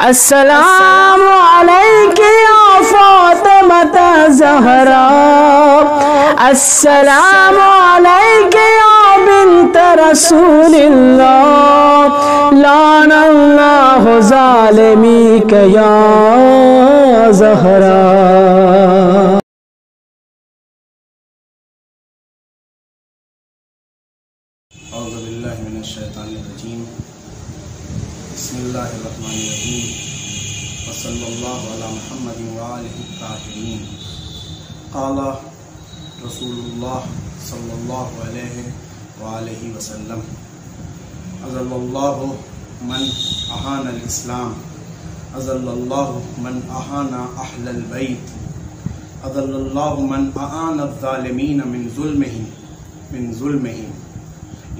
अस्सलाम अलैके या फातिमत ज़हरा अस्सलाम अलैके या बिन्त रसूलिल्लाह लानल्लाहु ज़ालिमीक या ज़हरा अज़बिल्लिमिनशैतानरजीम बसमीम वसल्ला महमद वालताहरीन क़ाला रसूलुल्लाह सल्लल्लाहु अलैहि वसल्लम अज़ल्लल्लाहु मन अहान इस्लाम मन अहाना बैत मन अज़्ज़ालिमीन मिन मिन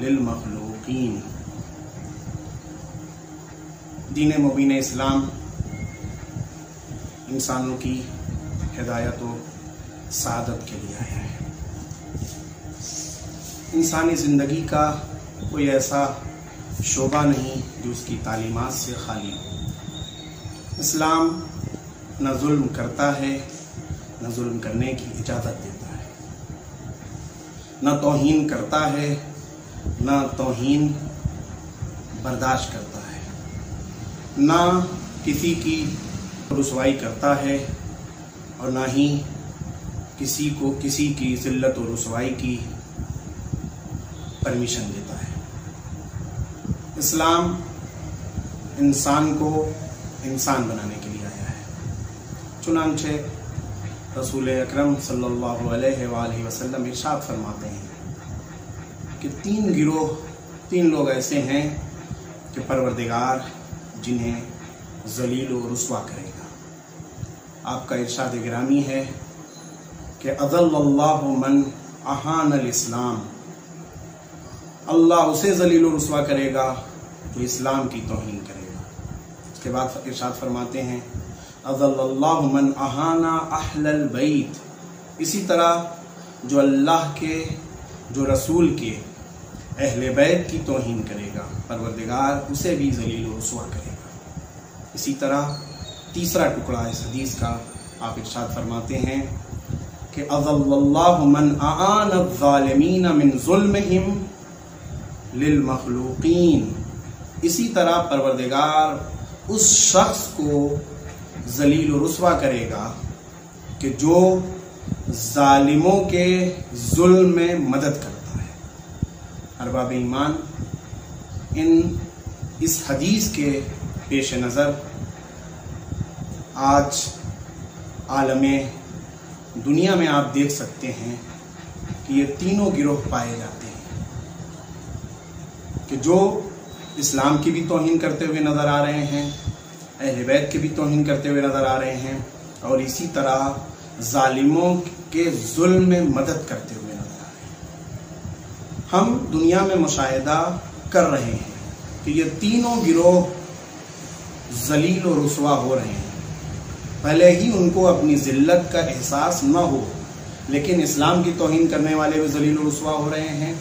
लिलमखलूकीन दीन मुबीन इस्लाम इंसानों की हिदायत सादत के लिए आया है। इंसानी ज़िंदगी का कोई ऐसा शोबा नहीं जो उसकी तालीमात से खाली हो। इस्लाम न जुल्म करता है, न जुल्म करने की इजाज़त देता है। न तोहीन करता है, न तोहीन बर्दाश्त करता है। ना किसी की रसवाई करता है और ना ही किसी को किसी की जिल्लत और रसवाई की परमिशन देता है। इस्लाम इंसान को इंसान बनाने के लिए आया है। चुनानचे रसूल अकरम सल्लल्लाहु अलैहि वसल्लम इरशाद फरमाते हैं कि तीन गिरोह, तीन लोग ऐसे हैं कि परवरदिगार जिन्हें जलील व रसवा करेगा। आपका इरशाद ग्रामी है कि अज़ल्लाह मन अहान इस्लाम। अल्लाह उसे जलील रसवा करेगा, जो इस्लाम की तोहन करेगा। उसके बाद इरशाद फरमाते हैं अज़ल्लाह मन अहाना अहलल बैत। इसी तरह जो अल्लाह के, जो रसूल के अहल बैत की तोहन करेगा, परवरदिगार उसे भी जलील रसवा करेगा। इसी तरह तीसरा टुकड़ा इस हदीस का आप इरशाद फरमाते हैं कि अज़ल्लाह मन आन मिन ज़ुल्मिहिम लिल मखलूकीन। इसी तरह परवरदिगार उस शख्स को जलील रसवा करेगा कि जो जालिमों के जुल्म में मदद करता है। अरबाब ईमान, इन इस हदीस के पेश नज़र आज आलम दुनिया में आप देख सकते हैं कि ये तीनों गिरोह पाए जाते हैं। कि जो इस्लाम की भी तोहिन करते हुए नज़र आ रहे हैं, अहल बैत की भी तोहिन करते हुए नज़र आ रहे हैं, और इसी तरह जालिमों के जुल्म में मदद करते हुए नज़र आ रहे हैं। हम दुनिया में मुशाहिदा कर रहे हैं कि ये तीनों गिरोह जलील और रसवा हो रहे हैं। भले ही उनको अपनी ज़िल्लत का एहसास न हो, लेकिन इस्लाम की तोहिन करने वाले भी जलील रसवा हो रहे हैं,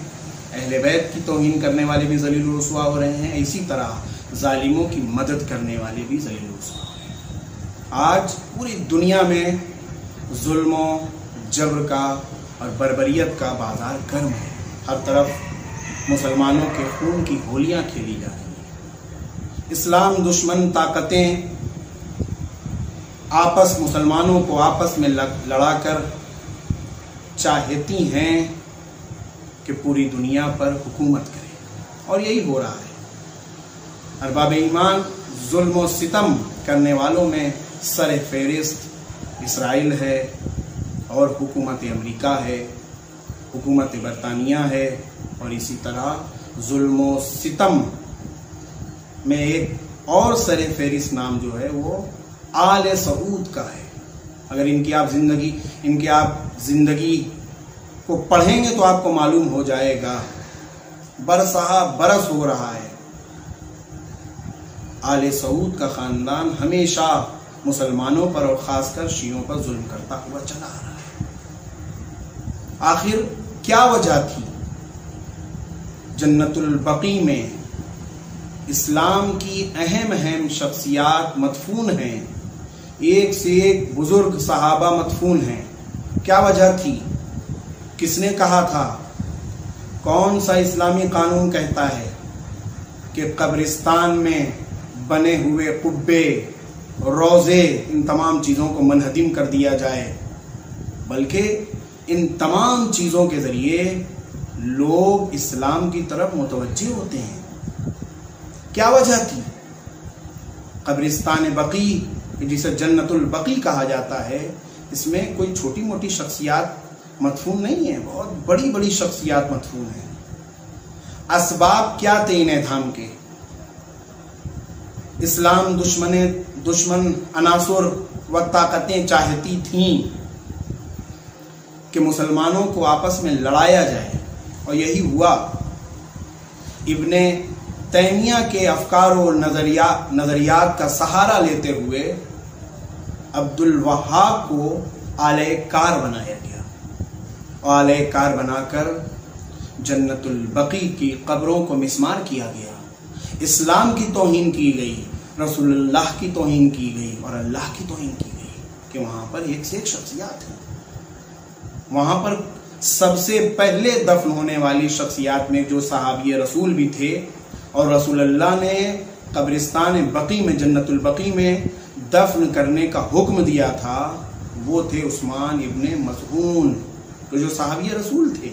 अहल बैत की तोहिन करने वाले भी जलील रसवा हो रहे हैं, इसी तरह जालिमों की मदद करने वाले भी जलील रसवा हो रहे हैं। आज पूरी दुनिया में जुल्मों, जबर का और बरबरीत का बाज़ार गर्म है। हर तरफ़ मुसलमानों के खून की होलियाँ खेली जा रही हैं। इस्लाम दुश्मन ताकतें आपस मुसलमानों को आपस में लड़ाकर चाहती हैं कि पूरी दुनिया पर हुकूमत करे। और यही हो रहा है। अरबाब ईमान, जुल्म सितम करने वालों में सर फहरिस्त इसराइल है और हुकूमत अमेरिका है, हुकूमत बरतानिया है और इसी तरह जुल्म सितम में एक और सर फहरिस्त नाम जो है वो आल सऊद का है। अगर इनकी आप ज़िंदगी, इनकी आप ज़िंदगी को पढ़ेंगे तो आपको मालूम हो जाएगा, बरसहा बरस हो रहा है। आल सऊद का खानदान हमेशा मुसलमानों पर और खासकर शियों पर जुल्म करता हुआ चला आ रहा है। आखिर क्या वजह थी? जन्नतुल बकी में इस्लाम की अहम अहम शख्सियात मदफून हैं। एक से एक बुज़ुर्ग सहाबा मदफून हैं। क्या वजह थी? किसने कहा था? कौन सा इस्लामी कानून कहता है कि कब्रिस्तान में बने हुए कुब्बे, रोज़े इन तमाम चीज़ों को मनहदिम कर दिया जाए? बल्कि इन तमाम चीज़ों के ज़रिए लोग इस्लाम की तरफ़ मुतवजह होते हैं। क्या वजह थी? कब्रिस्तान बकी जिसे जन्नतुल बकी कहा जाता है, इसमें कोई छोटी मोटी शख्सियात मदफून नहीं है, बहुत बड़ी बड़ी शख्सियात मदफून है। असबाब क्या थे इन्हें धाम के? इस्लाम दुश्मन दुश्मन अनासुर व ताकतें चाहती थीं कि मुसलमानों को आपस में लड़ाया जाए, और यही हुआ। इब्ने तैमिया के अफकार और नज़रिया, नजरियात का सहारा लेते हुए अब्दुल वहाब को आलय कार बनाया गया। आलय कार बनाकर जन्नतुल बकी की कब्रों को मिसमार किया गया। इस्लाम की तोहिन की गई, रसूलुल्लाह की तोहिन की गई और अल्लाह की तोहिन की गई कि वहाँ पर एक से एक शख्सियात है। वहाँ पर सबसे पहले दफन होने वाली शख्सियात में जो सहाबी रसूल भी थे और रसूलुल्लाह ने कब्रिस्तान बकी में, जन्नतुल बकी में दफन करने का हुक्म दिया था, वो थे उस्मान इब्ने मजहून तो जो सहाबी रसूल थे।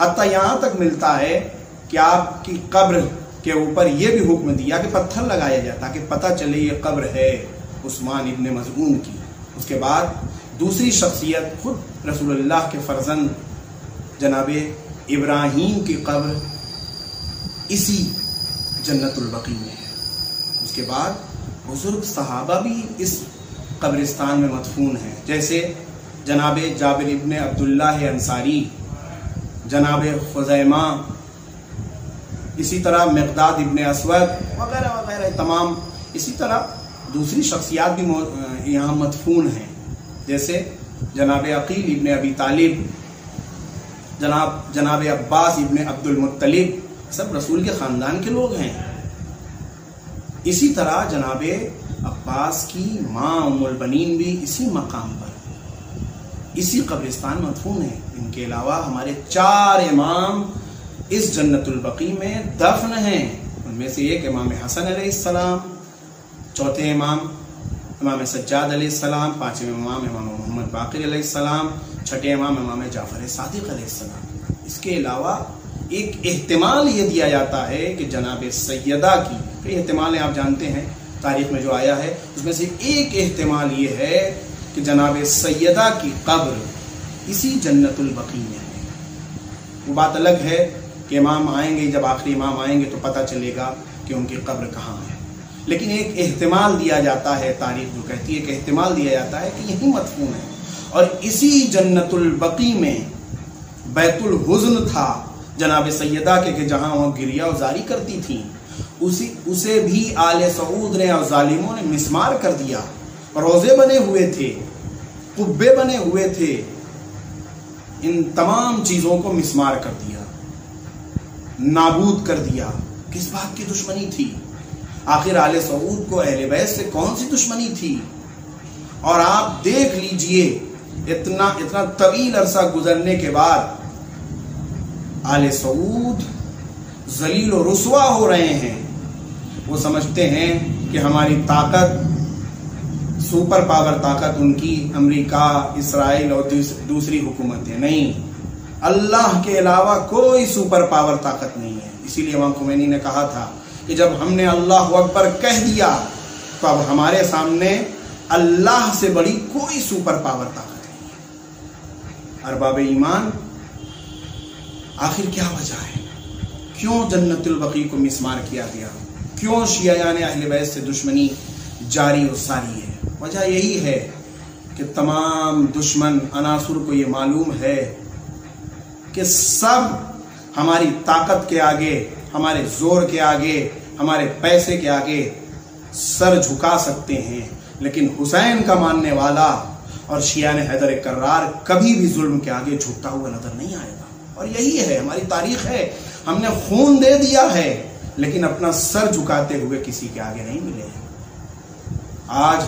हत्या यहाँ तक मिलता है कि आपकी कब्र के ऊपर यह भी हुक्म दिया कि पत्थर लगाया जाए, ताकि पता चले ये कब्र है उस्मान इब्ने मजहून की। उसके बाद दूसरी शख्सियत, खुद रसूलुल्लाह के फर्जन जनाब इब्राहिम की कब्र इसी जन्नतुल बकी में है। उसके बाद बुज़ुर्ग सहाबा भी इस कब्रिस्तान में मदफून हैं। जैसे जनाब जाबिर इबन अब्दुल्ला अंसारी, जनाब खुजैमा, इसी तरह मकदाद इबन असवद वगैरह वगैरह, तमाम इसी तरह दूसरी शख्सियात भी यहाँ मदफून हैं। जैसे जनाब अकील इबन अबी तालिब, जनाब जनाब अब्बास इबन अब्दुल मुत्तलिब, सब रसूल के ख़ानदान के लोग हैं। इसी तरह जनाब अब्बास की माँ उमुलबनीन भी इसी मकाम पर। इसी कब्रिस्तान मदफून है। इनके अलावा हमारे चार इमाम इस जन्नतुल बकी में दफन हैं। उनमें से एक इमाम हसन अलैहिस्सलाम, चौथे इमाम इमाम सज्जाद अलैहिस्सलाम, पाँचवें इमाम इमाम मोहम्मद बाकिर अलैहिस्सलाम, छठे इमाम इमाम जाफ़र सादिक अलैहिस्सलाम। इसके अलावा एक एहतमाल ये दिया जाता है कि जनाब सैदा की कई एहतमाल आप जानते हैं तारीख में जो आया है उसमें से एक एहतमाल ये है कि जनाब सैदा की कब्र इसी जन्नतुल बकी में है। वो बात अलग है कि इमाम आएँगे जब आखिरी इमाम आएँगे तो पता चलेगा कि उनकी कब्र कहाँ है। लेकिन एक एहतमाल दिया जाता है तारीख जो कहती है कि एहतमाल दिया जाता है कि यही मदफून है। और इसी जन्नतुल बकी में बैतुल हुज्न था जनाब सैदा के, के जहाँ वह गिरिया उजारी करती थी। उसी, उसे भी आल सऊद ने और जालिमों ने मिसमार कर दिया। रोज़े बने हुए थे, कुब्बे बने हुए थे, इन तमाम चीज़ों को मिसमार कर दिया, नाबूद कर दिया। किस बात की दुश्मनी थी? आखिर आले सऊद को अहले बैत से कौन सी दुश्मनी थी? और आप देख लीजिए, इतना इतना तवील अरसा गुजरने के बाद आले सऊद जलील और रसुआ हो रहे हैं। वो समझते हैं कि हमारी ताकत, सुपर पावर ताकत उनकी अमेरिका, इसराइल और दूसरी हुकूमतें नहीं। अल्लाह के अलावा कोई सुपर पावर ताकत नहीं है। इसीलिए इमाम खुमैनी ने कहा था कि जब हमने अल्लाह अकबर कह दिया तो अब हमारे सामने अल्लाह से बड़ी कोई सुपर पावर ताकत नहीं है। अरबाब ईमान आखिर क्या वजह है? क्यों जन्नतुल बकी को मिसमार किया गया? क्यों शियायान अहल बैत से दुश्मनी जारी और सारी है? वजह यही है कि तमाम दुश्मन अनासुर को ये मालूम है कि सब हमारी ताकत के आगे, हमारे ज़ोर के आगे, हमारे पैसे के आगे सर झुका सकते हैं। लेकिन हुसैन का मानने वाला और शियान हैदर कर्रार कभी भी जुल्म के आगे झुकता हुआ नज़र नहीं आएगा। और यही है, हमारी तारीख है। हमने खून दे दिया है, लेकिन अपना सर झुकाते हुए किसी के आगे नहीं मिले हैं। आज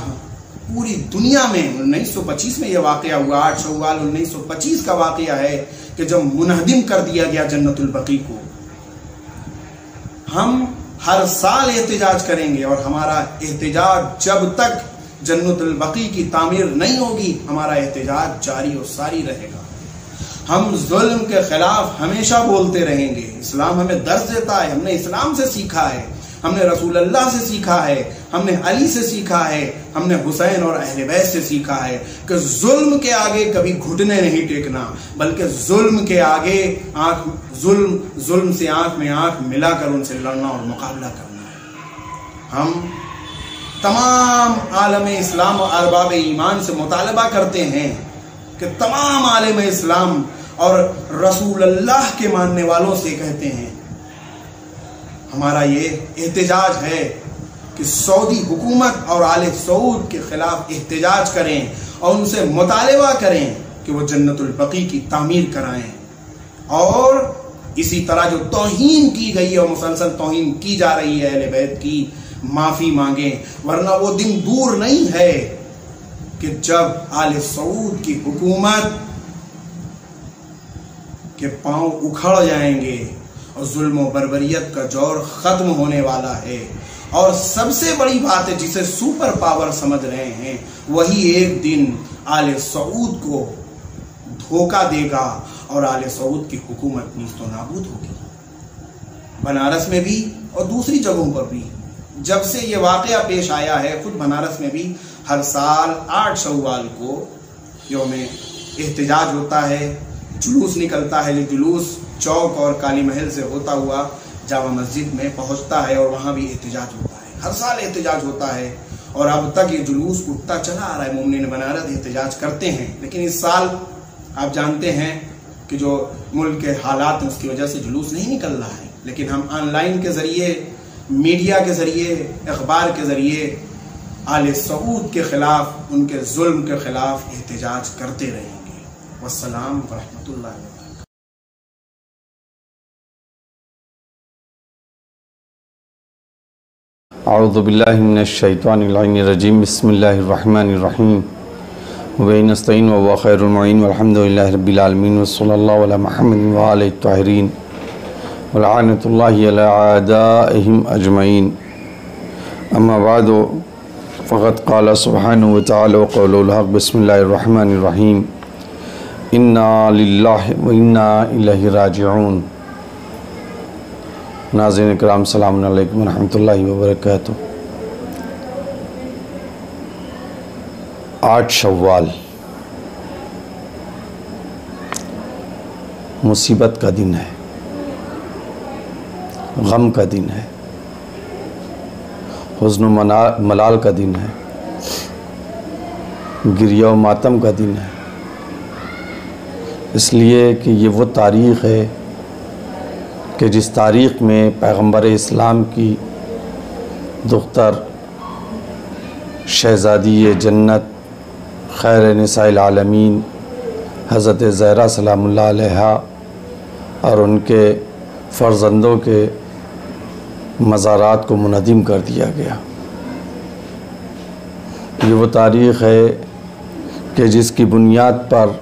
पूरी दुनिया में 1925 में यह वाकया हुआ, आठ शवाल 1925 का वाकया है कि जब मुनहदिम कर दिया गया जन्नतुल बकी को। हम हर साल एहतजाज करेंगे और हमारा एहतजाज जब तक जन्नतुल बकी की तामीर नहीं होगी, हमारा एहतजाज जारी और सारी रहेगा। हम जुल्म के खिलाफ हमेशा बोलते रहेंगे। इस्लाम हमें दर्ज देता है, हमने इस्लाम से सीखा है, हमने रसूल अल्लाह से सीखा है, हमने अली से सीखा है, हमने हुसैन और अहल बैत से सीखा है कि जुल्म के आगे कभी घुटने नहीं टेकना, बल्कि जुल्म के आगे आँख, जुल्म जुल्म से आँख में आँख मिलाकर उनसे लड़ना और मुकाबला करना है। हम तमाम आलम इस्लाम और अरबाब ईमान से मुतालबा करते हैं कि तमाम आलम इस्लाम और रसूल अल्लाह के मानने वालों से कहते हैं, हमारा ये एहतजाज है कि सऊदी हुकूमत और आल सऊद के खिलाफ एहतजाज करें और उनसे मुतालबा करें कि वो जन्नतुल बकी की तामीर कराएँ। और इसी तरह जो तोहीन की गई है और मुसलसल तोहीन की जा रही है अहले बैत की, माफ़ी मांगे। वरना वो दिन दूर नहीं है कि जब आल सऊद की हुकूमत के पाँव उखड़ जाएँगे और जुल्म बरबरीत का ज़ोर खत्म होने वाला है। और सबसे बड़ी बात है जिसे सुपर पावर समझ रहे हैं, वही एक दिन आल सऊद को धोखा देगा और आल सऊद की हुकूमत नीस्तो नाबूद होगी। बनारस में भी और दूसरी जगहों पर भी। जब से ये वाक़ पेश आया है, खुद बनारस में भी हर साल आठ शवाल को योम एहतजाज होता है। जुलूस निकलता है जुलूस चौक और काली महल से होता हुआ जामा मस्जिद में पहुँचता है और वहाँ भी एहतजाज होता है। हर साल एहतजाज होता है और अब तक ये जुलूस उठता चला आ रहा है। मुमनिन बनारस एहतजाज करते हैं, लेकिन इस साल आप जानते हैं कि जो मुल्क के हालात हैं, उसकी वजह से जुलूस नहीं निकल रहा है। लेकिन हम ऑनलाइन के ज़रिए, मीडिया के ज़रिए, अखबार के ज़रिए, आल सऊद के ख़िलाफ़, उनके जुल्म के ख़िलाफ़ एहतजाज करते रहेंगे वसलाम वरहमतुल्लाह अउज़बिल्लिनशैतवानरजीम बसमीम वनस्तीन व खैरमिन वलहमदिल्ला रबीआलमीन वसल्ला महमद वालतरीन वलानतल्लादाहिम अजमैन अम्माबाद फ़कत काला सुबहान तौलहक़ बसमीम इन्ना व इन्ना राजिऊन नाजिन कराम सलाम वरहमल वबरक आठ शव्वाल। मुसीबत का दिन है। गम का दिन है। हज़न मलाल का दिन है। गिरिया मातम का दिन है। इसलिए कि ये वो तारीख़ है कि जिस तारीख़ में पैगंबर इस्लाम की दुख्तर शहज़ादी जन्नत खैर नसाइलमीन हज़रत ज़हरा सलाम और उनके फ़र्जंदों के मज़ारात को मुनदिम कर दिया गया। ये वो तारीख़ है कि जिसकी बुनियाद पर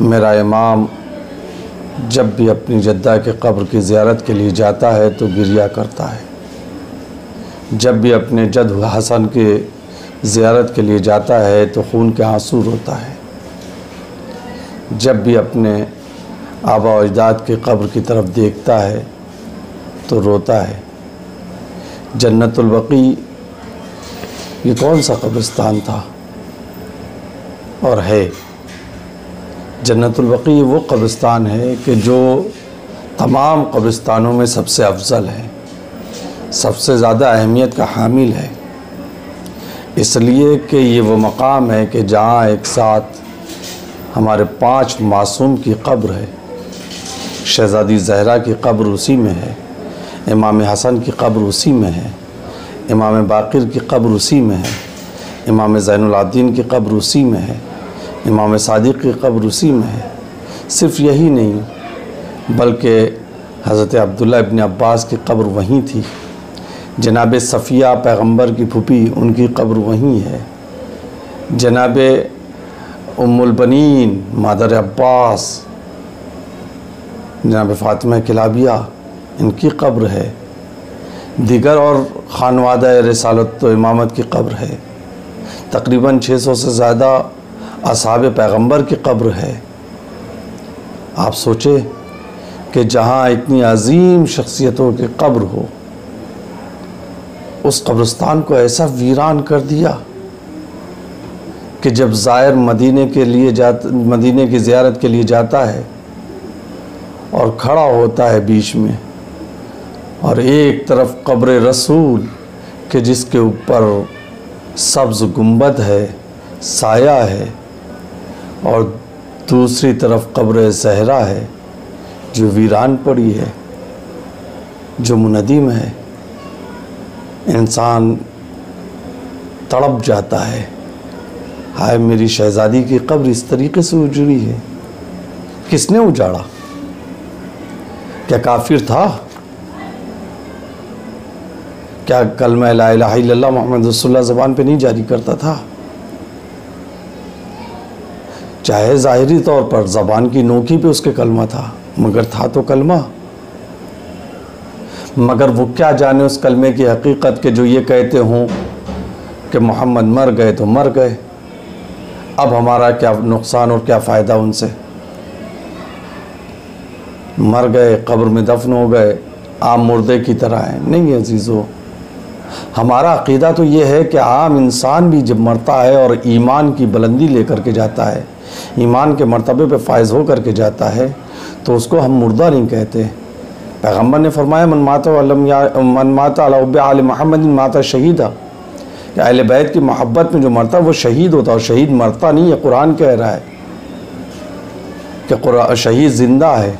मेरा इमाम जब भी अपनी जद्दा के कब्र की ज़्यारत के लिए जाता है तो गिरिया करता है। जब भी अपने जद हसन के ज़्यारत के लिए जाता है तो खून के आँसू रोता है। जब भी अपने आबा अजदाद के कब्र की तरफ़ देखता है तो रोता है। जन्नतुलबकी ये कौन सा कब्रिस्तान था? और है। जन्नतुलबकी वो कब्रिस्तान है कि जो तमाम कब्रिस्तानों में सबसे अफजल है, सबसे ज़्यादा अहमियत का हामिल है। इसलिए कि ये वो मकाम है कि जहाँ एक साथ हमारे पाँच मासूम की कब्र है, शहज़ादी जहरा की कब्र उसी में है, इमाम हसन की कब्र उसी में है, इमाम बाक़िर की कब्र उसी में है, इमाम ज़ैनलाब्दीन की कब्र उसी में है। इमाम सादिक की कब्र उसी में है। सिर्फ़ यही नहीं, बल्कि हज़रत अब्दुल्ला इब्न अब्बास की कब्र वहीं थी। जनाब सफ़िया पैगंबर की फूफी, उनकी कब्र वहीं है। जनाब उम्मुलबनीन मादर अब्बास, जनाब फ़ातिमा किलाबिया, इनकी कब्र है। दिगर और खानवादा रसालत तो इमामत की कब्र है। तकरीबन 600 से ज़्यादा असाब पैगंबर की कब्र है। आप सोचे कि जहाँ इतनी अजीम शख्सियतों की कब्र हो, उस कब्रस्तान को ऐसा वीरान कर दिया कि जब ज़ायर मदीने के लिए जा मदीने की ज़्यारत के लिए जाता है और खड़ा होता है बीच में और एक तरफ़ कब्र रसूल के जिसके ऊपर सब्ज़ गुंबद है, साया है और दूसरी तरफ़ कब्र जहरा है, जो वीरान पड़ी है, जो मुनदीम है। इंसान तड़प जाता है। हाय, मेरी शहज़ादी की कब्र इस तरीके से उजड़ी है। किसने उजाड़ा? क्या काफिर था? क्या कलमा ला मोहम्मद रसूलुल्लाह ज़बान पे नहीं जारी करता था? चाहे ज़ाहरी तौर पर ज़बान की नोकी पे उसके कलमा था, मगर था तो कलमा। मगर वो क्या जाने उस कलमे की हकीकत के जो ये कहते हों कि मोहम्मद मर गए तो मर गए। अब हमारा क्या नुकसान और क्या फ़ायदा उनसे? मर गए, कब्र में दफन हो गए, आम मुर्दे की तरह है। नहीं अजीज़ो, हमारा अकीदा तो ये है कि आम इंसान भी जब मरता है और ईमान की बुलंदी लेकर के जाता है ईमान के मरतबे पे फायज हो करके जाता है तो उसको हम मुर्दा नहीं कहते। पैगंबर ने फरमाया, मन माता मन माता आल महमद माता शहीदा। अहल बैत की मोहब्बत में जो मरता है वो शहीद होता है, और शहीद मरता नहीं है कुरान कह रहा है कि शहीद ज़िंदा है।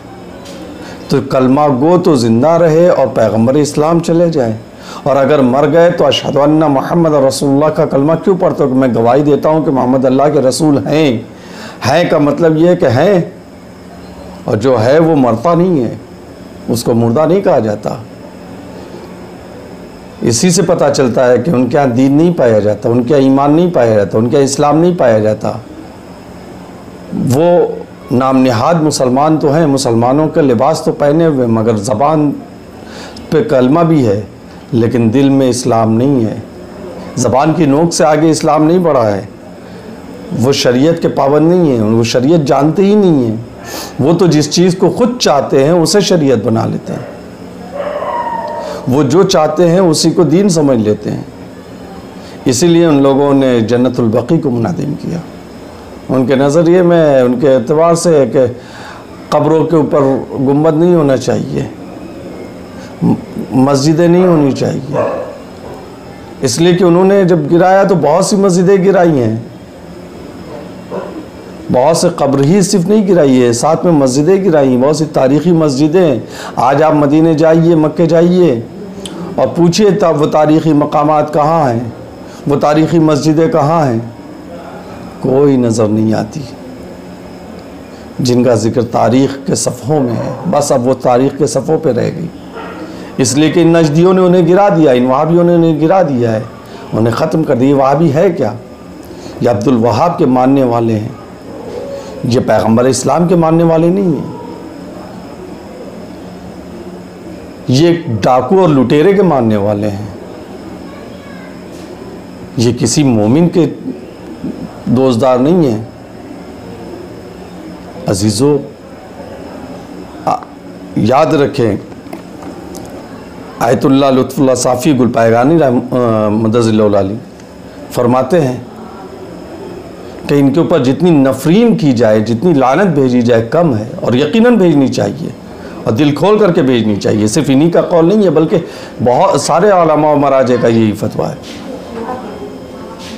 तो कलमा गो तो ज़िंदा रहे और पैगंबर इस्लाम चले जाए। और अगर मर गए तो अशहदन्ना मोहम्मद रसूलुल्लाह का कलमा क्यों पढ़ते हो? कि मैं गवाही देता हूँ कि मोहम्मद अल्लाह के रसूल हैं। हैं का मतलब ये है कि हैं, और जो है वो मरता नहीं है, उसको मुर्दा नहीं कहा जाता। इसी से पता चलता है कि उनके यहाँ दीन नहीं पाया जाता, उनके यहाँ ईमान नहीं पाया जाता, उनके यहाँ इस्लाम नहीं पाया जाता। वो नाम निहाद मुसलमान तो हैं, मुसलमानों के लिबास तो पहने हुए मगर ज़बान पे कलमा भी है, लेकिन दिल में इस्लाम नहीं है। ज़बान की नोक से आगे इस्लाम नहीं बढ़ा है। वो शरीयत के पाबंद नहीं है, वो शरीयत जानते ही नहीं है। वो तो जिस चीज़ को खुद चाहते हैं, उसे शरीयत बना लेते हैं। वो जो चाहते हैं, उसी को दीन समझ लेते हैं। इसीलिए उन लोगों ने जन्नतुलबकी को मुनादिम किया। उनके नज़रिए में, उनके एतबार से कि कब्रों के ऊपर गुंबद नहीं होना चाहिए। मस्जिदें नहीं होनी चाहिए। इसलिए कि उन्होंने जब गिराया तो बहुत सी मस्जिदें गिराई हैं। बहुत से कब्र ही सिर्फ़ नहीं गिराई है, साथ में मस्जिदें गिराई, बहुत सी तारीख़ी मस्जिदें। आज आप मदीने जाइए, मक्के जाइए और पूछिए तब वो तारीख़ी मकाम कहाँ हैं, वो तारीख़ी मस्जिदें कहाँ हैं। कोई नज़र नहीं आती। जिनका ज़िक्र तारीख़ के सफ़ों में है, बस अब वो तारीख़ के सफ़ों पर रह गई। इसलिए कि इन नजदियों ने उन्हें गिरा दिया, इन वहाबियों ने उन्हें गिरा दिया है, उन्हें ख़त्म कर दिया वहाबी है क्या? ये अब्दुल वहाब के मानने वाले हैं। ये पैगंबर इस्लाम के मानने वाले नहीं हैं। ये डाकू और लुटेरे के मानने वाले हैं। ये किसी मोमिन के दोस्तदार नहीं है। अजीज़ो याद रखें आयतुल्ला लुत्फुल्ला साफ़ी गुल पायगानी मदज़ी फरमाते हैं कि इनके ऊपर जितनी नफरीन की जाए, जितनी लानत भेजी जाए, कम है और यकीनन भेजनी चाहिए और दिल खोल करके भेजनी चाहिए। सिर्फ़ इन्हीं का कौल नहीं है, बल्कि बहुत, सारे आलमा महाराजे का यही फतवा है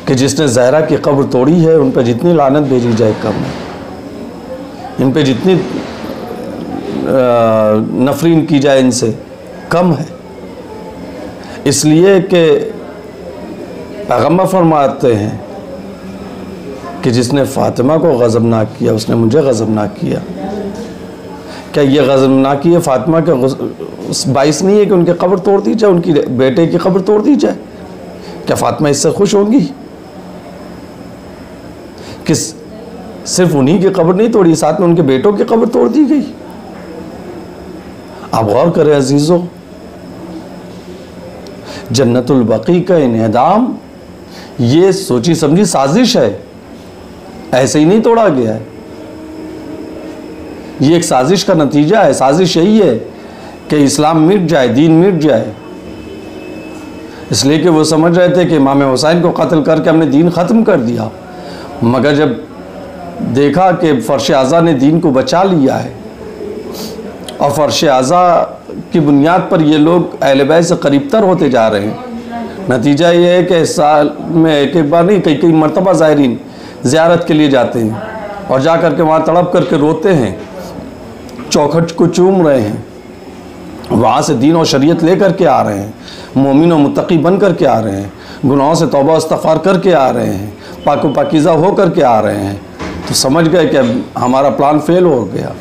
कि जिसने जहरा की कब्र तोड़ी है, उन पर जितनी लानत भेजी जाए, कम है। इन पर जितनी नफरीन की जाए, इनसे कम है। इसलिए कि पैगंबर फरमाते हैं कि जिसने फ़ातिमा को गज़बनाक किया, उसने मुझे गज़बनाक किया। क्या ये गजमनाकी है फातिमा का बाइस नहीं है कि उनकी कब्र तोड़ दी जाए, उनकी बेटे की कब्र तोड़ दी जाए? क्या फातिमा इससे खुश होंगी? किस, सिर्फ़ उन्हीं की कब्र नहीं तोड़ी, साथ में उनके बेटों की कब्र तोड़ दी गई? आप गौर करें अजीज़ों, जन्नतुल बकी का इनहदाम ये सोची समझी साजिश है ऐसे ही नहीं तोड़ा गया है। ये एक साजिश का नतीजा है, साजिश यही है कि इस्लाम मिट जाए, दीन मिट जाए। इसलिए कि वो समझ रहे थे कि इमाम हुसैन को कत्ल करके हमने दीन ख़त्म कर दिया। मगर जब देखा कि फ़र्श आज़ा ने दीन को बचा लिया है, और फ़र्श आज़ा की बुनियाद पर ये लोग अहल से करीब तर होते जा रहे हैं। नतीजा ये है कि साल में एक बार नहीं कई कई मरतबा ज़ायरीन ज़्यारत के लिए जाते हैं और जा कर के वहाँ तड़प करके रोते हैं, चौखट को चूम रहे हैं, वहाँ से दीन और शरीयत ले करके आ रहे हैं, मोमिन और मुतकी बन कर के आ रहे हैं, गुनाहों से तोबा इस्तफ़ार करके आ रहे हैं, पाक पाकिज़ा हो कर के आ रहे हैं तो समझ गए कि हमारा प्लान फेल हो गया।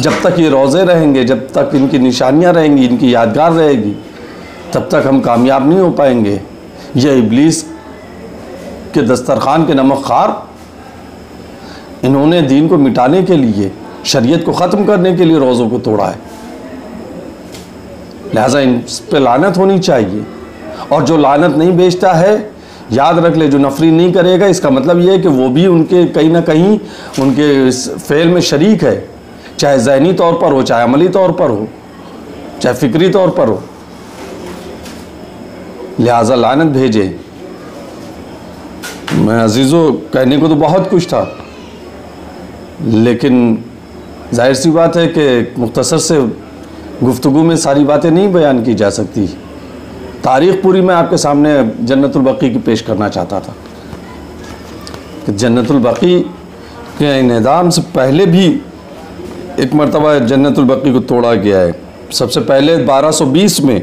जब तक ये रोज़े रहेंगे, जब तक इनकी निशानियाँ रहेंगी, इनकी यादगार रहेगी, तब तक हम कामयाब नहीं हो पाएँगे। यह इबलीस के दस्तरखान के नमक खार इन्होंने दीन को मिटाने के लिए, शरीयत को ख़त्म करने के लिए रोज़ों को तोड़ा है। लिहाजा इन पर लानत होनी चाहिए। और जो लानत नहीं बेचता है, याद रख ले, जो नफरी नहीं करेगा, इसका मतलब ये है कि वो भी उनके कहीं ना कहीं उनके इस फेल में शरीक है। चाहे जहनी तौर पर हो, चाहे अमली तौर पर हो, चाहे फिक्री तौर पर हो। लिहाजा लानत भेजे। मैं अजीज़ों, कहने को तो बहुत कुछ था। लेकिन ज़ाहिर सी बात है कि मुख्तसर से गुफ्तु में सारी बातें नहीं बयान की जा सकती। तारीख़ पूरी मैं आपके सामने जन्नतुलबकी की पेश करना चाहता था। कि जन्नतुलबकी के निदाम से पहले भी एक मरतबा जन्नतुलबकी को तोड़ा गया है। सबसे पहले 1220 में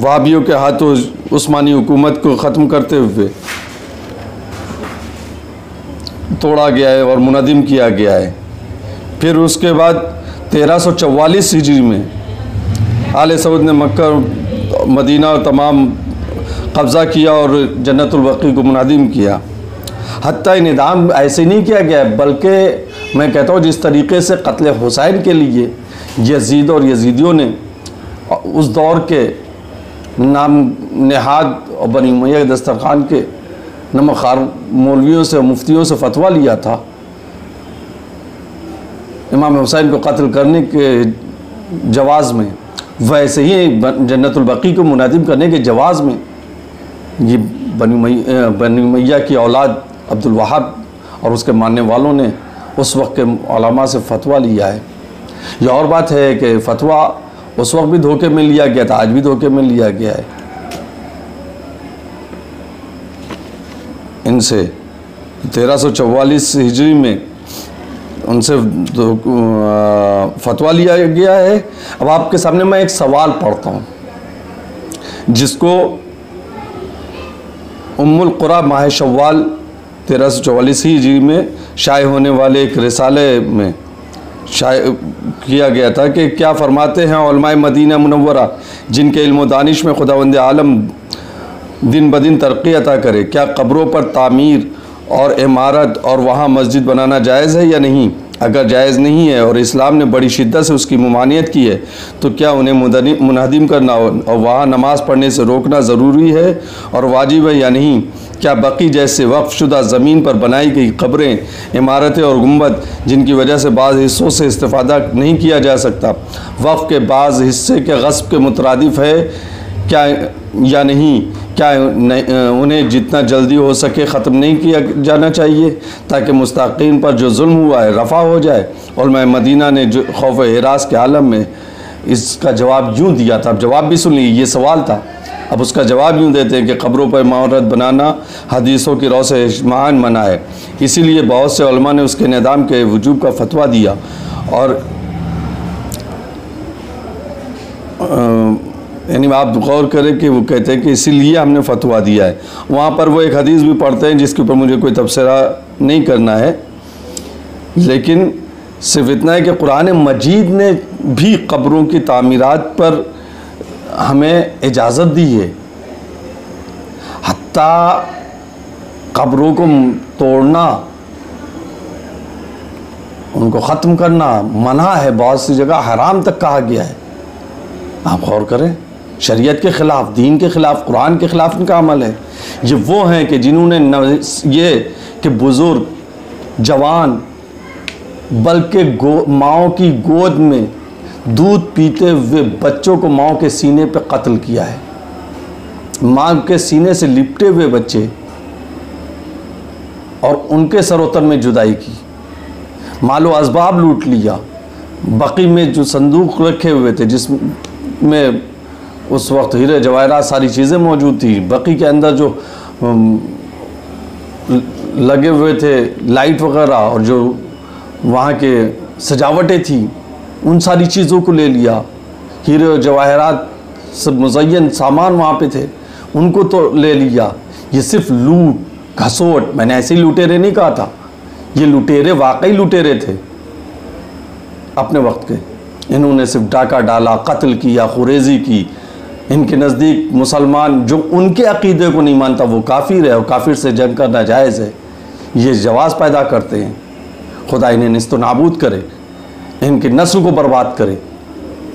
वाबियों के हाथों उस्मानी हुकूमत को ख़त्म करते हुए तोड़ा गया है और मुनदिम किया गया है। फिर उसके बाद तेरह सौ चवालीस हिजरी में आल सऊद ने मक्का मदीना और तमाम कब्ज़ा किया और जन्नतुलबकी को मुनदिम किया। हती निदाम ऐसे नहीं किया गया, बल्कि मैं कहता हूँ जिस तरीके से कत्ल हुसैन के लिए यजीद और यजीदियों ने उस दौर के नाम नहाद और बनी मैया दस्तरखान के नमखार मौलवियों से, मुफ्तियों से फतवा लिया था। इमाम हुसैन को कत्ल करने के जवाज़ में, वैसे ही जन्नतुलबकी को मुनादिम करने के जवाज़ में, ये बनी बनी मैया की औलाद अब्दुल वहाब और उसके मानने वालों ने उस वक्त के अलामा से फतवा लिया है। यह और बात है कि फतवा उस वक्त भी धोखे में लिया गया था, आज भी धोखे में लिया गया है। इनसे तेरह सौ चौवालीस हिजरी में उनसे फतवा लिया गया है। अब आपके सामने मैं एक सवाल पढ़ता हूँ, जिसको उम्मुल कुरा माह शवाल तेरह सौ चौवालीस ही में शाये होने वाले एक रिसाले में शाय किया गया था कि क्या फरमाते हैं मदीना मुनवरा जिनके इल्म दानिश में खुदावंद आलम दिन ब दिन तरक्की अता करे। क्या कब्रों पर तामीर और इमारत और वहाँ मस्जिद बनाना जायज़ है या नहीं? अगर जायज़ नहीं है और इस्लाम ने बड़ी शिद्दत से उसकी ममानियत की है तो क्या उन्हें मुनहदिम करना और वहाँ नमाज़ पढ़ने से रोकना ज़रूरी है और वाजिब है या नहीं? क्या बकी जैसे वक्फ शुदा ज़मीन पर बनाई गई खबरें इमारतें और गुंबद, जिनकी वजह से बाज़ हिस्सों से इस्तेफादा नहीं किया जा सकता, वक्फ के बाज़ हिस्से के गस्ब के मुतरदफ़ है, क्या या नहीं, क्या उन्हें जितना जल्दी हो सके ख़त्म नहीं किया जाना चाहिए, ताकि मुस्तकीन पर जो जुल्म हुआ है, रफ़ा हो जाए। और मैं मदीना ने जो खौफ हरास के आलम में इसका जवाब यूँ दिया था। अब जवाब भी सुन लीजिए, ये सवाल था। अब उसका जवाब यूँ देते हैं कि ख़बरों पर महारत बनाना हदीसों की रौ से मान मना है इसीलिए बहुत से ने उसके निदाम के वजूब का फतवा दिया। और यानी आप गौर करें कि वो कहते हैं कि इसीलिए हमने फतवा दिया है। वहाँ पर वो एक हदीस भी पढ़ते हैं जिसके ऊपर मुझे कोई तबसरा नहीं करना है। लेकिन सिर्फ़ इतना है कि कुरान मजीद ने भी कब्रों की तामीरात पर हमें इजाज़त दी है। हत्ता कब्रों को तोड़ना, उनको ख़त्म करना मना है। बहुत सी जगह हराम तक कहा गया है। आप गौर करें। शरीयत के ख़िलाफ़, दीन के ख़िलाफ़, कुरान के ख़िलाफ़ इनका अमल है। ये वो हैं कि जिन्होंने ये कि बुज़ुर्ग, जवान, बल्कि माओ की गोद में दूध पीते हुए बच्चों को माओ के सीने पर कत्ल किया है। माँ के सीने से लिपटे हुए बच्चे और उनके सरोतर में जुदाई की। मालो असबाब लूट लिया। बकी में जो संदूक रखे हुए थे, जिसमें उस वक्त हीरे जवाहरात सारी चीज़ें मौजूद थी। बकी के अंदर जो लगे हुए थे, लाइट वगैरह और जो वहाँ के सजावटें थी, उन सारी चीज़ों को ले लिया। हीरे और जवाहरात सब मुजयन सामान वहाँ पे थे, उनको तो ले लिया। ये सिर्फ़ लूट, घसोट, मैंने ऐसे ही लुटेरे नहीं कहा था। ये लुटेरे, वाकई लुटेरे थे अपने वक्त के। इन्होंने सिर्फ़ डाका डाला, कत्ल किया, खुरेजी की इनके नज़दीक मुसलमान जो उनके अकीदे को नहीं मानता, वो काफिर है और काफिर से जंग करना जायज़ है। ये जवाज़ पैदा करते हैं। खुदा इन्हें नस्त नाबूद करे, इनके नस्ल को बर्बाद करे,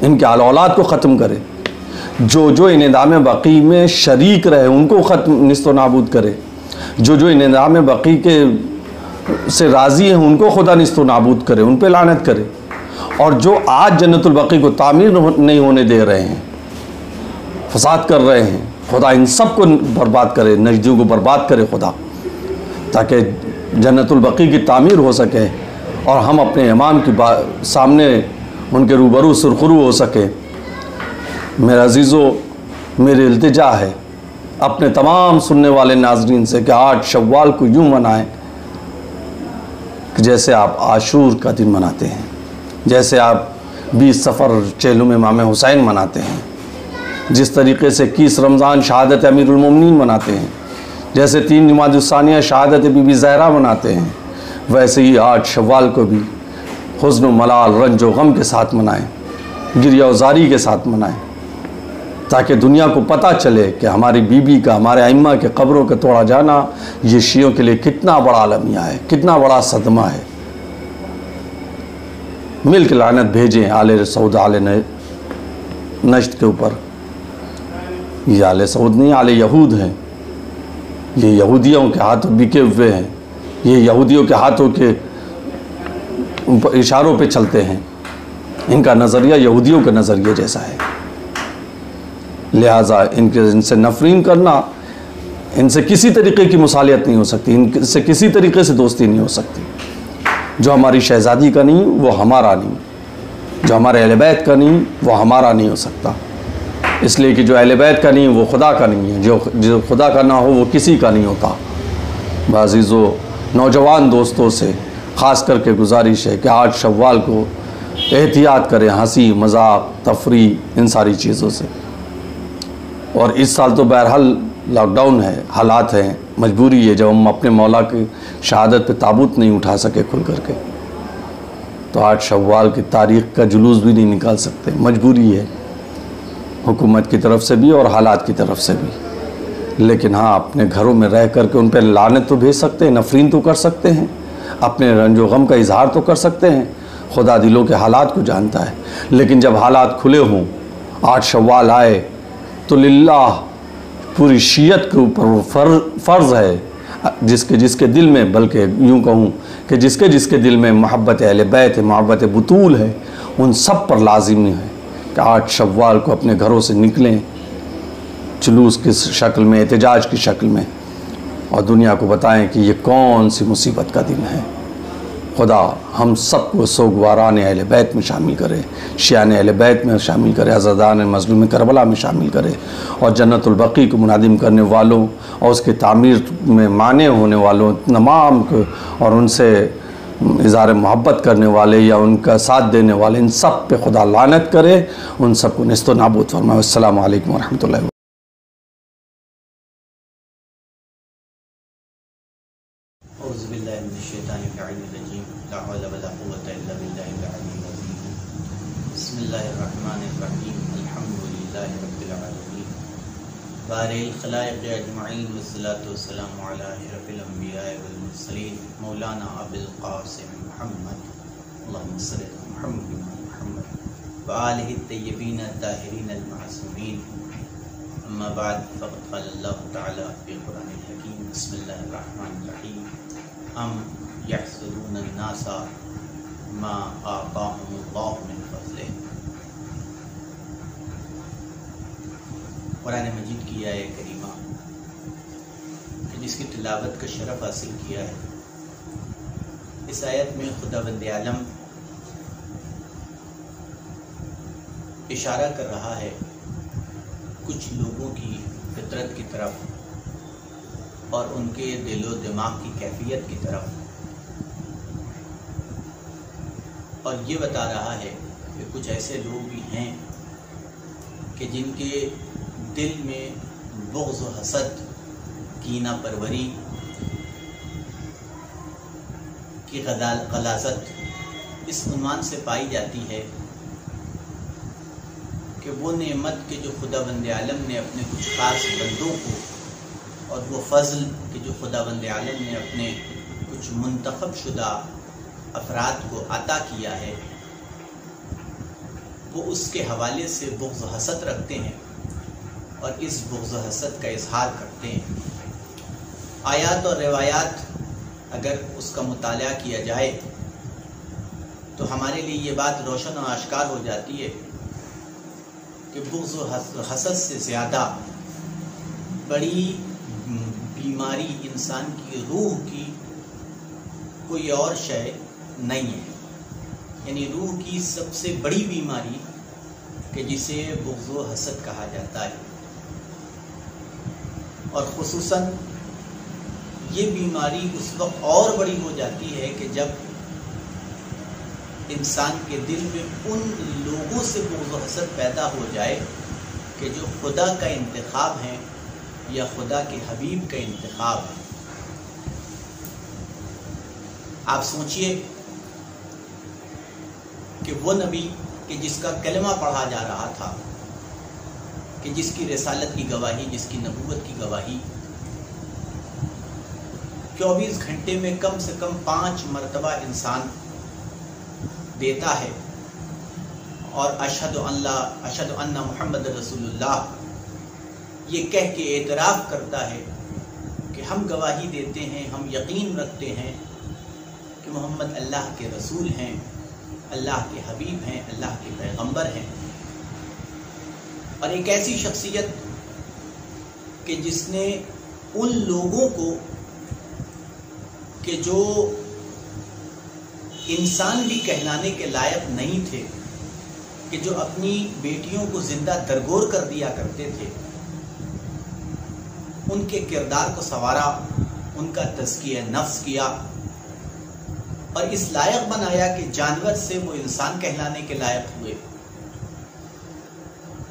इनके आल औलाद को ख़त्म करे। जो जो इनाम बकी में शरीक रहे, उनको ख़त्म नस्त नाबूद करे। जो जो इन इनाम बकी के से राज़ी हैं, उनको खुदा नस्त नाबूद करे, उन पर लानत करे। और जो आज जन्नतुलबकी को तामीर नहीं होने दे रहे हैं फसाद कर रहे हैं। खुदा इन सबको बर्बाद करे नजदियों को बर्बाद करे खुदा, ताकि जन्नतुलबकी की तामीर हो सके और हम अपने इमाम की सामने उनके रूबरू सुरखरू हो सके। मेरा अजीज़ो, मेरी इल्तिजा है अपने तमाम सुनने वाले नाजरीन से कि आठ शव्वाल को यूँ मनाएँ कि जैसे आप आशूर का दिन मनाते हैं, जैसे आप बीस सफ़र चेलुम इमाम हुसैन मनाते हैं। जिस तरीके से किस रमज़ान शहादत अमीरमिन मनाते हैं, जैसे तीन जमातसानिया शहादत बीबी ज़हरा मनाते हैं, वैसे ही आठ शवाल को भी हज़न मलाल, रंज गम के साथ मनाएँ, गिरिया उजारी के साथ मनाएँ, ताकि दुनिया को पता चले कि हमारी बीबी का, हमारे अम्मा के कब्रों का तोड़ा जाना, ये शियों के लिए कितना बड़ा अलमिया है, कितना बड़ा सदमा है। मिल के लानत भेजें आले सऊद आले नश्त के ऊपर। ये आले सऊद नहीं, आले यहूद हैं। ये यहूदियों के हाथों बिके हुए हैं। ये यहूदियों के हाथों के इशारों पे चलते हैं। इनका नज़रिया यहूदियों के नज़रिए जैसा है। लिहाजा इनके इनसे नफरीन करना, इनसे किसी तरीके की मसालियत नहीं हो सकती। इनसे किसी तरीके से दोस्ती नहीं हो सकती। जो हमारी शहज़ादी का नहीं, वो हमारा नहीं। जो हमारे अहलबैत का नहीं, वो हमारा नहीं हो सकता। इसलिए कि जो अहलबैत का नहीं है, वो खुदा का नहीं है। जो जो खुदा का ना हो, वो किसी का नहीं होता। बाजीज़ो, नौजवान दोस्तों से ख़ास करके गुजारिश है कि आज शवाल को एहतियात करें, हँसी, मज़ाक, तफरी, इन सारी चीज़ों से। और इस साल तो बहरहाल लॉकडाउन है, हालात हैं, मजबूरी है, जब हम अपने मौला की शहादत पे ताबूत नहीं उठा सके खुल करके। तो आठ शवाल की तारीख़ का जुलूस भी नहीं निकाल सकते। मजबूरी है। हुकूमत की तरफ़ से भी और हालात की तरफ़ से भी। लेकिन हाँ अपने घरों में रह कर के उन पर लानत तो भेज सकते हैं, नफरीन तो कर सकते हैं, अपने रंजो गम का इजहार तो कर सकते हैं, खुदा दिलों के हालात को जानता है। लेकिन जब हालात खुले हों, आठ शवाल आए तो लिल्लाह, पूरी शीयत के ऊपर वो फर, फ़र्ज़ है, जिसके जिसके दिल में, बल्कि यूँ कहूँ कि जिसके जिसके दिल में मोहब्बत अहल बैत है मोहब्बत बतूल है, उन सब पर लाजिम है। कि आठ शव्वाल को अपने घरों से निकलें, जुलूस की शक्ल में, एहतजाज की शक्ल में, और दुनिया को बताएँ कि ये कौन सी मुसीबत का दिन है। खुदा हम सबको सोगवारान अहल बैत में शामिल करे, शियान अहल बैत में शामिल करे अज़दान मजलूम करबला में शामिल करे, और जन्नतुलबकी को मुनादिम करने वालों और उसके तामीर में माने होने वालों तमाम को, और उनसे इज़हार मोहब्बत करने वाले या उनका साथ देने वाले, इन सब पे खुदा लानत करे। उन सबको नस्त नाबूद फरमाए। अल्लाम वरहमल बारखलाक अजमाइन। वसलात वसलम रबीआल सलीम, मौलाना अबुल्कासिम मोहम्मद महमद बाल तयबीन ताहरीन अलमासमीन अम्माबाद फ़क़ल हकीम बसमीम हम यसरूननासा माँ आबामिन फजल कुरान मजीद की आय करी जिसकी तिलावत का शरफ हासिल किया है। इस आयत में खुदा बंद आलम इशारा कर रहा है, कुछ लोगों की फितरत की तरफ़ और उनके दिलो दिमाग की कैफियत की तरफ़। और ये बता रहा है कि कुछ ऐसे लोग भी हैं कि जिनके दिल में बुग़्ज़ व हसद कीना परवरी की गलाजत इस उनवान से पाई जाती है कि वो नेमत के जो खुदा बंद आलम ने अपने कुछ ख़ास बंदों को और वो फजल के जो खुदा बंद आलम ने अपने कुछ मंतखब शुदा अफराद को अता किया है, वो उसके हवाले से बुग़्ज़ हसद रखते हैं और इस बुग़्ज़ हसद का इजहार करते हैं। आयात और रवायात अगर उसका मुताल किया जाए तो हमारे लिए ये बात रोशन और आश्कार हो जाती है कि बुग़्ज़ हसद से ज़्यादा बड़ी बीमारी इंसान की रूह की कोई और शय नहीं है। यानी रूह की सबसे बड़ी बीमारी कि जिसे बुग़्ज़ हसद कहा जाता है। और ख़ुसूसन ये बीमारी उस वक्त और बड़ी हो जाती है कि जब इंसान के दिल में उन लोगों से बुग़्ज़ हसद पैदा हो जाए कि जो खुदा का इंतखब है या खुदा के हबीब का इंतखब है। आप सोचिए कि वो नबी कि जिसका कलमा पढ़ा जा रहा था, कि जिसकी रसालत की गवाही, जिसकी नबूवत की गवाही 24 घंटे में कम से कम पाँच मरतबा इंसान देता है। और अशद अल्लाह अशद अन्ना मोहम्मद रसूलुल्लाह, ये कह के एतराफ़ करता है कि हम गवाही देते हैं, हम यकीन रखते हैं कि मोहम्मद अल्लाह के रसूल हैं, अल्लाह के हबीब हैं, अल्लाह के पैगंबर हैं। और एक ऐसी शख्सियत कि जिसने उन लोगों को कि जो इंसान भी कहलाने के लायक नहीं थे, कि जो अपनी बेटियों को ज़िंदा दरगोर कर दिया करते थे, उनके किरदार को सवारा, उनका तस्किया नफ्स किया, और इस लायक बनाया कि जानवर से वो इंसान कहलाने के लायक हुए।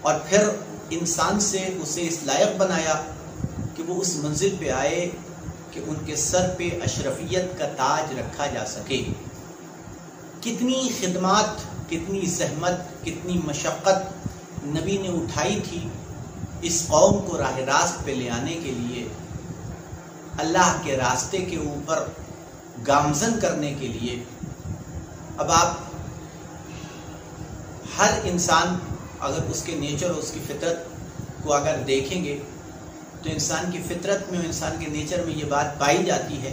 और फिर इंसान से उसे इस लायक बनाया कि वो उस मंजिल पे आए कि उनके सर पे अशरफियत का ताज रखा जा सके। कितनी खिदमत, कितनी जहमत, कितनी मशक्क़त नबी ने उठाई थी इस कौम को राह रास्त पे ले आने के लिए, अल्लाह के रास्ते के ऊपर गामजन करने के लिए। अब आप, हर इंसान अगर उसके नेचर और उसकी फितरत को अगर देखेंगे तो इंसान की फितरत में और इंसान के नेचर में ये बात पाई जाती है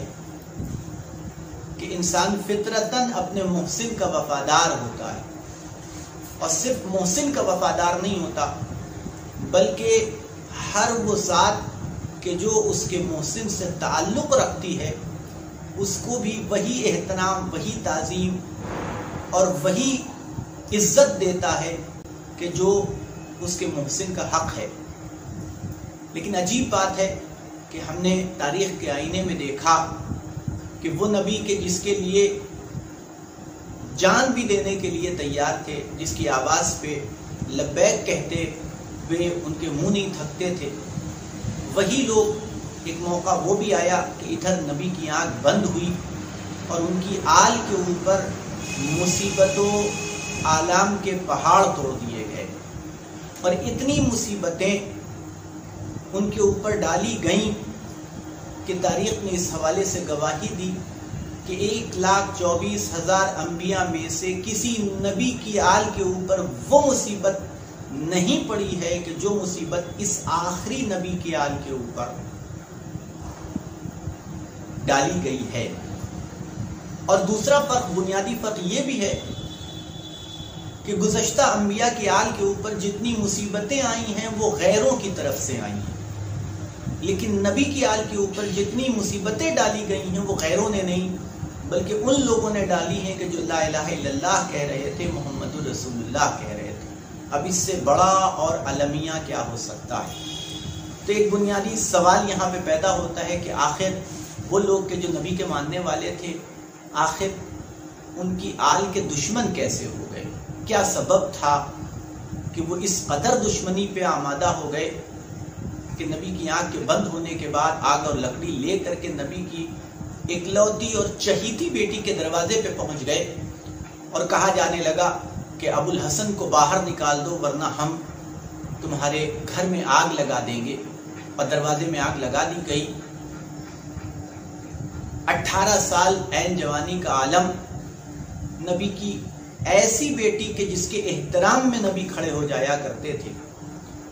कि इंसान फितरतन अपने मोहसिन का वफादार होता है। और सिर्फ़ मोहसिन का वफादार नहीं होता, बल्कि हर वो ज़ात के जो उसके मोहसिन से ताल्लुक़ रखती है, उसको भी वही एहतराम वही तज़ीम और वही इज़्ज़त देता है कि जो उसके मोहसिन का हक है। लेकिन अजीब बात है कि हमने तारीख़ के आईने में देखा कि वो नबी के जिसके लिए जान भी देने के लिए तैयार थे, जिसकी आवाज़ पे लब्बैक कहते वे उनके मुँह नहीं थकते थे। वही लोग, एक मौका वो भी आया कि इधर नबी की आँख बंद हुई और उनकी आल के ऊपर मुसीबतों, आलाम के पहाड़ तोड़ दिए गए। और इतनी मुसीबतें उनके ऊपर डाली गई कि तारीख ने इस हवाले से गवाही दी कि एक लाख चौबीस हज़ार अम्बिया में से किसी नबी की आल के ऊपर वो मुसीबत नहीं पड़ी है कि जो मुसीबत इस आखिरी नबी की आल के ऊपर डाली गई है। और दूसरा फ़र्क, बुनियादी फ़र्क ये भी है कि गुजश्ता अम्बिया की आल के ऊपर जितनी मुसीबतें आई हैं, वो गैरों की तरफ़ से आई हैं। लेकिन नबी की आल के ऊपर जितनी मुसीबतें डाली गई हैं, वो गैरों ने नहीं, बल्कि उन लोगों ने डाली हैं कि जो ला कह रहे थे मोहम्मद रसूलुल्लाह कह रहे थे। अब इससे बड़ा और अलमिया क्या हो सकता है? तो एक बुनियादी सवाल यहाँ पे पैदा होता है कि आखिर वो लोग के जो नबी के मानने वाले थे, आखिर उनकी आल के दुश्मन कैसे हो गए? क्या सबब था कि वो इस कदर दुश्मनी पे आमादा हो गए? कि नबी की आँख के बंद होने के बाद आग और लकड़ी ले करके नबी की इकलौती और चहीती बेटी के दरवाजे पे पहुँच गए और कहा जाने लगा कि अबुल हसन को बाहर निकाल दो, वरना हम तुम्हारे घर में आग लगा देंगे। और दरवाजे में आग लगा दी गई। 18 साल एन जवानी का आलम, नबी की ऐसी बेटी के जिसके एहतराम में नबी खड़े हो जाया करते थे।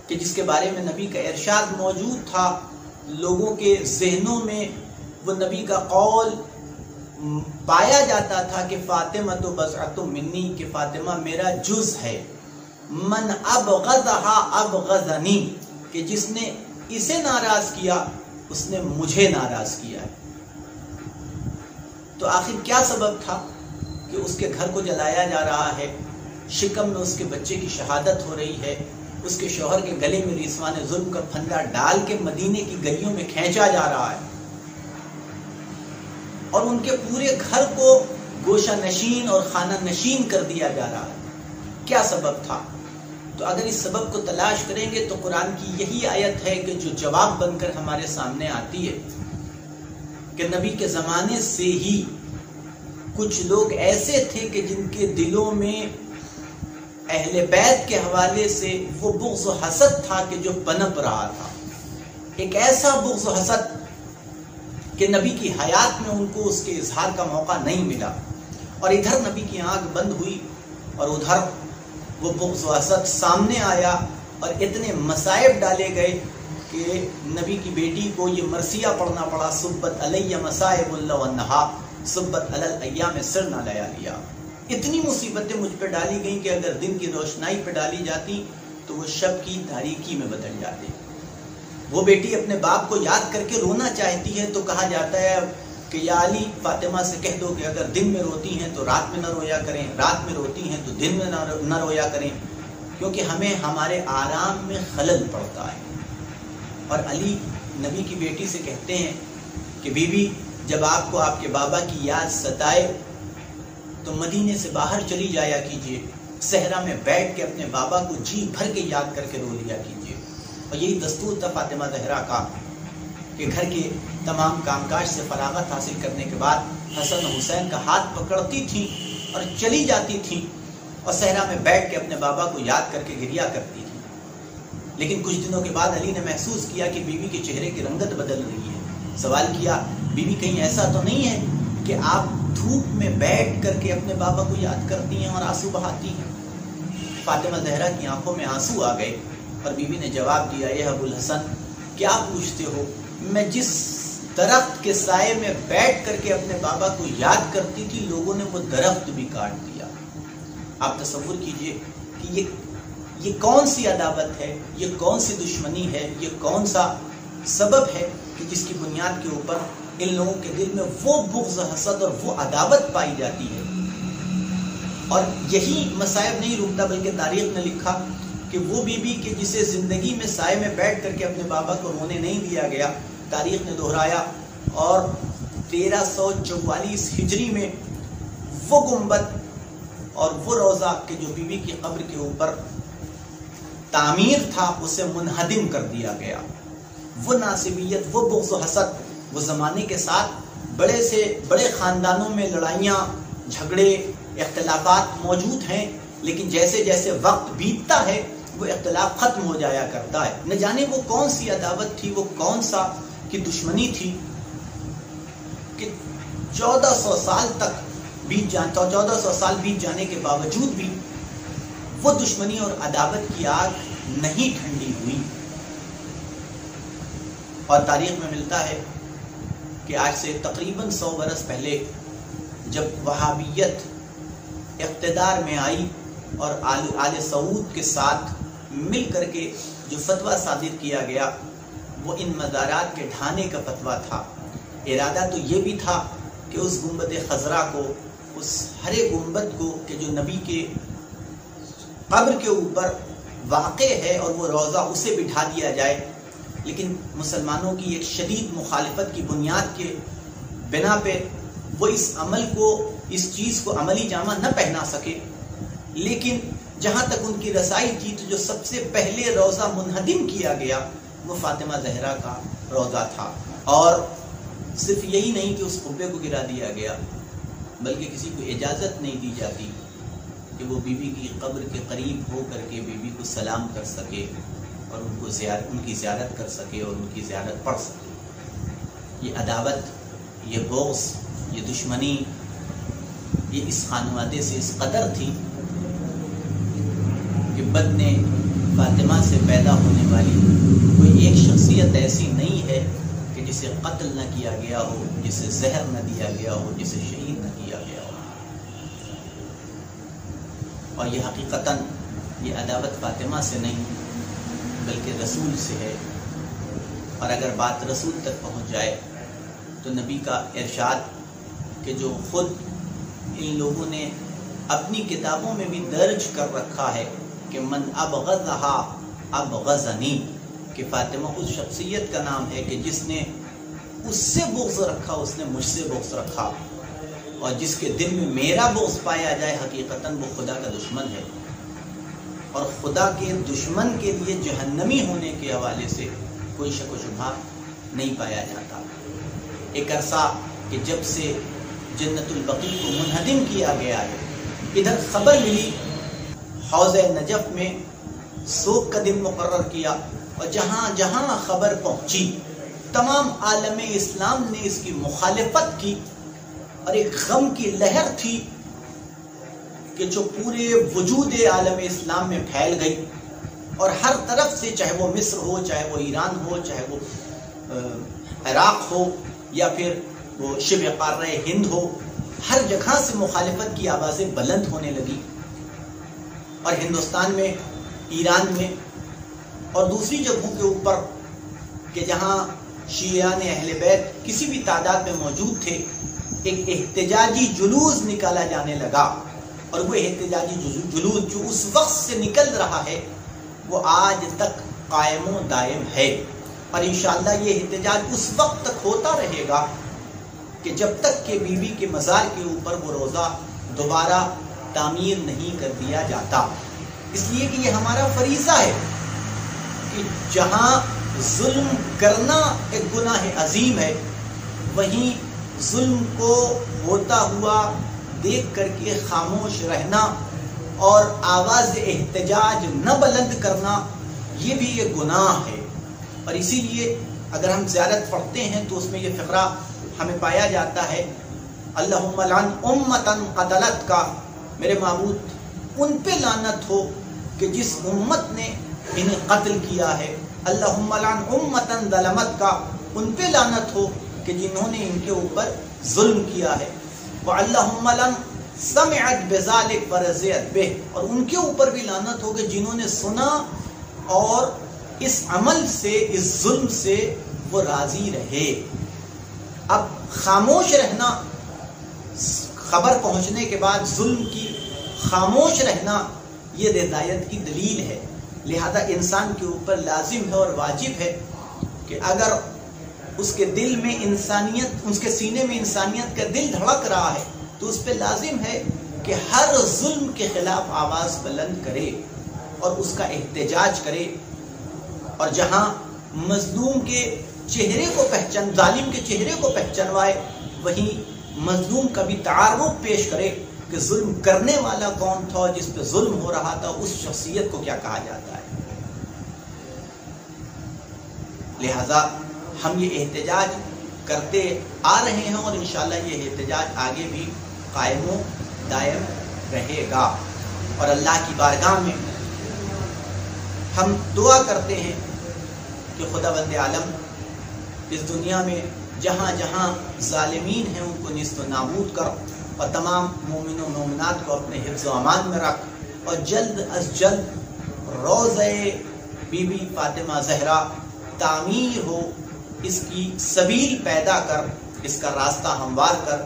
कि जिसके बारे में नबी का इरशाद मौजूद था, लोगों के जहनों में वो नबी का कौल पाया जाता था कि फातिमा तो बस तो मिन्नी, कि फातिमा मेरा जुज है। मन अब गजहा अब गजनी कि जिसने इसे नाराज़ किया, उसने मुझे नाराज़ किया है। तो आखिर क्या सबब था कि उसके घर को जलाया जा रहा है? शिकम में उसके बच्चे की शहादत हो रही है। उसके शोहर के गले में रिसवान जुल्म का फंदा डाल के मदीने की गलियों में खींचा जा रहा है। और उनके पूरे घर को गोशा नशीन और खाना नशीन कर दिया जा रहा है। क्या सबब था? तो अगर इस सबब को तलाश करेंगे तो कुरान की यही आयत है कि जो जवाब बनकर हमारे सामने आती है कि नबी के ज़माने से ही कुछ लोग ऐसे थे कि जिनके दिलों में अहले बैत के हवाले से वो बुग्ज हसद था कि जो पनप रहा था। एक ऐसा बुग्ज हसद कि नबी की हयात में उनको उसके इजहार का मौका नहीं मिला। और इधर नबी की आँख बंद हुई और उधर वो बुग्ज हसद सामने आया और इतने मसायब डाले गए कि नबी की बेटी को ये मरसिया पढ़ना पड़ा, सुब्बत अलैया मसाइबुल्लहा सुब्बत अलल अय्या में सिर ना लया लिया। इतनी मुसीबतें मुझ पर डाली गई कि अगर दिन की रोशनाई पर डाली जाती तो वो शब की तारीकी में बदल जाती। वो बेटी अपने बाप को याद करके रोना चाहती है तो कहा जाता है कि या अली, फातिमा से कह दो कि अगर दिन में रोती हैं तो रात में न रोया करें। रात में रोती हैं तो दिन में न रोया करें। क्योंकि हमें, हमारे आराम में खलल पड़ता है। और अली नबी की बेटी से कहते हैं कि, बीबी, जब आपको आपके बाबा की याद सताए तो मदीने से बाहर चली जाया कीजिए। सहरा में बैठ के अपने बाबा को जी भर के याद करके रो लिया कीजिए। और यही दस्तूर था फातिमा जहरा का, कि घर के तमाम कामकाज से फरागत हासिल करने के बाद हसन हुसैन का हाथ पकड़ती थी और चली जाती थी और सहरा में बैठ के अपने बाबा को याद करके गिरिया करती थी। लेकिन कुछ दिनों के बाद अली ने महसूस किया कि बीवी के चेहरे की रंगत बदल रही है। सवाल किया, बीवी कहीं ऐसा तो नहीं है? कि आप धूप में बैठ करके अपने बाबा को याद करती हैं और आँसू बहाती हैं। फातिमा जहरा की आँखों में आँसू आ गए और बीवी ने जवाब दिया यह अबुल हसन, क्या पूछते हो? मैं जिस दरख्त के साय में बैठ करके अपने बाबा को याद करती थी, लोगों ने वो दरख्त भी काट दिया। आप तस्वुर कीजिए कि ये ये कौन सी अदावत है? ये कौन सी दुश्मनी है? ये कौन सा सबब है कि जिसकी बुनियाद के ऊपर इन लोगों के दिल में वो बुग्ज हसद और वो अदावत पाई जाती है। और यही मसायब नहीं रुकता, बल्कि तारीख ने लिखा कि वो बीबी के जिसे ज़िंदगी में साय में बैठ करके अपने बाबा को रोने नहीं दिया गया, तारीख ने दोहराया। और तेरह सौ चौवालीस हिजरी में वो गुंबद और वो रोज़ा के जो बीबी की कब्र के ऊपर तामीर था, उसे मुनहदिम कर दिया गया। वो नासिबियत, वो बुग्ज हसद वो ज़माने के साथ बड़े से बड़े ख़ानदानों में लड़ाइयाँ, झगड़े, इख्तलाफात मौजूद हैं, लेकिन जैसे जैसे वक्त बीतता है, वो इख्तलाफ खत्म हो जाया करता है। न जाने वो कौन सी अदावत थी, वो कौन सा की दुश्मनी थी कि 1400 साल तक बीत जा चौदह सौ साल बीत जाने के बावजूद भी वो दुश्मनी और अदावत की आग नहीं ठंडी हुई। और तारीख में मिलता है कि आज से तकरीबन सौ बरस पहले जब वहाबियत इकतदार में आई और आल, आल सऊद के साथ मिल करके जो फतवा सादिर किया गया वो इन मज़ारात के ढाने का फतवा था। इरादा तो ये भी था कि उस गुंबद खजरा को उस हरे गुंबद को कि जो नबी के कब्र के ऊपर वाक़ है और वो रोज़ा उसे बिठा दिया जाए लेकिन मुसलमानों की एक शदीद मुखालफत की बुनियाद के बिना पे वो इस अमल को, इस चीज़ को अमली जामा न पहना सके। लेकिन जहाँ तक उनकी रसाई थी तो जो सबसे पहले रोज़ा मुनहदिम किया गया, वो फातिमा जहरा का रोज़ा था। और सिर्फ़ यही नहीं कि उस कुब्बे को गिरा दिया गया, बल्कि किसी को इजाज़त नहीं दी जाती कि वो बीबी की कब्र के करीब हो करके बीबी को सलाम कर सके। और उनको ज़्यार उनकी ज्यादत कर सके और उनकी ज्यादत पढ़ सके। ये अदावत, ये बोस, ये दुश्मनी, ये इस खानवादे से इस कदर थी कि बद ने फातिमा से पैदा होने वाली कोई एक शख्सियत ऐसी नहीं है कि जिसे कत्ल न किया गया हो, जिसे जहर न दिया गया हो, जिसे शहीद न किया गया हो। और ये हकीकता ये अदावत फातिमा से नहीं बल्कि रसूल से है। और अगर बात रसूल तक पहुँच जाए तो नबी का इरशाद कि जो खुद इन लोगों ने अपनी किताबों में भी दर्ज कर रखा है कि मन अब गज़हा अब गज़नी कि फ़ातिमा उस शख्सियत का नाम है कि जिसने उससे बुग्ज रखा, उसने मुझसे बुग्ज रखा। और जिसके दिल में मेरा बुग्ज पाया जाए हकीकता वो खुदा का दुश्मन है। और खुदा के दुश्मन के लिए जहन्नमी होने के हवाले से कोई शक शुभा नहीं पाया जाता। एक अरसा कि जब से जन्नतुलबकी को मुनहदिम किया गया है, इधर खबर मिली, हौज नजफ में सोख का दिन मुकर किया और जहाँ जहाँ खबर पहुँची, तमाम आलम इस्लाम ने इसकी मुखालफत की और एक गम की लहर थी कि जो पूरे वजूद आलम इस्लाम में फैल गई और हर तरफ़ से चाहे वो मिस्र हो, चाहे वो ईरान हो, चाहे वो इराक हो या फिर वो शिव कार हिंद हो, हर जगह से मुखालफत की आवाज़ें बुलंद होने लगी। और हिंदुस्तान में, ईरान में और दूसरी जगहों के ऊपर कि जहाँ शियान अहल बैत किसी भी तादाद में मौजूद थे, एक एहतजाजी जुलूस निकाला जाने लगा। और वो एहतजाजी जुलूस जो उस वक्त से निकल रहा है, वो आज तक कायम दायम है। और इन ये एहतजाज उस वक्त तक होता रहेगा कि जब तक के बीवी के मज़ार के ऊपर वो रोज़ा दोबारा तामीर नहीं कर दिया जाता। इसलिए कि ये हमारा फरीज़ा है कि जहाँ जुल्म करना एक गुनाह अजीम है, वहीं जुल्म को होता हुआ देख करके खामोश रहना और आवाज़ एहतजाज न बुलंद करना, ये भी एक गुनाह है। और इसीलिए अगर हम ज़्यारत पढ़ते हैं तो उसमें ये फ़िक्रा हमें पाया जाता है अल्लाहमतन कदलत का। मेरे महबूद उन पे लानत हो कि जिस उम्मत ने इन्हें कत्ल किया है। अल्लाहमतन दलमत का, उन पे लानत हो कि जिन्होंने इनके ऊपर जुल्म किया है। और उनके ऊपर भी लानत हो कि जिन्होंने सुना और इस अमल से, इस जुल्म से वो राज़ी रहे। अब खामोश रहना, खबर पहुँचने के बाद जुल्म की खामोश रहना, ये हिदायत की दलील है। लिहाजा इंसान के ऊपर लाजिम है और वाजिब है कि अगर उसके दिल में इंसानियत, उसके सीने में इंसानियत का दिल धड़क रहा है तो उस पर लाजिम है कि हर जुल्म के खिलाफ आवाज़ बुलंद करे और उसका एहतजाज करे। और जहाँ मजलूम के चेहरे को पहचान, जालिम के चेहरे को पहचानवाए, वहीं मजलूम का भी तारुफ पेश करे कि जुल्म करने वाला कौन था जिस पे जुल्म हो रहा था, उस शख्सियत को क्या कहा जाता है। लिहाजा हम ये एहतजाज करते आ रहे हैं और इंशाल्लाह ये एहतजाज आगे भी कायम दायम रहेगा। और अल्लाह की बारगाह में हम दुआ करते हैं कि खुदा बंद आलम, इस दुनिया में जहाँ जहाँ ालिमीन हैं, उनको नस्त नाबूद कर और तमाम मोमिन मोमिनत को अपने हिफ्ज़ अमान में रख और जल्द अज जल्द रोज़ बीबी फातिमा जहरा तामीर हो इसकी सबील पैदा कर, इसका रास्ता हमवार कर।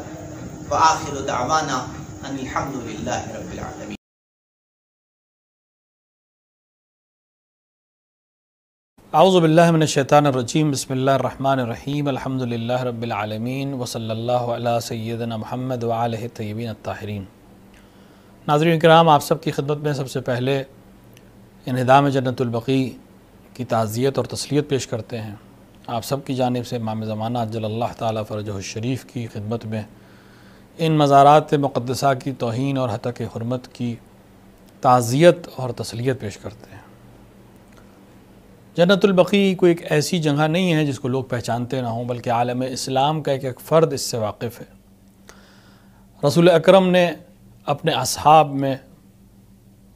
व आखिर दावाना अनिलहमदिल्ला रबालमी आउज़बिल्लिनशैतानरजीम बसमीम अलहमदिल्ला रबालमीन वसल्ला सैदना महमद वाल तयबिन ताहरीन नाजरीन कराम, आप सब की खिदमत में सबसे पहले इनदाम जन्नतुलबकी की ताज़ियत और तसलियत पेश करते हैं। आप सब की जानब से इमाम ज़माना जल्ला फ़रज शरीफ की खिदमत में इन मज़ारात मुक़दसा की तोहन और हतक हरमत की ताज़ियत और तसलियत पेश करते हैं। जन्नतुलबकी कोई एक ऐसी जगह नहीं है जिसको लोग पहचानते ना हों, बल्कि आलम इस्लाम का एक एक फ़र्द इससे वाकिफ़ है। रसूल अकरम ने अपने असहाब में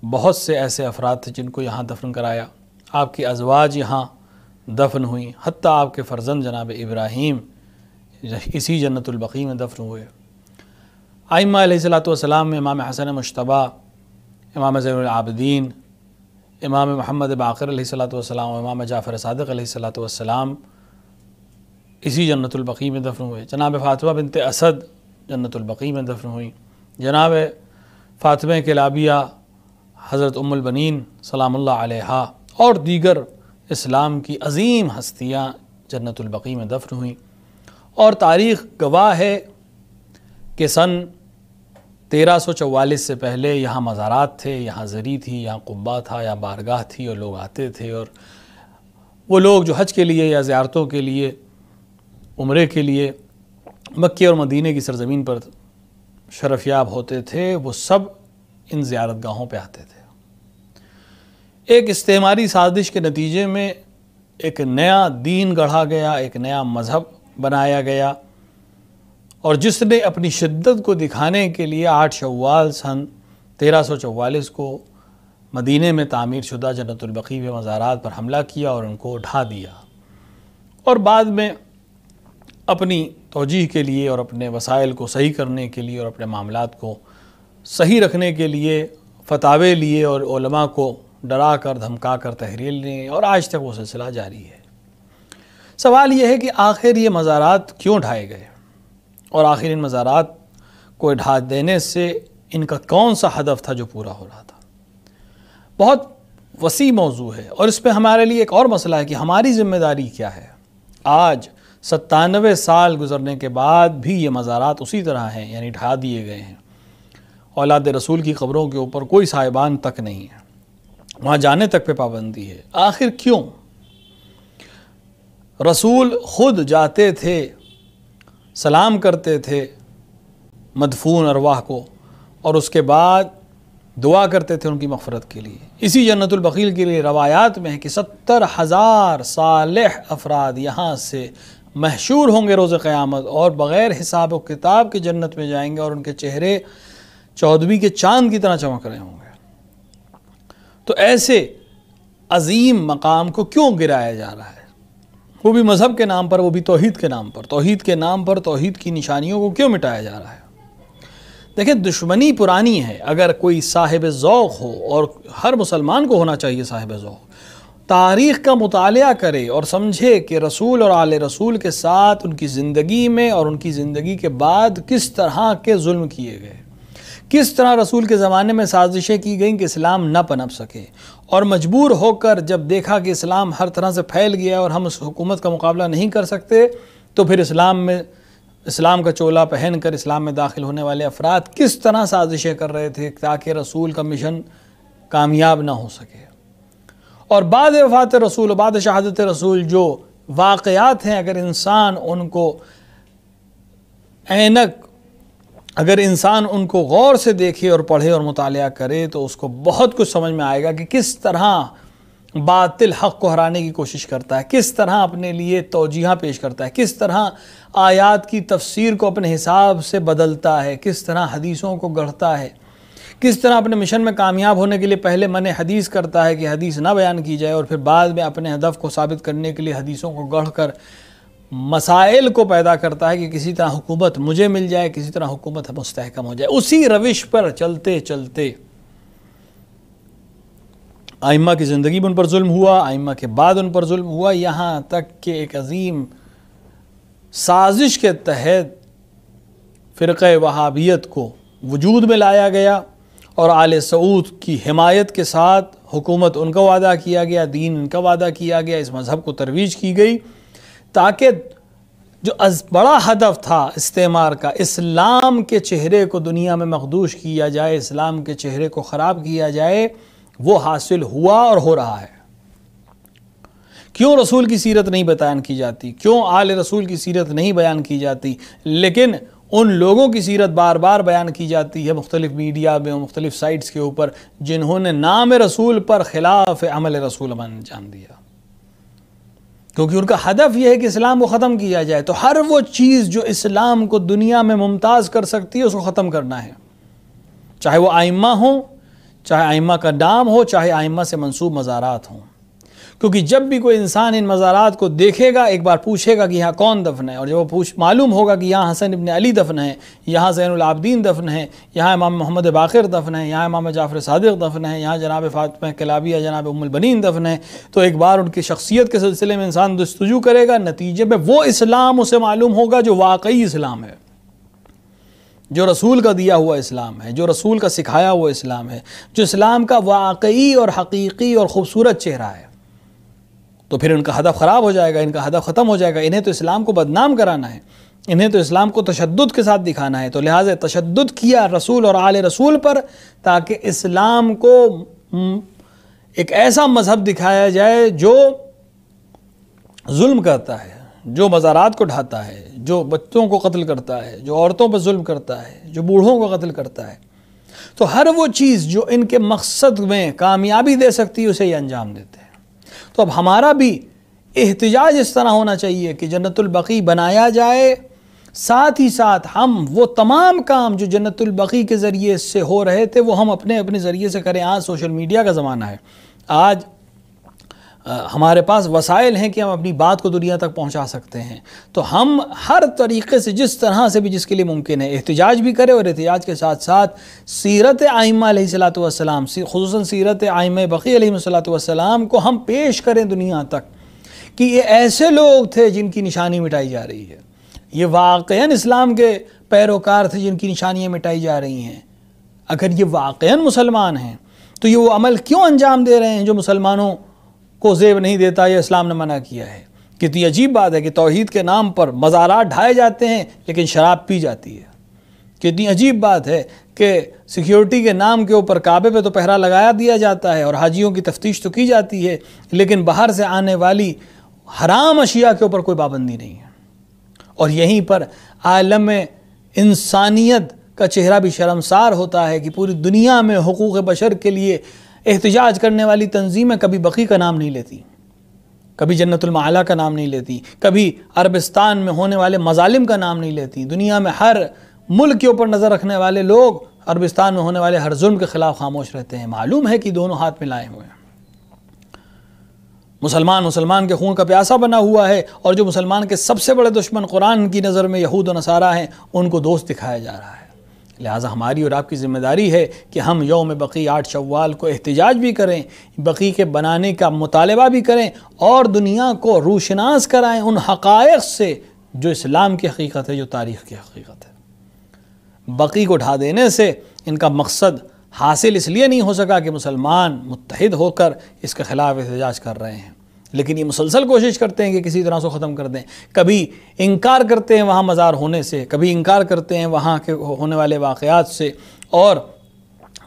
बहुत से ऐसे अफराद थे जिनको यहाँ दफन कराया। आपकी अजवाज यहाँ दफन हुई। हती आपके फ़र्जन जनाब इब्राहीम, इसी जन्नतुलबकी में दफन हुए। आइमा सलाम इमाम हसन मुशतबा, इमाम ज़ैनआबदीन इमाम महमद बाकर सलाम इमाम जाफ़र सदक सलाम इसी जन्नतुलबकी में दफन हुए। जनाब फ़ातमा बिनत असद जन्नतुलबकी में दफन हुई। जनाब फ़ातमा के लाबिया हज़रत उम्मबनीन सलामुल्लाह अलैहा और दीगर इस्लाम की अजीम हस्तियाँ जन्नतुलबकी में दफन हुई। और तारीख़ गवाह है कि सन तेरह सौ चवालीस से पहले यहाँ मज़ारात थे, यहाँ ज़री थी, यहाँ कुब्बा था, यहाँ बारगाह थी और लोग आते थे और वो लोग जो हज के लिए या ज़्यारतों के लिए, उम्र के लिए मक्के और मदीने की सरज़मीन पर शरफ़याब होते थे, वो सब इन ज़्यारत गाहों पर आते थे। एक इस्तेमारी साजिश के नतीजे में एक नया दीन गढ़ा गया, एक नया मज़हब बनाया गया। और जिसने अपनी शिद्दत को दिखाने के लिए आठ शवाल सन तेरह सौ चवालीस को मदीने में तामीर शुदा जन्नतुलबकी में मज़ारात पर हमला किया और उनको उठा दिया। और बाद में अपनी तोजीह के लिए और अपने वसाइल को सही करने के लिए और अपने मामला को सही रखने के लिए, फतावे लिए और को डरा कर धमका कर तहरीर लिए और आज तक वो सिलसिला जारी है। सवाल यह है कि आखिर ये मज़ारात क्यों ढाए गए? और आखिर इन मज़ारात को ढा देने से इनका कौन सा हदफ था जो पूरा हो रहा था? बहुत वसी मौजू है और इस पर हमारे लिए एक और मसला है कि हमारी ज़िम्मेदारी क्या है? आज सत्तानवे साल गुजरने के बाद भी ये मज़ारात उसी तरह हैं, यानी ढा दिए गए हैं। औलाद रसूल की ख़बरों के ऊपर कोई साहिबान तक नहीं है। वहाँ जाने तक पे पाबंदी है। आखिर क्यों? रसूल ख़ुद जाते थे, सलाम करते थे मदफून अरवाह को और उसके बाद दुआ करते थे उनकी मफ़रत के लिए। इसी जन्नतुलबकील के लिए रवायात में है कि सत्तर हज़ार साल अफराद यहाँ से मशहूर होंगे रोज़ क़यामत और बग़ैर हिसाब व किताब के जन्नत में जाएँगे और उनके चेहरे चौदहवीं के चाँद की तरह चमक रहे होंगे। तो ऐसे अजीम मकाम को क्यों गिराया जा रहा है? वो भी मज़हब के नाम पर, वो भी तोहद के नाम पर। तोहद के नाम पर, तोहद की निशानियों को क्यों मिटाया जा रहा है? देखिए दुश्मनी पुरानी है। अगर कोई साहिब ज़ौक़ हो, और हर मुसलमान को होना चाहिए साहिब ज़ौक़, तारीख़ का मुताल करे और समझे कि रसूल और आल रसूल के साथ उनकी ज़िंदगी में और उनकी ज़िंदगी के बाद किस तरह के जुल्म किए गए। किस तरह रसूल के ज़माने में साजिशें की गई कि इस्लाम न पनप सके? और मजबूर होकर जब देखा कि इस्लाम हर तरह से फैल गया और हम उस हुकूमत का मुकाबला नहीं कर सकते तो फिर इस्लाम में, इस्लाम का चोला पहन कर इस्लाम में दाखिल होने वाले अफराद किस तरह साजिशें कर रहे थे ताकि रसूल का मिशन कामयाब ना हो सके? और बाद वफ़ात रसूल, बाद शहादत रसूल जो वाक़ात हैं, अगर इंसान उनको ऐनक अगर इंसान उनको गौर से देखे और पढ़े और मुताल करे तो उसको बहुत कुछ समझ में आएगा कि किस तरह बातिल हक़ को हराने की कोशिश करता है, किस तरह अपने लिए तोजीहाँ पेश करता है, किस तरह आयात की तफसीर को अपने हिसाब से बदलता है, किस तरह हदीसों को गढ़ता है, किस तरह अपने मिशन में कामयाब होने के लिए पहले मन हदीस करता है कि हदीस ना बयान की जाए और फिर बाद में अपने हदफ को साबित करने के लिए हदीसों को गढ़ कर मसाइल को पैदा करता है कि किसी तरह हुकूमत मुझे मिल जाए, किसी तरह हुकूमत मुस्तहकम हो जाए। उसी रविश पर चलते चलते आइमा की ज़िंदगी में उन पर जुल्म हुआ, आइमा के बाद उन पर जुल्म हुआ। यहाँ तक कि एक अजीम साजिश के तहत फ़िरक़ वहाबियत को वजूद में लाया गया और आल सऊद की हिमायत के साथ हुकूमत उनका वादा किया गया, दीन उनका वादा किया गया, इस मज़हब को तरवीज की गई। ताकि जो अज, बड़ा हदफ था इस्तेमार का, इस्लाम के चेहरे को दुनिया में मखदूश किया जाए, इस्लाम के चेहरे को ख़राब किया जाए, वो हासिल हुआ और हो रहा है। क्यों रसूल की सीरत नहीं बयान की जाती? क्यों आल रसूल की सीरत नहीं बयान की जाती? लेकिन उन लोगों की सीरत बार बार बयान की जाती है मुख्तलिफ़ मीडिया में मुख्तलिफ़ साइट्स के ऊपर, जिन्होंने नाम रसूल पर खिलाफ अमल रसूल अंजाम दिया। क्योंकि उनका हदफ यह है कि इस्लाम को ख़त्म किया जाए तो हर वो चीज़ जो इस्लाम को दुनिया में मुमताज़ कर सकती है, उसको ख़त्म करना है। चाहे वो आइमा हो, चाहे आइमा का नाम हो, चाहे आइमा से मंसूब मज़ारात हों। क्योंकि जब भी कोई इंसान इन मज़ारात को देखेगा, एक बार पूछेगा कि यहाँ कौन दफन है? और जब वो पूछ, मालूम होगा कि यहाँ हसन इबन अली दफन है, यहाँ जैनआबदीन दफन है, यहाँ इमाम मोहम्मद बाकर दफन है, यहाँ इमाम जाफ़र सदक दफन है, यहाँ जनाब फ़ातमा कलाबिया, जनाब उम्मबनीन दफन है। तो एक बार उनकी शख्सियत के सिलसिले में इंसान दस्तजू करेगा, नतीजे में वो इस्लाम उसे मालूम होगा जो वाकई इस्लाम है। जो रसूल का दिया हुआ इस्लाम है, जो रसूल का सिखाया हुआ इस्लाम है, जो इस्लाम का वाकई और हकीकी और ख़ूबसूरत चेहरा है। तो फिर उनका हदफ ख़राब हो जाएगा, इनका हदफ ख़त्म हो जाएगा। इन्हें तो इस्लाम को बदनाम कराना है। इन्हें तो इस्लाम को तशद के साथ दिखाना है। तो लिहाजा तशद किया रसूल और आल रसूल पर ताकि इस्लाम को एक ऐसा मज़हब दिखाया जाए जो जुल्म करता है, जो मज़ारात को ढाता है, जो बच्चों को कत्ल करता है, जो औरतों पर जुल्म करता है, जो बूढ़ों को कत्ल करता है। तो हर वो चीज़ जो इनके मकसद में कामयाबी दे सकती है, उसे ये अंजाम देते तो अब हमारा भी एहतजाज इस तरह होना चाहिए कि जन्नतुलबकी बनाया जाए। साथ ही साथ हम वो तमाम काम जो जन्नतुलबकी के ज़रिए से हो रहे थे, वो हम अपने अपने ज़रिए से करें। आज सोशल मीडिया का ज़माना है। आज हमारे पास वसाइल हैं कि हम अपनी बात को दुनिया तक पहुँचा सकते हैं। तो हम हर तरीके से, जिस तरह से भी जिसके लिए मुमकिन है, एहतजाज भी करें और एहतजाज के साथ साथ सीरत आइमा सलाम खसूस सीरत आइम बकी को हम पेश करें दुनिया तक कि ये ऐसे लोग थे जिनकी निशानी मिटाई जा रही है। ये वाक़ इस्लाम के पैरोकार थे जिनकी निशानियाँ मिटाई जा रही हैं। अगर ये वाक़ मुसलमान हैं तो ये वो अमल क्यों अंजाम दे रहे हैं जो मुसलमानों को जेब नहीं देता, या इस्लाम ने मना किया है। कितनी अजीब बात है कि तोहहीद के नाम पर मज़ारात ढाए जाते हैं, लेकिन शराब पी जाती है। कितनी अजीब बात है कि सिक्योरिटी के नाम के ऊपर काबे पे तो पहरा लगाया दिया जाता है और हाजियों की तफ्तीश तो की जाती है, लेकिन बाहर से आने वाली हराम अशिया के ऊपर कोई पाबंदी नहीं है। और यहीं पर आलम इंसानियत का चेहरा भी शर्मसार होता है कि पूरी दुनिया में हकूक़ बशर के लिए एहतजाज करने वाली तंजीमें कभी बकी का नाम नहीं लेती, कभी जन्नतुलमाला का नाम नहीं लेती, कभी अरबिस्तान में होने वाले मजालिम का नाम नहीं लेती। दुनिया में हर मुल्क के ऊपर नज़र रखने वाले लोग अरबिस्तान में होने वाले हर जुल्म के ख़िलाफ़ खामोश रहते हैं। मालूम है कि दोनों हाथ में लाए हुए हैं। मुसलमान मुसलमान के खून का प्यासा बना हुआ है और जो मुसलमान के सबसे बड़े दुश्मन कुरान की नज़र में यहूद नसारा हैं, उनको दोस्त दिखाया जा रहा है। लिहाजा हमारी और आपकी ज़िम्मेदारी है कि हम योम बकी आठ शवाल को एहतजाज भी करें, बकी के बनाने का मुतालबा भी करें और दुनिया को रूशनास कराएँ उन हक़ से जो इस्लाम की हकीकत है, जो तारीख़ की हकीकत है। बकी को ढा देने से इनका मकसद हासिल इसलिए नहीं हो सका कि मुसलमान मुतहद होकर इसके ख़िलाफ़ एहतजाज कर रहे हैं। लेकिन ये मुसलसल कोशिश करते हैं कि किसी तरह से ख़त्म कर दें। कभी इनकार करते हैं वहाँ मज़ार होने से, कभी इनकार करते हैं वहाँ के होने वाले वाक़ात से, और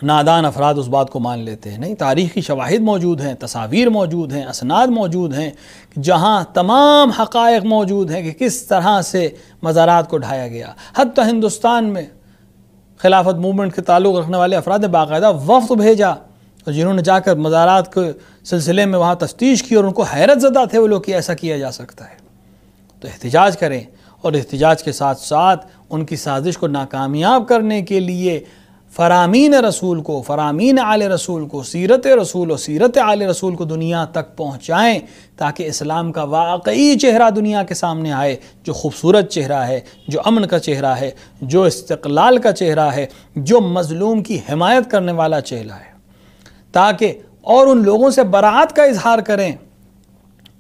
नादान अफराद उस बात को मान लेते हैं। नहीं, तारीख़ी शवाहिद मौजूद हैं, तस्वीर मौजूद हैं, असनाद मौजूद हैं, जहाँ तमाम हक़ मौजूद हैं कि किस तरह से मज़ारात को ढाया गया। हती हिंदुस्तान में खिलाफत मूवमेंट के ताल्लुक़ रखने वाले अफराद ने बाकायदा वफ्त भेजा। और जिन्होंने जाकर मज़ारात के सिलसिले में वहाँ तफ्तीश की और उनको हैरत ज़दा थे वो लोग कि ऐसा किया जा सकता है। तो एहतजाज करें और एहतजाज के साथ साथ उनकी साजिश को नाकामयाब करने के लिए फ़रामीन रसूल को, फ़रामीन आल रसूल को, सीरत रसूल और सीरत आल रसूल को दुनिया तक पहुँचाएँ ताकि इस्लाम का वाकई चेहरा दुनिया के सामने आए, जो खूबसूरत चेहरा है, जो अमन का चेहरा है, जो इस्तलाल का चेहरा है, जो मज़लूम की हिमायत करने वाला चेहरा है। ताकि और उन लोगों से बरात का इजहार करें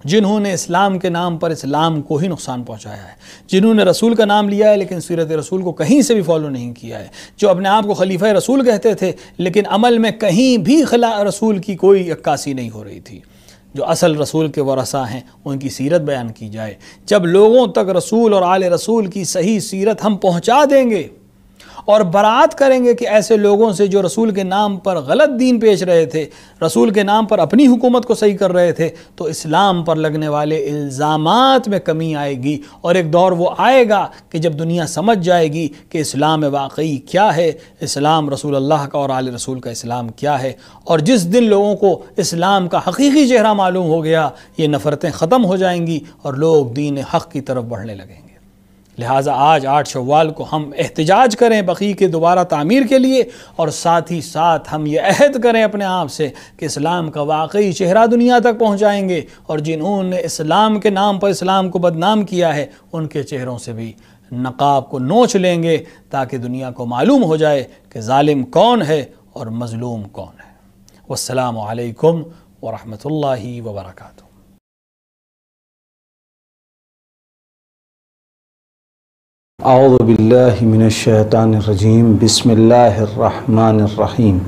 जिन्होंने इस्लाम के नाम पर इस्लाम को ही नुकसान पहुँचाया है। जिन्होंने रसूल का नाम लिया है, लेकिन सीरत रसूल को कहीं से भी फॉलो नहीं किया है। जो अपने आप को खलीफा रसूल कहते थे, लेकिन अमल में कहीं भी खिला रसूल की कोई अक्कासी नहीं हो रही थी। जो असल रसूल के वरसा हैं, उनकी सीरत बयान की जाए। जब लोगों तक रसूल और आल रसूल की सही सीरत हम पहुँचा देंगे और बरात करेंगे कि ऐसे लोगों से जो रसूल के नाम पर गलत दीन पेश रहे थे, रसूल के नाम पर अपनी हुकूमत को सही कर रहे थे तो इस्लाम पर लगने वाले इल्ज़ाम में कमी आएगी। और एक दौर वो आएगा कि जब दुनिया समझ जाएगी कि इस्लाम वाकई क्या है, इस्लाम रसूल अल्लाह का और आल रसूल का इस्लाम क्या है। और जिस दिन लोगों को इस्लाम का हकीकी चेहरा मालूम हो गया, ये नफ़रतें ख़त्म हो जाएँगी और लोग दीन हक़ की तरफ़ बढ़ने लगेंगे। लिहाजा आज आठ शवाल को हम एहतजाज करें बकी के दोबारा तामीर के लिए और साथ ही साथ हम ये अहद करें अपने आप से कि इस्लाम का वाकई चेहरा दुनिया तक पहुँचाएँगे और जिन्होंने इस्लाम के नाम पर इस्लाम को बदनाम किया है, उनके चेहरों से भी नकाब को नोच लेंगे ताकि दुनिया को मालूम हो जाए कि ालिम कौन है और मज़लूम कौन है। वालकम वरहमल वर्का आउबिल्लिमिनशैतानरजीम बिस्मिल्लाहिर्रहमानिर्रहीम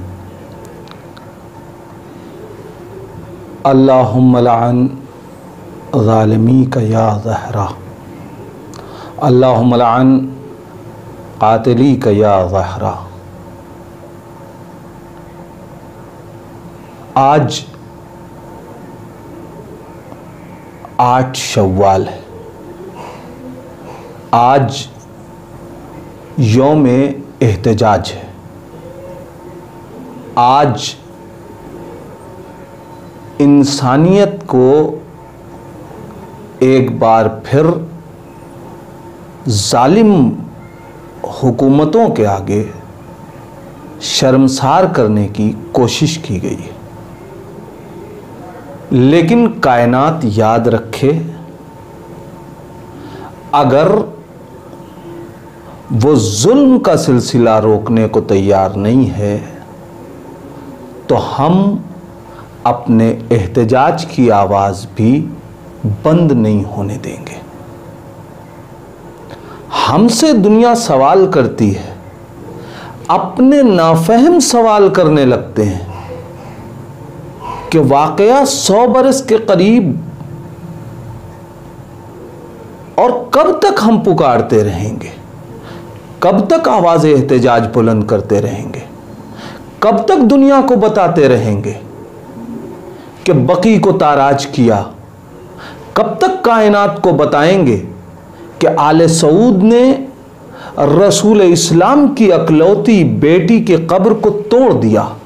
अल्लाहुम्मलान ज़ालिमी का या ज़हरा अल्लाहुम्मलान कातिली का या ज़हरा आज आठ शवाल है आज योम एहतजाज है। आज इंसानियत को एक बार फिर जालिम हुकूमतों के आगे शर्मसार करने की कोशिश की गई है। लेकिन कायनात याद रखे, अगर वो जुल्म का सिलसिला रोकने को तैयार नहीं है तो हम अपने एहतजाज की आवाज़ भी बंद नहीं होने देंगे। हमसे दुनिया सवाल करती है, अपने नाफहम सवाल करने लगते हैं कि वाकया सौ बरस के करीब और कब तक हम पुकारते रहेंगे। कब तक आवाज़ एहतजाज बुलंद करते रहेंगे? कब तक दुनिया को बताते रहेंगे कि बकी को ताराज किया? कब तक कायनात को बताएँगे कि आले सऊद ने रसूल इस्लाम की अकलौती बेटी के कब्र को तोड़ दिया?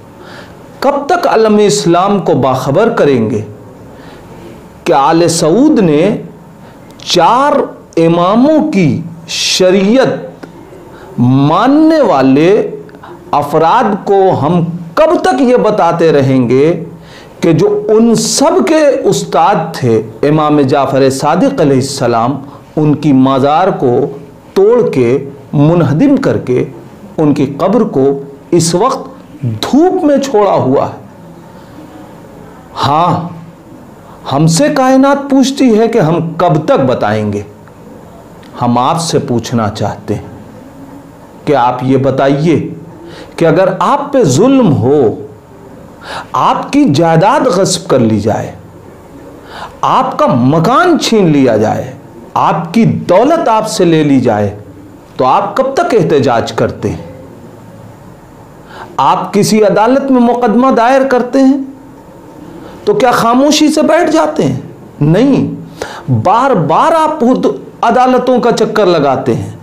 कब तक अलम इस्लाम को बाखबर करेंगे कि आले सऊद ने चार इमामों की शरीयत मानने वाले अफराद को हम कब तक ये बताते रहेंगे कि जो उन सब के उस्ताद थे, इमाम जाफ़र सादिक सलाम, उनकी मज़ार को तोड़ के, मुनहदिम करके, उनकी कब्र को इस वक्त धूप में छोड़ा हुआ है। हाँ हमसे कायनात पूछती है कि हम कब तक बताएँगे। हम आपसे पूछना चाहते हैं। कि आप ये बताइए कि अगर आप पे जुल्म हो, आपकी जायदाद गस्ब कर ली जाए, आपका मकान छीन लिया जाए, आपकी दौलत आपसे ले ली जाए तो आप कब तक एहतजाज करते हैं? आप किसी अदालत में मुकदमा दायर करते हैं तो क्या खामोशी से बैठ जाते हैं? नहीं। बार बार आप खुद अदालतों का चक्कर लगाते हैं।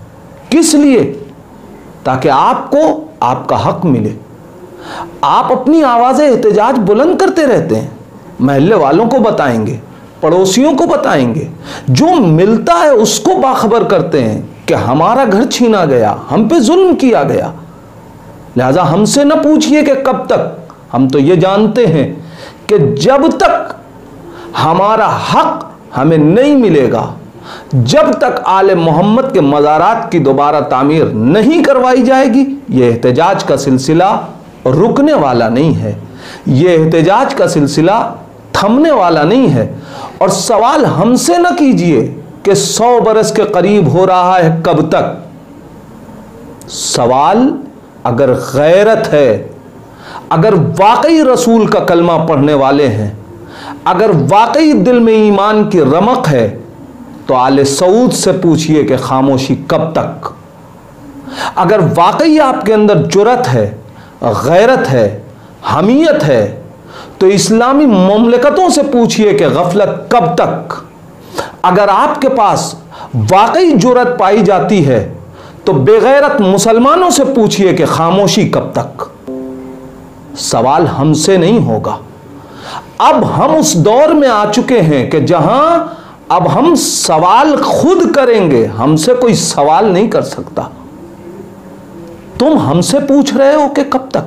किस लिए? ताकि आपको आपका हक मिले। आप अपनी आवाज़ें एहतजाज बुलंद करते रहते हैं। महल्ले वालों को बताएँगे, पड़ोसियों को बताएँगे। जो मिलता है उसको बाखबर करते हैं कि हमारा घर छीना गया, हम पे जुल्म किया गया। लिहाजा हमसे न पूछिए कि कब तक। हम तो ये जानते हैं कि जब तक हमारा हक हमें नहीं मिलेगा जब तक आल मोहम्मद के मज़ारात की दोबारा तामीर नहीं करवाई जाएगी, ये एहतजाज का सिलसिला रुकने वाला नहीं है। ये एहतजाज का सिलसिला थमने वाला नहीं है। और सवाल हमसे न कीजिए कि सौ बरस के करीब हो रहा है कब तक। सवाल अगर गैरत है, अगर वाकई रसूल का कलमा पढ़ने वाले हैं, अगर वाकई दिल में ईमान की रमक है तो आले सऊद से पूछिए कि खामोशी कब तक? अगर वाकई आपके अंदर जुरत है, गैरत है, हमीयत है तो इस्लामी ममलकतों से पूछिए कि गफलत कब तक? अगर आपके पास वाकई जुरत पाई जाती है तो बेगैरत मुसलमानों से पूछिए कि खामोशी कब तक? सवाल हमसे नहीं होगा। अब हम उस दौर में आ चुके हैं कि जहाँ अब हम सवाल खुद करेंगे, हमसे कोई सवाल नहीं कर सकता। तुम हमसे पूछ रहे हो कि कब तक?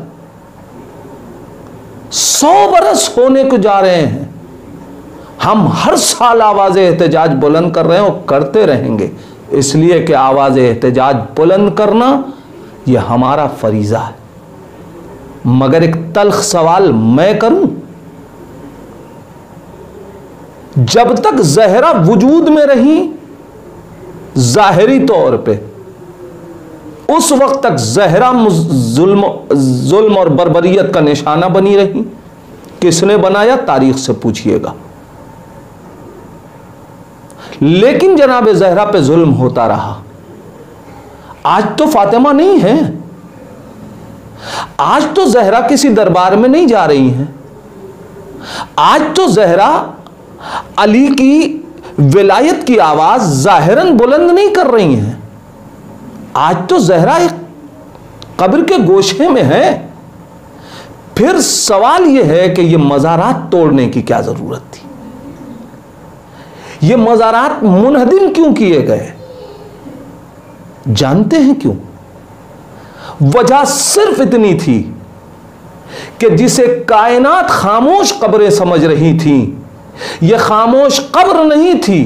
सौ बरस होने को जा रहे हैं। हम हर साल आवाज़ एहतजाज बुलंद कर रहे हैं और करते रहेंगे। इसलिए कि आवाज़ एहतजाज बुलंद करना यह हमारा फरीजा है। मगर एक तलख सवाल मैं करूँ? जब तक जहरा वजूद में रही, जाहिरी तौर पे। उस वक्त तक जहरा जुल्म जुल्म और बरबरीत का निशाना बनी रही। किसने बनाया? तारीख से पूछिएगा। लेकिन जनाब जहरा पे जुल्म होता रहा। आज तो फातिमा नहीं है। आज तो जहरा किसी दरबार में नहीं जा रही हैं। आज तो जहरा अली की विलायत की आवाज़ जाहिरन बुलंद नहीं कर रही हैं। आज तो जहरा एक कब्र के गोशे में है। फिर सवाल यह है कि यह मज़ारात तोड़ने की क्या ज़रूरत थी? ये मज़ारात मुनहदिम क्यों किए गए? जानते हैं क्यों? वजह सिर्फ़ इतनी थी कि जिसे कायनात खामोश कब्रें समझ रही थी यह खामोश कब्र नहीं थी,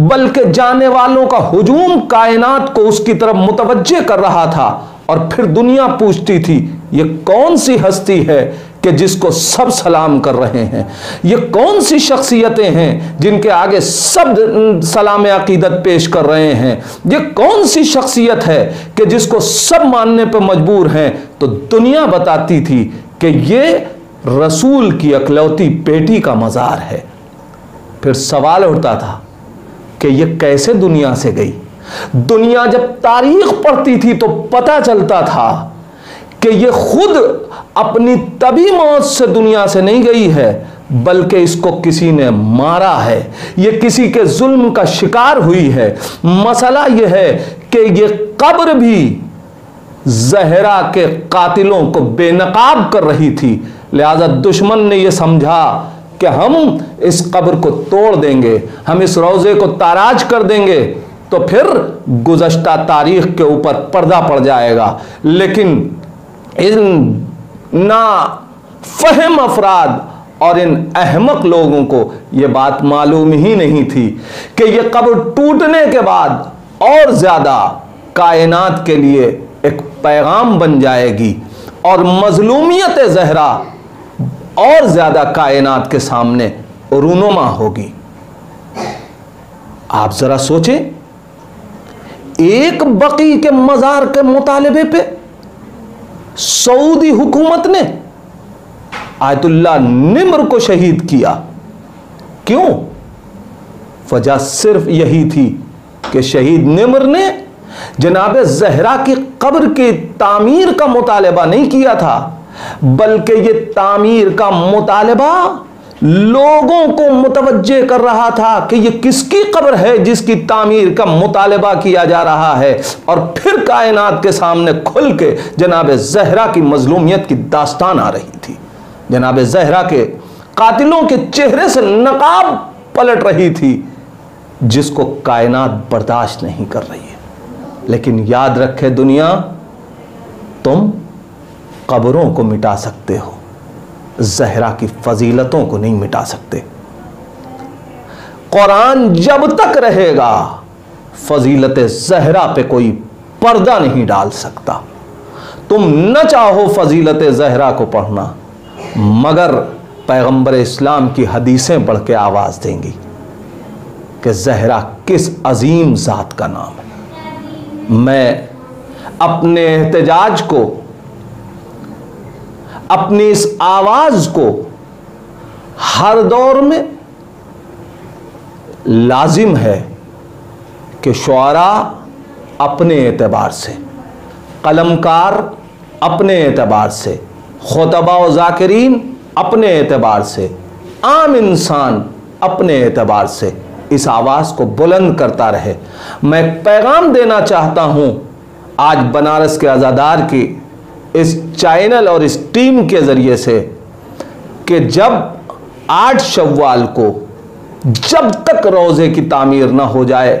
बल्कि जाने वालों का हुजूम कायनात को उसकी तरफ़ मुतवज्जे कर रहा था। और फिर दुनिया पूछती थी, ये कौन सी हस्ती है कि जिसको सब सलाम कर रहे हैं? ये कौन सी शख्सियतें हैं जिनके आगे सब सलाम अकीदत पेश कर रहे हैं? ये कौन सी शख्सियत है कि जिसको सब मानने पर मजबूर हैं? तो दुनिया बताती थी कि ये रसूल की अकलौती बेटी का मज़ार है। फिर सवाल उठता था कि ये कैसे दुनिया से गई? दुनिया जब तारीख पढ़ती थी तो पता चलता था कि ये खुद अपनी तभी मौत से दुनिया से नहीं गई है, बल्कि इसको किसी ने मारा है। ये किसी के जुल्म का शिकार हुई है। मसला यह है कि ये कब्र भी जहरा के कातिलों को बेनकाब कर रही थी। लिहाजा दुश्मन ने यह समझा कि हम इस कब्र को तोड़ देंगे, हम इस रोज़े को ताराज कर देंगे तो फिर गुजश्ता तारीख के ऊपर पर्दा पड़ जाएगा। लेकिन इन ना फहम अफराद और इन अहमक लोगों को यह बात मालूम ही नहीं थी कि यह कब्र टूटने के बाद और ज़्यादा कायनात के लिए एक पैगाम बन जाएगी और मजलूमियत जहरा और ज़्यादा कायनात के सामने रूनुमा होगी। आप ज़रा सोचें, एक बकी के मज़ार के मुतालबे पे सऊदी हुकूमत ने आयतुल्ला निम्र को शहीद किया। क्यों? वजह सिर्फ़ यही थी कि शहीद निम्र ने जनाब जहरा की कब्र की तामीर का मुतालबा नहीं किया था। बल्कि ये तामीर का मुतालबा लोगों को मुतवज्जे कर रहा था कि ये किसकी कब्र है जिसकी तामीर का मुतालबा किया जा रहा है। और फिर कायनात के सामने खुल के जनाब जहरा की मजलूमियत की दास्तान आ रही थी। जनाब जहरा के कातिलों के चेहरे से नकाब पलट रही थी, जिसको कायनात बर्दाश्त नहीं कर रही है। लेकिन याद रखे दुनिया, तुम कब्रों को मिटा सकते हो, जहरा की फजीलतों को नहीं मिटा सकते। कुरान जब तक रहेगा, फजीलत जहरा पे कोई पर्दा नहीं डाल सकता। तुम न चाहो फजीलत जहरा को पढ़ना, मगर पैगंबर इस्लाम की हदीसें पढ़ के आवाज़ देंगी कि जहरा किस अजीम ज़ात का नाम है। मैं अपने एहतजाज को अपनी इस आवाज़ को हर दौर में लाजिम है कि शुरा अपने एतबार से, कलमकार अपने एतबार से, खुतबा ज़ाकरीन अपने एतबार से, आम इंसान अपने एतबार से इस आवाज़ को बुलंद करता रहे। मैं पैगाम देना चाहता हूँ आज बनारस के आज़ादार की इस चैनल और इस टीम के ज़रिए से कि जब आठ शव्वाल को जब तक रोज़े की तामीर ना हो जाए,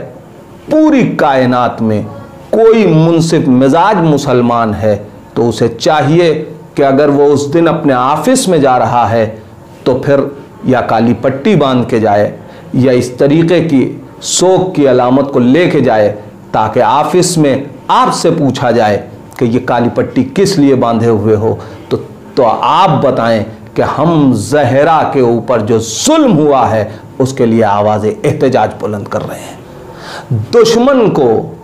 पूरी कायनात में कोई मुनसिफ मिजाज मुसलमान है तो उसे चाहिए कि अगर वो उस दिन अपने ऑफ़िस में जा रहा है तो फिर या काली पट्टी बाँध के जाए, या इस तरीके की शोक की अलामत को लेके जाए, ताकि ऑफ़िस में आपसे पूछा जाए कि ये काली पट्टी किस लिए बांधे हुए हो? तो तो आप बताएँ कि हम जहरा के ऊपर जो जुल्म हुआ है, उसके लिए आवाज़ एहतजाज बुलंद कर रहे हैं। दुश्मन को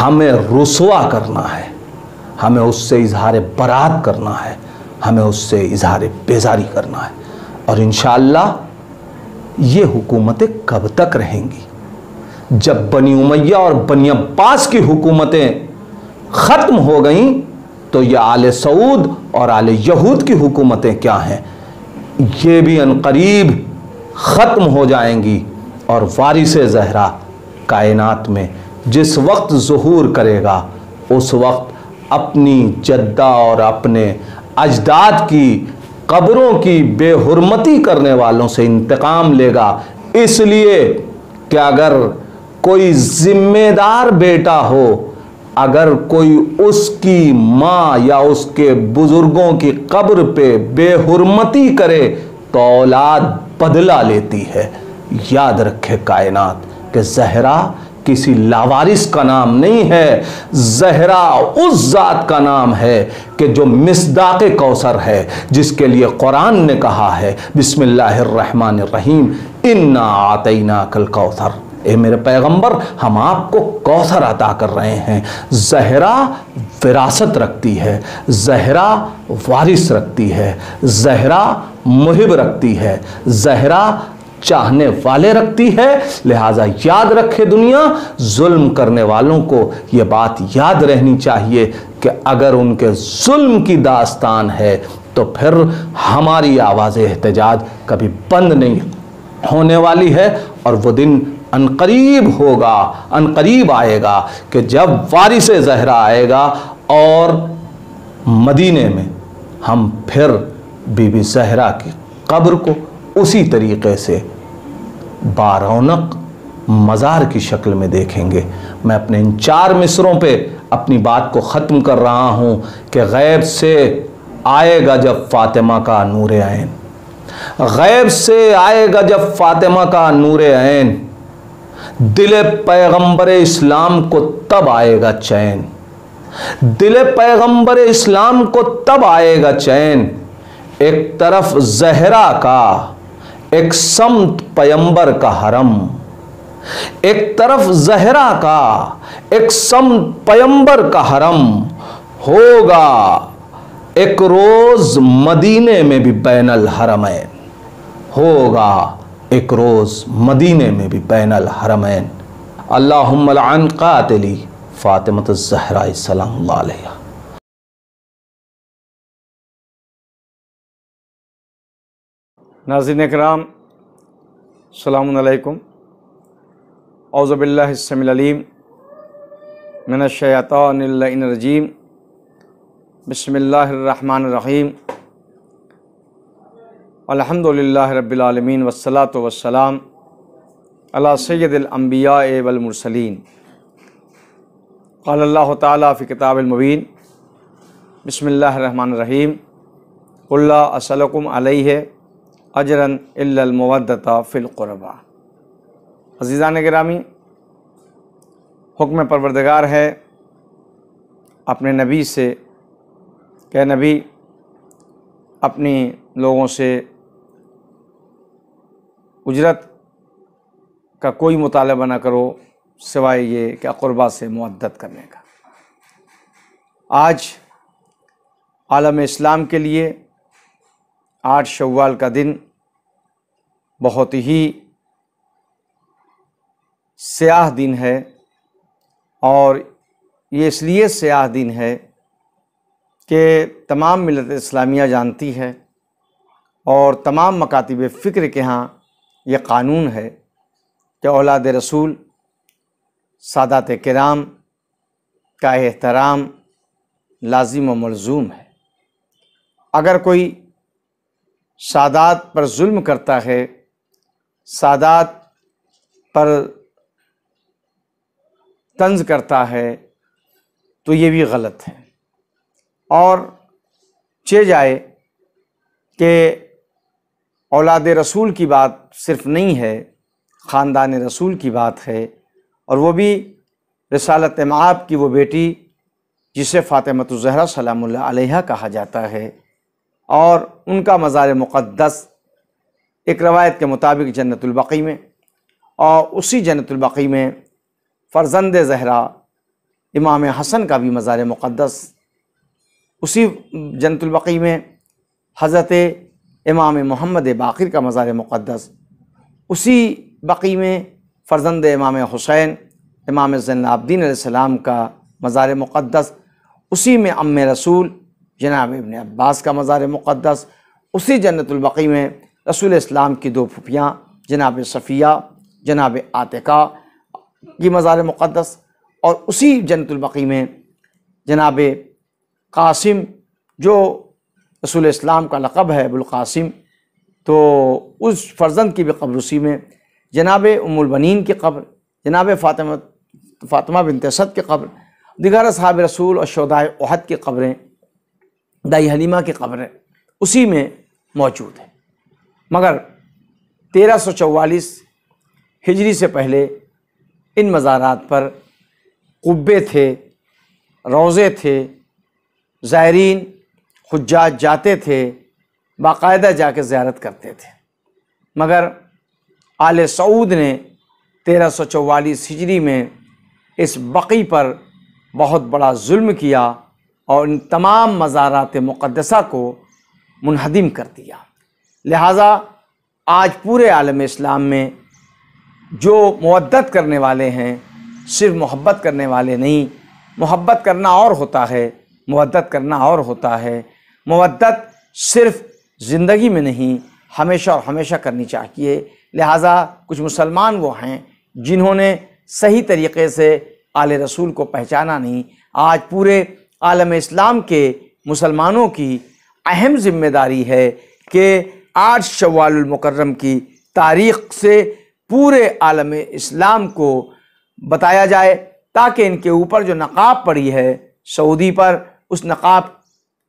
हमें रुसवा करना है, हमें उससे इजहार बरात करना है, हमें उससे इजहार बेजारी करना है। और इन ये हुकूमतें कब तक रहेंगी? जब बनी उमैया और बनी अब्बास की हुकूमतें ख़त्म हो गई तो यह आल सऊद और आल यहूद की हुकूमतें क्या हैं? ये भी अनकरीब ख़त्म हो जाएँगी और वारिस जहरा कायनात में जिस वक्त ज़हूर करेगा, उस वक्त अपनी जद्दा और अपने अजदाद की कब्रों की बेहरमती करने वालों से इंतकाम लेगा। इसलिए कि अगर कोई जिम्मेदार बेटा हो अगर कोई उसकी माँ या उसके बुज़ुर्गों की कब्र पे बेहरमती करे तो औलाद बदला लेती है। याद रखे कायनात कि जहरा किसी लावारिस का नाम नहीं है। जहरा उस ज़ात का नाम है कि जो मिसदाक कौसर है, जिसके लिए कुरान ने कहा है, बिस्मिल्लाहिर्रहमानिर्रहीम, इन्ना आतना कल कौसर। ए मेरे पैगंबर, हम आपको कौसर अता कर रहे हैं। जहरा विरासत रखती है, जहरा वारिस रखती है, जहरा मुहिब रखती है, जहरा चाहने वाले रखती है। लिहाजा याद रखे दुनिया, जुल्म करने वालों को ये बात याद रहनी चाहिए कि अगर उनके जुल्म की दास्तान है तो फिर हमारी आवाज़ एहतजाज कभी बंद नहीं होने वाली है और वो दिन अनकरीब होगा, अनकरीब आएगा कि जब वारिस जहरा आएगा और मदीने में हम फिर बीबी जहरा की कब्र को उसी तरीके से बारौनक मज़ार की शक्ल में देखेंगे। मैं अपने इन चार मिसरों पे अपनी बात को ख़त्म कर रहा हूँ कि गैब से आएगा जब फ़ातिमा का नूर आन गैब से आएगा जब फ़ातिमा का नूर आन दिल पैगंबर इस्लाम को तब आएगा चैन। दिल पैगंबर इस्लाम को तब आएगा चैन। एक तरफ़ जहरा का, एक समत पयंबर का हरम। एक तरफ़ जहरा का, एक समत पयंबर का हरम। होगा एक रोज मदीने में भी बैनल हरमैन। होगा एक रोज मदीने में भी बैनल हरमैन। अल्लाह कातली फ़ातिमत जहरा सलाम नाजिन कराम सलामकुम औज़बिल्लिसमीम मिनशैतानरजीम बसमीम अल्हम्दुलिल्लाह रब्बिल आलमीन वसलाम अला सय्यदिल अंबिया वल मुरसलीन क़ाल अल्लाह ताला रहीम असलकुम अजरन इल्लल मुवद्दता फ़िल क़ुरबा अज़ीज़ान गिरामी हुक्म परवरदिगार है अपने नबी से कि नबी अपनी लोगों से उजरत का कोई मुतालबा ना करो सिवाय ये कि क़ुरबा से मुद्दत करने का। आज आलम इस्लाम के लिए आठ शव्वाल का दिन बहुत ही स्याह दिन है और ये इसलिए स्याह दिन है कि तमाम मिलत इस्लामिया जानती है और तमाम मकातब फ़िक्र के यहाँ यह क़ानून है कि औलाद रसूल, सादात कराम का एहतराम लाजिम मलजूम है। अगर कोई सादात पर जुल्म करता है, सादात पर तंज करता है तो ये भी गलत है। और चे जाए कि औलाद रसूल की बात सिर्फ़ नहीं है, ख़ानदान रसूल की बात है, और वो भी रसालत माब की वो बेटी, जिसे फ़ातिमत ज़हरा सलाम कहा जाता है, और उनका मज़ार मुक़द्दस एक रवायत के मुताबिक जन्नतुलबकी में, और उसी जन्नतुलबकी में फ़र्जंद ज़हरा, इमाम हसन का भी मज़ार मुक़द्दस, उसी जन्नतुलबकी में हज़रत इमाम मोहम्मद बाक़िर का मज़ार मुक़द्दस। उसी बकी में फ़र्जंद इमाम हुसैन, इमाम ज़ैनआबदीन सलाम का मज़ार मुक़दस उसी में अम रसूल, जनाब इबन अब्बास का मज़ार मुक़द्दस। उसी जन्नतुलबकी में रसूल इस्लाम की दो फुफियाँ, जनाब सफ़िया, जनाब आतिका की मज़ार मुक़द्दस। और उसी जन्नतुलबकी में जनाब कासिम, जो रसूल इस्लाम का लक़ब है अबुलक़ासिम तो उस फ़र्जंद की भी कब्र उसी में। जनाब उमुलबनीन की कब्र, जनाब फ़ातिमा फ़ातिमा बिन तसद की कब्र, दिगर साहब रसूल और शदाय अहद की कब्रें, दाई हलीमा की कब्रें उसी में मौजूद है। मगर तेरह सौ चौवालीस हिजरी से पहले इन मज़ारात पर कुब्बे थे, रोज़े थे, ज़ायरीन हजाज जाते थे, बाकायदा जाके ज़्यारत करते थे। मगर आल सऊद ने तेरह सौ चौवालीस हिजरी में इस बकी पर बहुत बड़ा जुल्म किया और इन तमाम मज़ारात मुक़दसा को मुनहदिम कर दिया। लिहाजा आज पूरे आलम इस्लाम में जो मुद्दत करने वाले हैं, सिर्फ़ मोहब्बत करने वाले नहीं, मोहब्बत करना और होता है मुद्दत करना और होता है मुद्दत सिर्फ़ ज़िंदगी में नहीं, हमेशा और हमेशा करनी चाहिए। लिहाजा कुछ मुसलमान वो हैं जिन्होंने सही तरीक़े से आल रसूल को पहचाना नहीं। आज पूरे आलम इस्लाम के मुसलमानों की अहम ज़िम्मेदारी है कि आज शवालमकरम की तारीख़ से पूरे आलम इस्लाम को बताया जाए, ताकि इनके ऊपर जो नकाब पड़ी है सऊदी पर, उस नकाब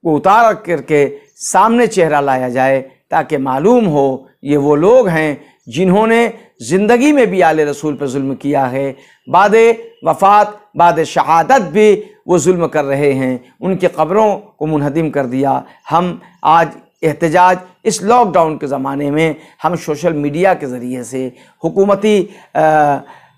को उतार करके सामने चेहरा लाया जाए ताकि मालूम हो ये वो लोग हैं जिन्होंने ज़िंदगी में भी आल रसूल पर जुल्म किया है। बाद वफ़ात, बाद शहादत भी वो जुल्म कर रहे हैं। उनकी ख़बरों को मुनहदिम कर दिया। हम आज एहतजाज इस लॉकडाउन के ज़माने में हम सोशल मीडिया के ज़रिए से, हुकूमती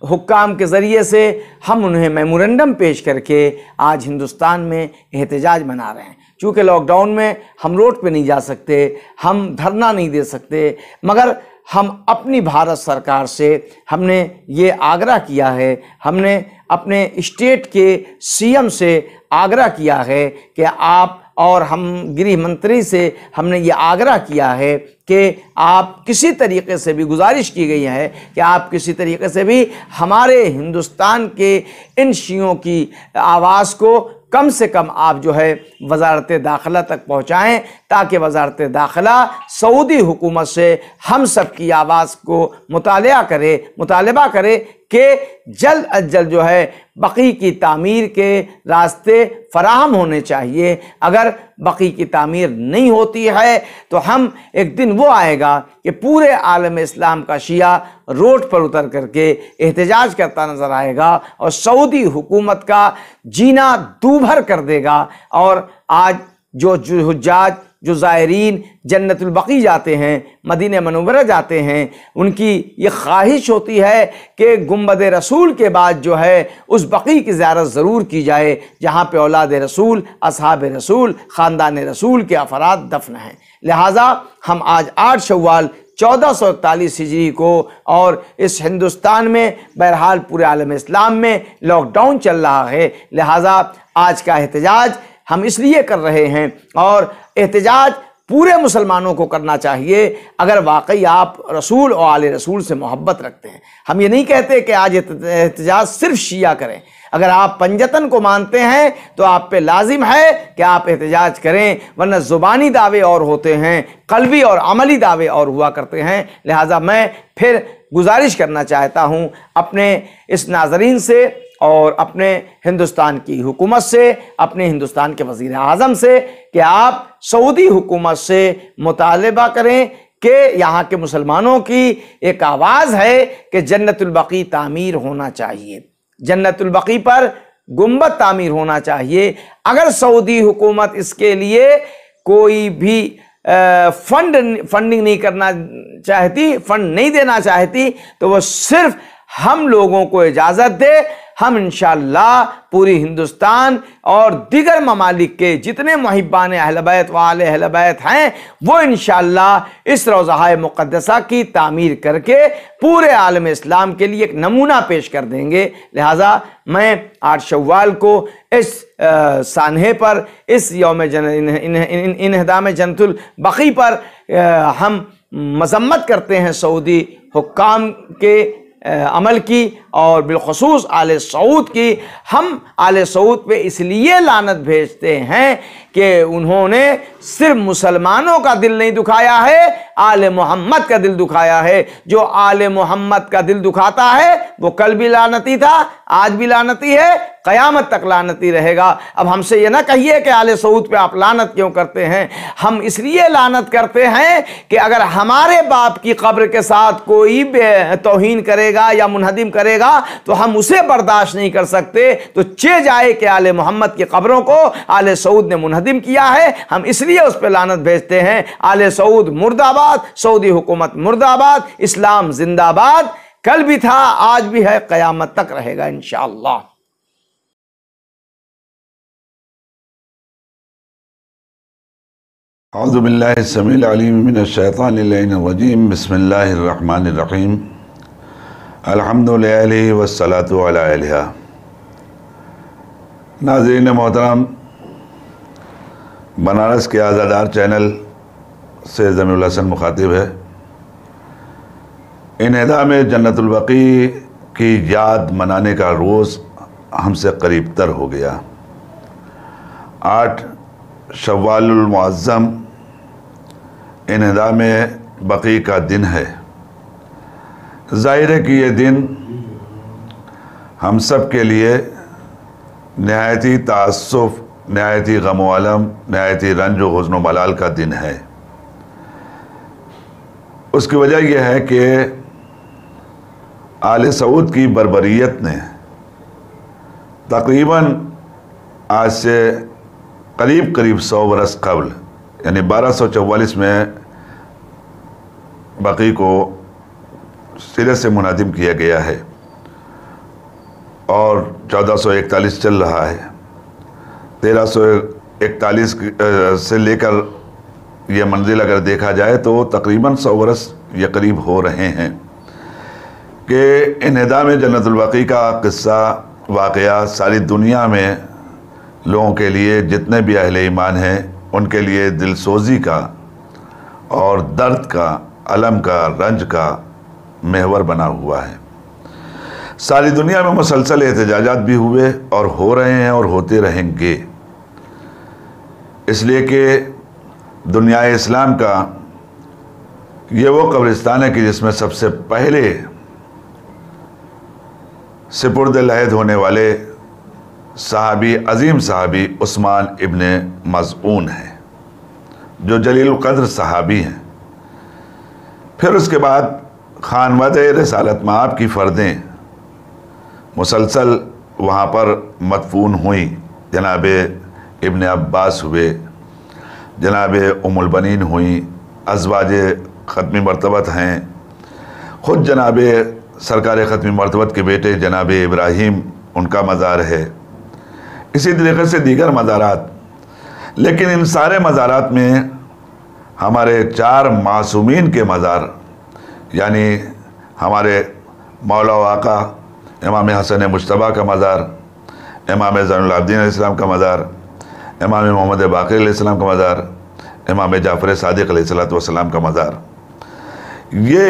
हुक्काम के ज़रिए से हम उन्हें मेमोरेंडम पेश करके आज हिंदुस्तान में एहतजाज मना रहे हैं। चूँकि लॉकडाउन में हम रोड पे नहीं जा सकते, हम धरना नहीं दे सकते, मगर हम अपनी भारत सरकार से हमने ये आग्रह किया है, हमने अपने स्टेट के सीएम से आग्रह किया है कि आप और हम गृह मंत्री से हमने ये आग्रह किया है कि आप किसी तरीके से भी गुजारिश की गई है कि आप किसी तरीके से भी हमारे हिंदुस्तान के इन शियों की आवाज़ को कम से कम आप जो है वजारत दाखिला तक पहुँचाएँ, ताकि वजारत दाखिला सऊदी हुकूमत से हम सब की आवाज़ को मुताल करे, मुतालबा करे कि जल्द अज जल्द जो है बकी की तामीर के रास्ते फराहम होने चाहिए। अगर बकी की तामीर नहीं होती है तो हम एक दिन वो आएगा कि पूरे आलम इस्लाम का शिया रोड पर उतर करके एहतजाज करता नज़र आएगा और सऊदी हुकूमत का जीना दूभर कर देगा। और आज जो हजाज जो ज़ायरीन जन्नतुलबकी जाते हैं, मदीन मनवर जाते हैं, उनकी ये ख्वाहिश होती है कि गुंबद रसूल के बाद जो है, उस बकी की ज़्यारत ज़रूर की जाए, जहाँ पे औलाद रसूल, असहाब रसूल, ख़ानदान रसूल के अफराद दफन हैं। लिहाजा हम आज आठ शवाल, चौदह सौ इकतालीस हिजरी को और इस हिंदुस्तान में, बहरहाल पूरे आलम इस्लाम में लॉकडाउन चल रहा है। लिहाजा आज का एहतजाज हम इसलिए कर रहे हैं और एहतजाज पूरे मुसलमानों को करना चाहिए। अगर वाकई आप रसूल और आल रसूल से मोहब्बत रखते हैं, हम ये नहीं कहते कि आज एहतजाज सिर्फ़ शिया करें। अगर आप पंजतन को मानते हैं तो आप पे लाजिम है कि आप एहतजाज करें, वरना ज़ुबानी दावे और होते हैं, कलबी और अमली दावे और हुआ करते हैं। लिहाजा मैं फिर गुजारिश करना चाहता हूँ अपने इस नाजरीन से और अपने हिंदुस्तान की हुकूमत से, अपने हिंदुस्तान के वज़ी अजम से कि आप सऊदी हुकूमत से मुतालबा करें कि यहाँ के मुसलमानों की एक आवाज़ है कि जन्नतुलबकी तामीर होना चाहिए। जन्नतुलबकी पर गुंबद तामीर होना चाहिए। अगर सऊदी हुकूमत इसके लिए कोई भी फंड, फंडिंग नहीं करना चाहती, फंड नहीं देना चाहती तो वह सिर्फ़ हम लोगों को इजाज़त दे। हम इन पूरी हिंदुस्तान और दिगर ममालिक के जितने मुहिबान अहलबैत वाले अहलबैत हैं वो इन इस रोज़ा मुक़दसा की तामीर करके पूरे आलम इस्लाम के लिए एक नमूना पेश कर देंगे। लिहाजा मैं आठ शवाल को इस सानहे पर इस योम जन इनहदाम जनतुल बकी पर आ, हम मजम्मत करते हैं सऊदी हुक्काम के अमल की और बिलखसूस आल सऊद की, हम आल सऊद पे इसलिए लानत भेजते हैं कि उन्होंने सिर्फ़ मुसलमानों का दिल नहीं दुखाया है, आल मोहम्मद का दिल दुखाया है। जो आल मोहम्मद का दिल दुखाता है, वो कल भी लानती था, आज भी लानती है, क़यामत तक लानती रहेगा। अब हमसे ये ना कहिए कि आल सऊद पे आप लानत क्यों करते हैं। हम इसलिए लानत करते हैं कि अगर हमारे बाप की कब्र के साथ कोई तोहन करेगा या मुनहदिम करेगा तो हम उसे बर्दाश्त नहीं कर सकते। तो चे जाए कि आल मोहम्मद की कब्रों को आल सऊद ने मुनहदिम किया है। हम इसलिए उस पर लानत भेजते हैं। आल सऊद मुर्दाबाद, सऊदी हुकूमत मुर्दाबाद, इस्लाम जिंदाबाद। कल भी था, आज भी है, क़यामत तक रहेगा इन अज़बिल्लासमीम बसमीम अलहमदिल्ला वसलात नाजरीन मोहतरम बनारस के आज़ादार चैनल से जमील हसन मुखातिब है। इनहदा में जन्नतुलबकी की याद मनाने का रोज़ हमसे करीब तर हो गया। आठ शवालमज़म इनहदा में बकी का दिन है। ज़ाहिर है कि ये दिन हम सब के लिए नहायती तसफ़, नहायती गम आलम रंज हज़न मलाल का दिन है। उसकी वजह यह है कि आल सऊद की बरबरीत ने तकरीबन आज से करीब करीब सौ बरस कबल, यानी बारह सौ चौवालीस में बकी को सिरे से मुनादिम किया गया है और चौदह सौ इकतालीस चल रहा है। तेरह सौ इकतालीस से लेकर यह मंजिल अगर देखा जाए तो तकरीबन सौ वर्ष ये करीब हो रहे हैं कि इनहदा में जन्नतुलबाक़ी का किस्सा वाक़ सारी दुनिया में लोगों के लिए जितने भी अहले ईमान हैं, उनके लिए दिलसोजी का और दर्द का, अलम का, रंज का महवर बना हुआ है। सारी दुनिया में मुसलसल एहतजाजात भी हुए और हो रहे हैं और होते रहेंगे। इसलिए कि दुनिया इस्लाम का ये वो कब्रिस्तान है कि जिसमें सबसे पहले सिपुर्द लहद होने वाले साहबी, अजीम साहबी उस्मान इब्न मज़ून हैं, जो जलील कद्र साहबी हैं। फिर उसके बाद खानवद रसालत माब की फ़र्दें। मुसलसल वहाँ पर मदफून हुई। जनाब इबन अब्बास हुए। जनाब उमुलबनीन हुई। अजवाज ख़त्मी मरतबत हैं। ख़ुद जनाब सरकार ख़त्मी मरतबत के बेटे जनाब इब्राहिम, उनका मज़ार है। इसी तरीके से दीगर मज़ारात। लेकिन इन सारे मज़ारात में हमारे चार मासूमीन के मज़ार यानी हमारे मौला आका इमाम हसन मुशतबा का मज़ार इमाम ज़ैनुलाब्दीन इस्लाम का मज़ार इमाम मोहम्मद बाकर इस्लाम का मज़ार इमाम जाफ़र सदक का मज़ार। ये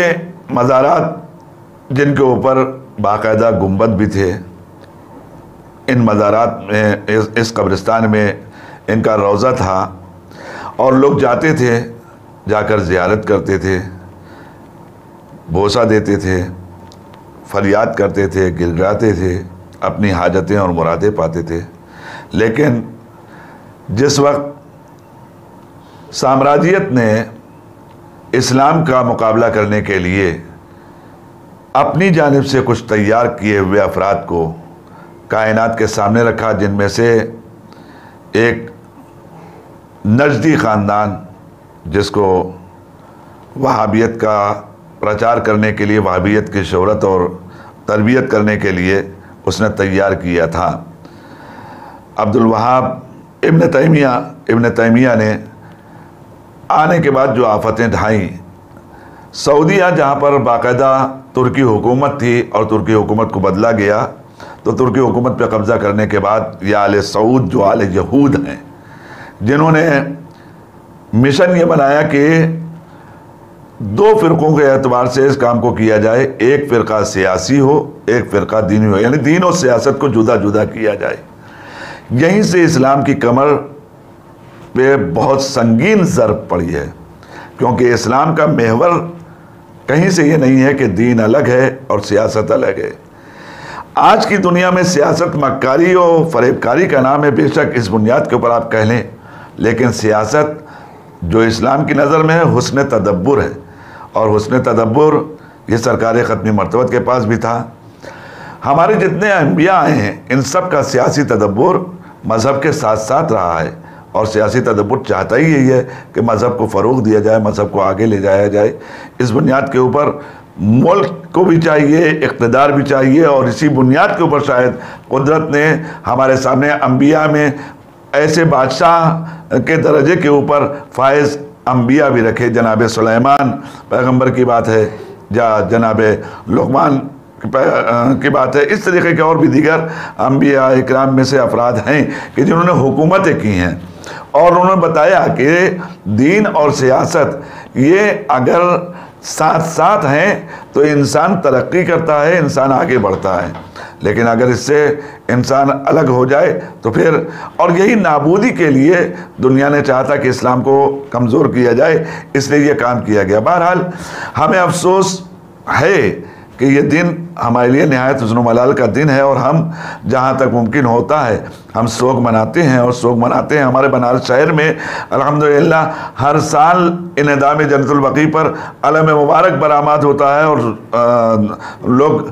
मज़ारात जिनके ऊपर बाकायदा गुंबद भी थे इन मज़ारात में इस, इस कब्रिस्तान में इनका रोज़ा था और लोग जाते थे जाकर ज़ियारत करते थे। बोसा देते थे, फरियाद करते थे गिलगराते थे, अपनी हाजतें और मुरादें पाते थे। लेकिन जिस वक्त साम्राज्यत ने इस्लाम का मुकाबला करने के लिए अपनी जानब से कुछ तैयार किए हुए अफराद को कायनात के सामने रखा, जिनमें से एक नजदी ख़ानदान, जिसको वहाबियत का प्रचार करने के लिए वहाबियत की शहरत और तरबियत करने के लिए उसने तैयार किया था। अब्दुल वहाब इब्न तैमिया इब्न तैमिया ने आने के बाद जो आफतें ढाई सऊदीया जहाँ पर बाकायदा तुर्की हुकूमत थी और तुर्की हुकूमत को बदला गया तो तुर्की हुकूमत पर कब्ज़ा करने के बाद ये आल सऊद, जो आल यहूद हैं, जिन्होंने मिशन ये बनाया कि दो फ़िरक़ों के एतबार से इस काम को किया जाए। एक फ़िरका सियासी हो, एक फ़िरका दीनी हो, यानी दीन और सियासत को जुदा जुदा किया जाए। यहीं से इस्लाम की कमर पे बहुत संगीन ज़रब पड़ी है, क्योंकि इस्लाम का महवर कहीं से ये नहीं है कि दीन अलग है और सियासत अलग है। आज की दुनिया में सियासत मक्कारी और फरेबकारी का नाम है, बेशक इस बुनियाद के ऊपर आप कह लें, लेकिन सियासत जो इस्लाम की नज़र में है हुसन तदब्बर है। और हुसन तदब्बर ये सरकार ख़त्मी मरतबत के पास भी था। हमारे जितने अम्बिया आए हैं, इन सब का सियासी तदब्बर मज़हब के साथ साथ रहा है। और सियासी तदब्बर चाहता ही यही है कि मज़हब को फ़रोग दिया जाए, मज़हब को आगे ले जाया जाए। इस बुनियाद के ऊपर मुल्क को भी चाहिए, इकतदार भी चाहिए और इसी बुनियाद के ऊपर शायद कुदरत ने हमारे सामने अम्बिया में ऐसे बादशाह के दर्जे के ऊपर फ़ायज़ अम्बिया भी रखे जनाब सुलेमान। पैगंबर की बात है या जनाब लकमान की बात है। इस तरीके के और भी दीगर अम्बिया इकराम में से अफराद हैं कि जिन्होंने हुकूमतें की हैं। और उन्होंने बताया कि दीन और सियासत, ये अगर साथ साथ हैं तो इंसान तरक्की करता है, इंसान आगे बढ़ता है। लेकिन अगर इससे इंसान अलग हो जाए तो फिर, और यही नाबूदी के लिए दुनिया ने चाहा था कि इस्लाम को कमज़ोर किया जाए, इसलिए यह काम किया गया। बहरहाल, हमें अफसोस है कि ये दिन हमारे लिए नहायत मलाल का दिन है और हम जहाँ तक मुमकिन होता है हम शोक मनाते हैं और शोक मनाते हैं हमारे बनारस शहर में। अलहमदिल्ला हर साल इनदाम जनतुलबकी पर अलम मुबारक बरामद होता है और आ, लोग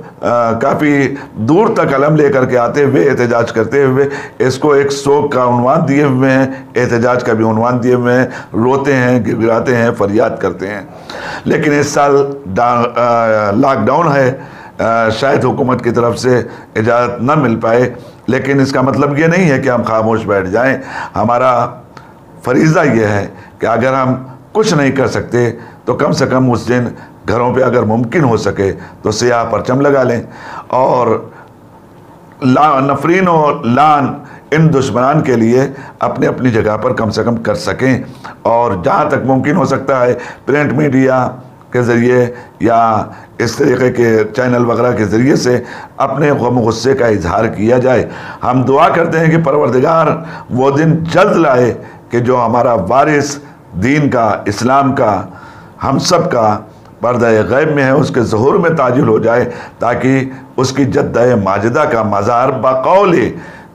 काफ़ी दूर तक अलम लेकर के आते हुए एहतजाज करते हुए इसको एक शोक का उनवान दिए हुए हैं एहतजाज का भी उनवान दिए हुए हैं रोते हैं गिड़गिड़ाते हैं फरियाद करते हैं। लेकिन इस साल लॉकडाउन है आ, शायद हुकूमत की तरफ़ से इजाज़त न मिल पाए लेकिन इसका मतलब ये नहीं है कि हम खामोश बैठ जाएँ। हमारा फरीज़ा ये है कि अगर हम कुछ नहीं कर सकते तो कम से कम उस दिन घरों पे अगर मुमकिन हो सके तो सियाह परचम लगा लें। और ला नफरीन और लान इन दुश्मनान के लिए अपनी अपनी जगह पर कम से कम कर सकें। और जहाँ तक मुमकिन हो सकता है प्रिंट मीडिया के ज़रिए या इस तरीके के चैनल वगैरह के ज़रिए से अपने गम गुस्से का इजहार किया जाए। हम दुआ करते हैं कि परवरदिगार, वो दिन जल्द लाए कि जो हमारा वारिस दीन का, इस्लाम का, हम सब का पर्दा गैब में है, उसके जहूर में ताजुल हो जाए, ताकि उसकी जद्द माजदा का मज़ार बकौल।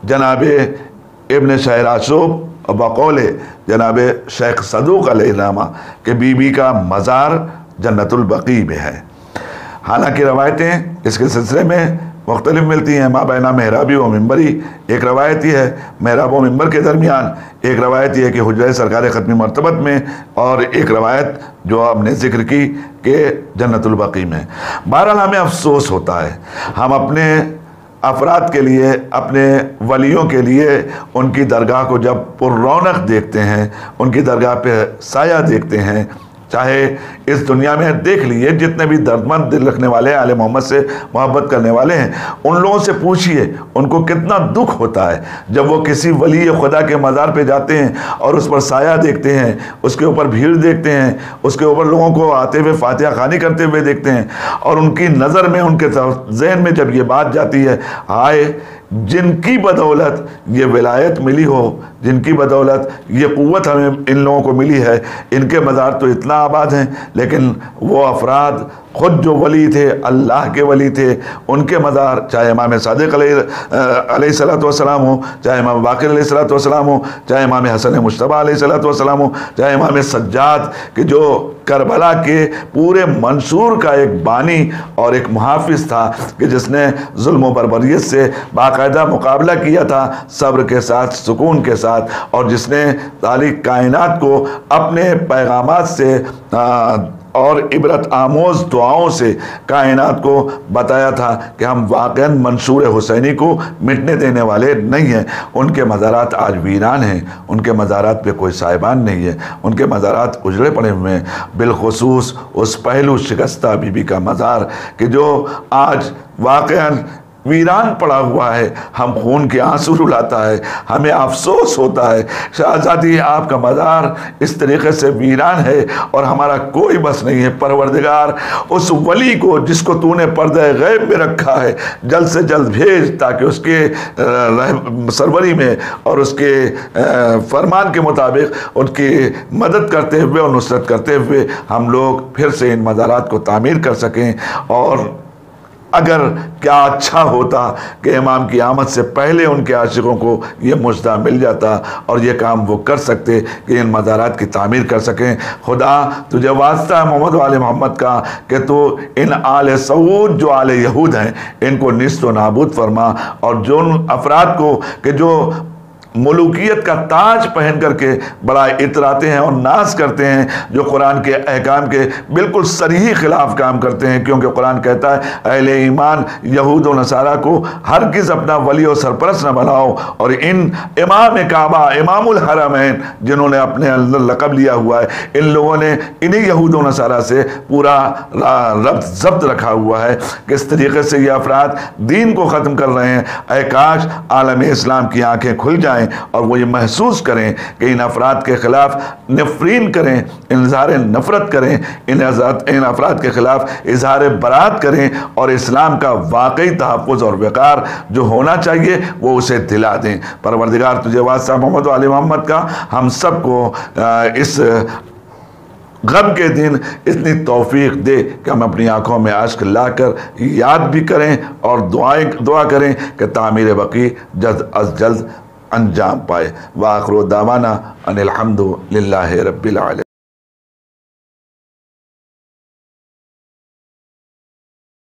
जनाब इबन शहर आशूब और बकौल जनाब शेख सदूक अलैहिस्सलाम, के बीबी का मज़ार जन्नतुलबकी में है। हालाँकि रवायतें इसके सिलसिले में मुख्तलिफ़ मिलती हैं। माँ बैना महराबी व मंबरी एक रवायत ही महराब व मंबर के दरमियान एक रवायत ही है कि हजर सरकार ख़त्मी मरतबत में और एक रवायत जो आपने ज़िक्र की कि जन्नतुलबकी में। बहरहाल हमें अफसोस होता है। हम अपने अफराद के लिए, अपने वलियों के लिए उनकी दरगाह को जब पुरौनक देखते हैं, उनकी दरगाह पर साया देखते हैं चाहे इस दुनिया में देख लीजिए जितने भी दर्दमंद दिल रखने वाले हैं आले मोहम्मद से मोहब्बत करने वाले हैं, उन लोगों से पूछिए, उनको कितना दुख होता है जब वो किसी वली खुदा के मज़ार पे जाते हैं और उस पर साया देखते हैं, उसके ऊपर भीड़ देखते हैं, उसके ऊपर लोगों को आते हुए फातिहा खानी करते हुए देखते हैं और उनकी नज़र में, उनके जहन में जब ये बात जाती है, हाय जिनकी बदौलत ये विलायत मिली हो, जिनकी बदौलत ये क़ुव्वत हमें इन लोगों को मिली है, इनके मज़ार तो इतना आबाद हैं, लेकिन वो अफराद ख़ुद जो वली थे अल्लाह के वली थे उनके मज़ार चाहे इमाम सदक सलाम हो चाहे इमाम बाकर सलाम हो चाहे इमाम हसन मुशतबा सलाम हो चाहे इमाम सज्जाद के जो करबला के पूरे मंसूर का एक बानी और एक मुहाफ़ था कि जिसने जुल्म बरबरीत से बाकायदा मुकाबला किया था सब्र के साथ सुकून के साथ और जिसने ताली कायनात को अपने पैगाम से आ, और इबरत आमोज दुआओं से कायनात को बताया था कि हम वाक़ मंसूर हुसैनी को मिटने देने वाले नहीं हैं। उनके मज़ारात आज वीरान हैं। उनके मज़ारात पे कोई साहिबान नहीं है। उनके मज़ारात उजड़े पड़े हुए हैं। बिलखसूस उस पहलू शिकस्ता बीबी का मज़ार कि जो आज वाक़ वीरान पड़ा हुआ है। हम खून के आँसू रुलाता है। हमें अफसोस होता है। शाहजादी, आपका मज़ार इस तरीके से वीरान है और हमारा कोई बस नहीं है। परवरदिगार, उस वली को जिसको तूने पर्दे गैब में रखा है, जल्द से जल्द भेज ताकि उसके सरवरी में और उसके फरमान के मुताबिक उनकी मदद करते हुए और नुसरत करते हुए हम लोग फिर से इन मज़ारात को तामीर कर सकें और अगर क्या अच्छा होता कि इमाम की आमद से पहले उनके आशिकों को ये मुजदा मिल जाता और ये काम वो कर सकते कि इन मज़ारात की तामीर कर सकें। खुदा, तुझे वास्ता है मोहम्मद वाल मोहम्मद का कि तो इन आल सऊद जो आल यहूद हैं, इनको नस्त व नाबूद फरमा और जो उन अफराद को कि जो मलूकियत का ताज पहन करके बड़ा इतराते हैं और नाश करते हैं, जो कुरान के अहकाम के बिल्कुल सही खिलाफ काम करते हैं, क्योंकि कुरान कहता है, अहले ईमान, यहूद व नसारा को हर किस अपना वली और सरपरस न बनाओ, और इन इमाम काबा, इमामुल हरमैन जिन्होंने अपने अंदर लकब लिया हुआ है, इन लोगों ने इन्हीं यहूद व नसारा से पूरा रब्त, जब्त रखा हुआ है, किस तरीके से ये अफराद दीन को ख़त्म कर रहे हैं? अकाश आलम इस्लाम की आँखें खुल जाएँ जाएँ और वो ये महसूस करें कि इन अफराद के ख़िलाफ़ नफरीन करें इजहार नफ़रत करें, इन इन अफराद के ख़िलाफ़ इजहार बरात करें और इस्लाम का वाकई तहफ़ और वक़ार जो होना चाहिए वो उसे दिला दें। परवरदिगार, तुझे वादशाह मोहम्मद वाल मोहम्मद का, हम सबको इस गम के दिन इतनी तौफीक दे कि हम अपनी आँखों में आश्क लाकर याद भी करें और दुआएँ, दुआ करें कि तामीर बकी जल्द अज जल्द अंजाम पाए વાખરો दावाना અને અલહમદુ લિલ્લાહ રબ્બિલ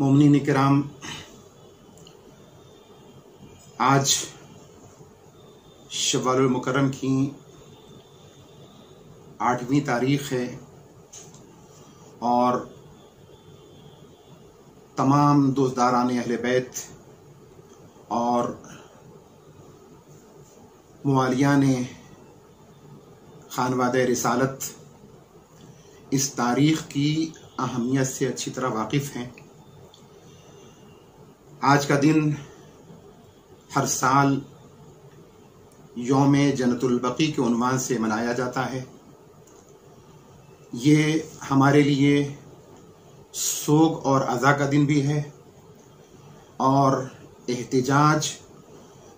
मोमिन कराम आज शवाल मुकरम की आठवीं तारीख है और तमाम दोस्तदारान अहल बैत और मुआलिया ने खानवाद रिसालत इस तारीख की अहमियत से अच्छी तरह वाकिफ़ हैं। आज का दिन हर साल योम जनतुलबकी के उनवान से मनाया जाता है। ये हमारे लिए सोग और अज़ा का दिन भी है और एहतजाज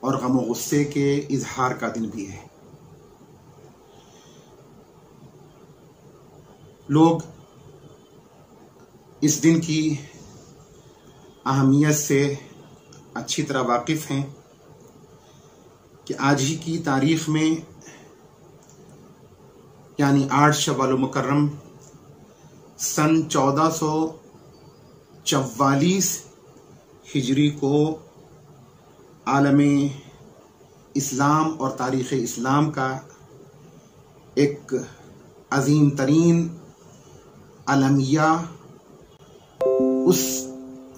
और गम गुस्से के इजहार का दिन भी है। लोग इस दिन की अहमियत से अच्छी तरह वाकिफ़ हैं कि आज ही की तारीख में, यानी आठ शवाल मुकर्रम, सन चौदह सौ चवालीस हिजरी को आलम इस्लाम और तारीख़ इस्लाम का एक अजीम तरीन अलमिया उस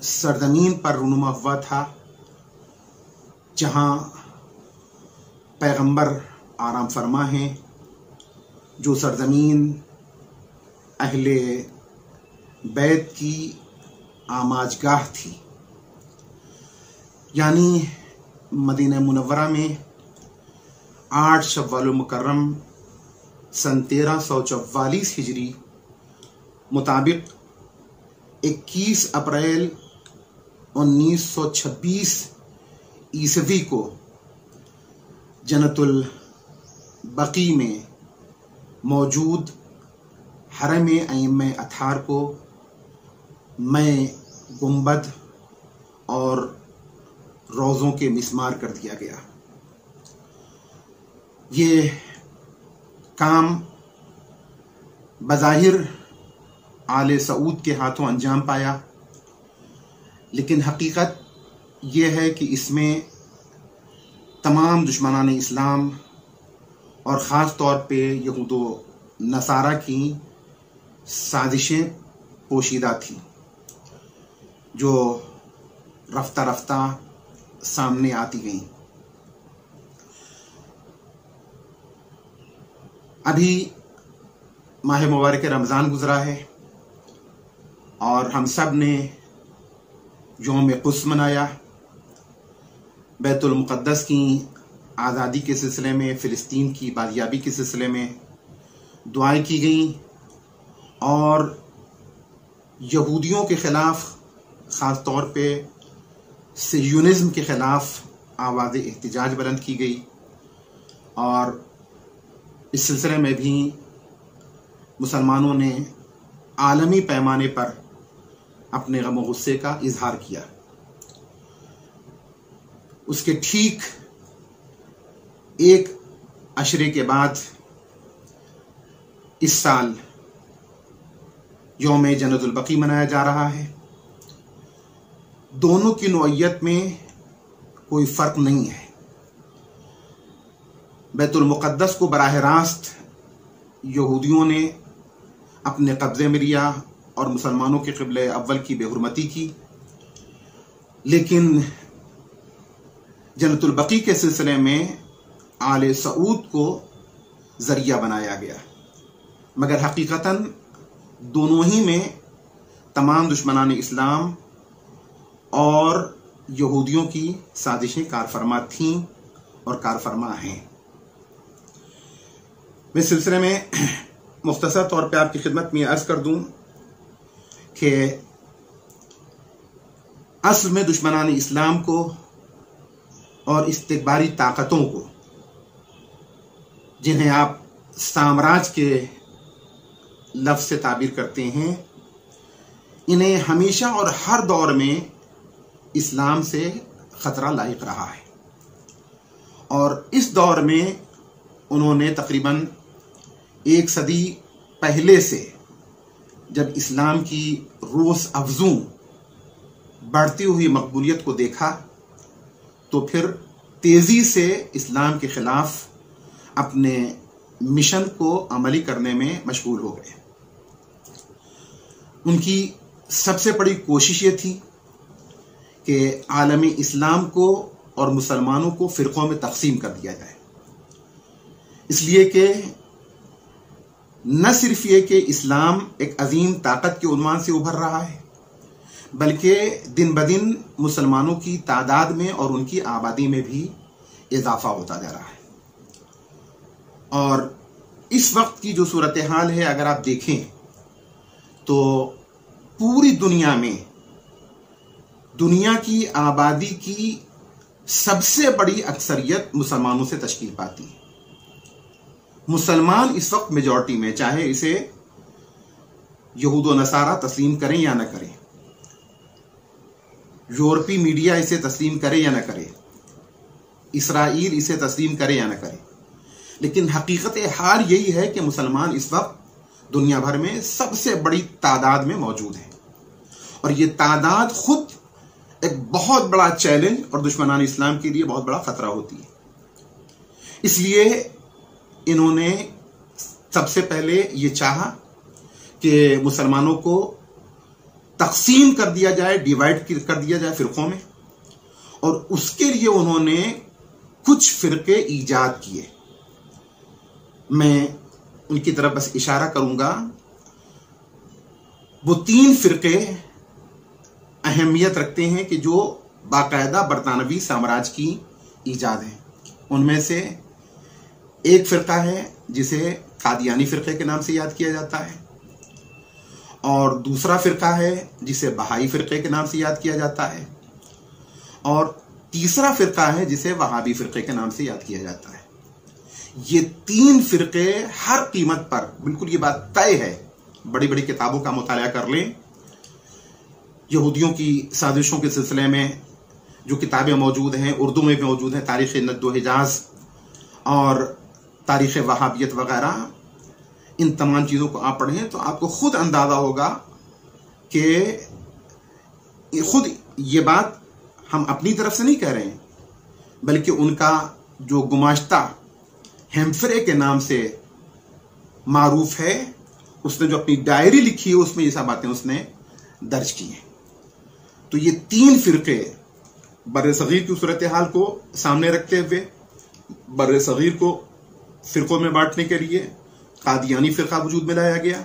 सरजमीन पर रुनुमा हुआ था जहाँ पैगंबर आराम फरमा हैं जो सरजमीन अहले बैत की आमाजगाह थी यानी मदीना मुनवरा में आठ शव्वाल मुकर्रम सन तेरह सौ चवालीस हिजरी मुताबिक 21 अप्रैल 1926 ईसवी को जनतुल बकी में मौजूद हरम अम अथार को मैं गुंबद और रोज़ों के मिसमार कर दिया गया। ये काम बज़ाहिर आले सऊद के हाथों अंजाम पाया। लेकिन हकीकत यह है कि इसमें तमाम दुश्मनान इस्लाम और ख़ास तौर पे यहूद नसारा की साजिशें पोशीदा थी, जो रफ्ता रफ्ता सामने आती गईं। अभी माह मुबारक रमज़ान गुजरा है और हम सबने योम कुस मनाया। बैतुलमुक़दस की आज़ादी के सिलसिले में, फ़िलिस्तीन की बाजियाबी के सिलसिले में दुआएँ की गई और यहूदियों के ख़िलाफ़ ख़ास तौर पे सियूनिज़म के ख़िलाफ़ आवाज़ एहतजाज बुलंद की गई और इस सिलसिले में भी मुसलमानों ने आलमी पैमाने पर अपने गम गुस्से का इजहार किया। उसके ठीक एक अशरे के बाद इस साल योम जनतुलबकी मनाया जा रहा है। दोनों की नोयत में कोई फ़र्क नहीं है। बैतुलमुक़द्दस को बराह रास्त यहूदियों ने अपने कब्ज़े में लिया और मुसलमानों के कबल अव्वल की बेहरमती की। लेकिन जनतुलबकी के सिलसिले में आल सऊद को ज़रिया बनाया गया। मगर हकीकता दोनों ही में तमाम दुश्मनान इस्लाम और यहूदियों की साजिशें कारफरमा थीं और कारफरमा हैं। मैं सिलसिले में मुख्तसर तौर पे आपकी खिदमत में अर्ज़ कर दूँ कि असल में दुश्मनान इस्लाम को और इस्तबारी ताकतों को, जिन्हें आप साम्राज्य के लफ्ज से ताबीर करते हैं, इन्हें हमेशा और हर दौर में इस्लाम से ख़तरा लायक रहा है। और इस दौर में उन्होंने तकरीबन एक सदी पहले से जब इस्लाम की रोस अफजू बढ़ती हुई मकबूलियत को देखा तो फिर तेज़ी से इस्लाम के ख़िलाफ़ अपने मिशन को अमली करने में मशगूल हो गए। उनकी सबसे बड़ी कोशिश ये थी कि आलमी इस्लाम को और मुसलमानों को फ़िरक़ों में तकसीम कर दिया जाए। इसलिए कि न सिर्फ़ ये कि इस्लाम एक अजीम ताकत के उन्मान से उभर रहा है, बल्कि दिन ब दिन मुसलमानों की तादाद में और उनकी आबादी में भी इजाफा होता जा रहा है। और इस वक्त की जो सूरत हाल है, अगर आप देखें तो पूरी दुनिया में दुनिया की आबादी की सबसे बड़ी अक्सरियत मुसलमानों से तश्कील पाती है। मुसलमान इस वक्त मेजॉरिटी में, चाहे इसे यहूद नसारा तस्लीम करें या न करें। यूरोपीय मीडिया इसे तस्लीम करे या न करे। इसराइल इसे तस्लीम करे या न करे। लेकिन हकीकत हाल यही है कि मुसलमान इस वक्त दुनिया भर में सबसे बड़ी तादाद में मौजूद है। और ये तादाद खुद एक बहुत बड़ा चैलेंज और दुश्मनान इस्लाम के लिए बहुत बड़ा खतरा होती है। इसलिए इन्होंने सबसे पहले ये चाहा कि मुसलमानों को तकसीम कर दिया जाए, डिवाइड कर दिया जाए फिरकों में, और उसके लिए उन्होंने कुछ फिरके ईजाद किए। मैं उनकी तरफ़ बस इशारा करूँगा, वो तीन फिरके अहमियत रखते हैं कि जो बाकायदा बरतानवी साम्राज्य की ईजाद है। उनमें से एक फिरका है, जिसे कादियानी फिरके के नाम से याद किया जाता है। और दूसरा फिरका है, जिसे बहाई फिरके के नाम से याद किया जाता है। और तीसरा फिरका है, जिसे वहाबी फिरके के नाम से याद किया जाता है। ये तीन फिरके हर कीमत पर, बिल्कुल ये बात तय है बड़ी बड़ी किताबों का मुताया कर लें। यहूदियों की साजिशों के सिलसिले में जो किताबें मौजूद हैं, उर्दू में भी मौजूद हैं, तारीख़ नद्दो हिजाज। और तारीख़ वहाबियत वगैरह, इन तमाम चीज़ों को आप पढ़ें तो आपको खुद अंदाज़ा होगा कि खुद ये बात हम अपनी तरफ़ से नहीं कह रहे हैं, बल्कि उनका जो गुमाश्ता हेम्फरे के नाम से मारूफ है, उसने जो अपनी डायरी लिखी है, उसमें ये सब बातें उसने दर्ज की हैं। तो ये तीन फिरके बर सग़ीर की सूरत हाल को सामने रखते हुए बर सग़ीर को फिरकों में बांटने के लिए कादियानी फ़िरका वजूद में लाया गया।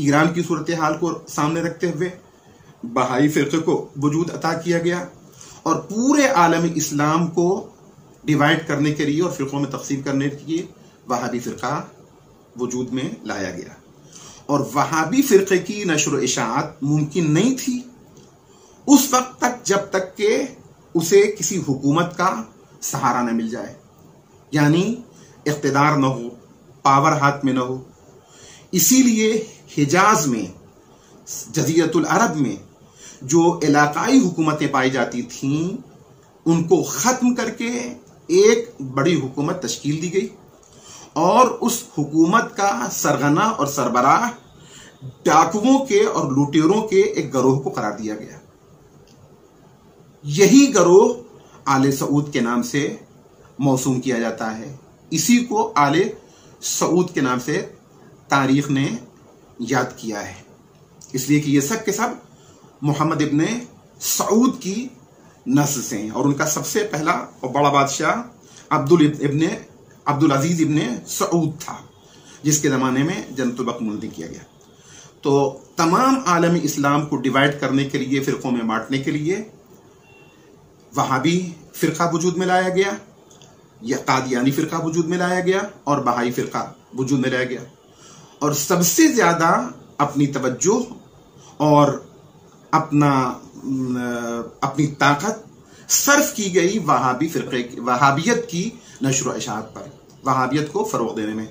ईरान की सूरत हाल को सामने रखते हुए बहाई फ़िरके को वजूद अता किया गया और पूरे आलम इस्लाम को डिवाइड करने के लिए और फ़िरक़ों में तकसीम करने के लिए वहाबी फ़िरका वजूद में लाया गया। और वहाबी फ़िरक़े की नशर इशात मुमकिन नहीं थी। उस वक्त तक जब तक के उसे किसी हुकूमत का सहारा न मिल जाए। यानी इकतदार न हो, पावर हाथ में न हो। इसीलिए हिजाज में, जजीरतुल अरब में जो इलाकाई हुकूमतें पाई जाती थीं, उनको ख़त्म करके एक बड़ी हुकूमत तश्कील दी गई और उस हुकूमत का सरगना और सरबराह डाकुओं के और लुटेरों के एक गरोह को करार दिया गया। यही गरोह आले सऊद के नाम से मौसूम किया जाता है। इसी को आले सऊद के नाम से तारीख ने याद किया है। इसलिए कि ये सब के सब मोहम्मद इब्ने सऊद की नस्ल से हैं और उनका सबसे पहला और बड़ा बादशाह अब्दुल इब्ने, अब्दुल अज़ीज़ इब्ने सऊद था, जिसके ज़माने में जनतुलबक मुंदी किया गया। तो तमाम आलम इस्लाम को डिवाइड करने के लिए, फ़िरक़ों में बांटने के लिए वहाँ भी फ़िरका वजूद में लाया गया। कादियानी फ़िरका वजूद में लाया गया और बहाई फ़िरका वजूद में लाया गया। और सबसे ज़्यादा अपनी तवज्जो और अपना अपनी ताकत सर्फ की गई वहाबी फ़िरक़े वहाबियत की नशर इशात पर, वहाबियत को फ़रोग देने में।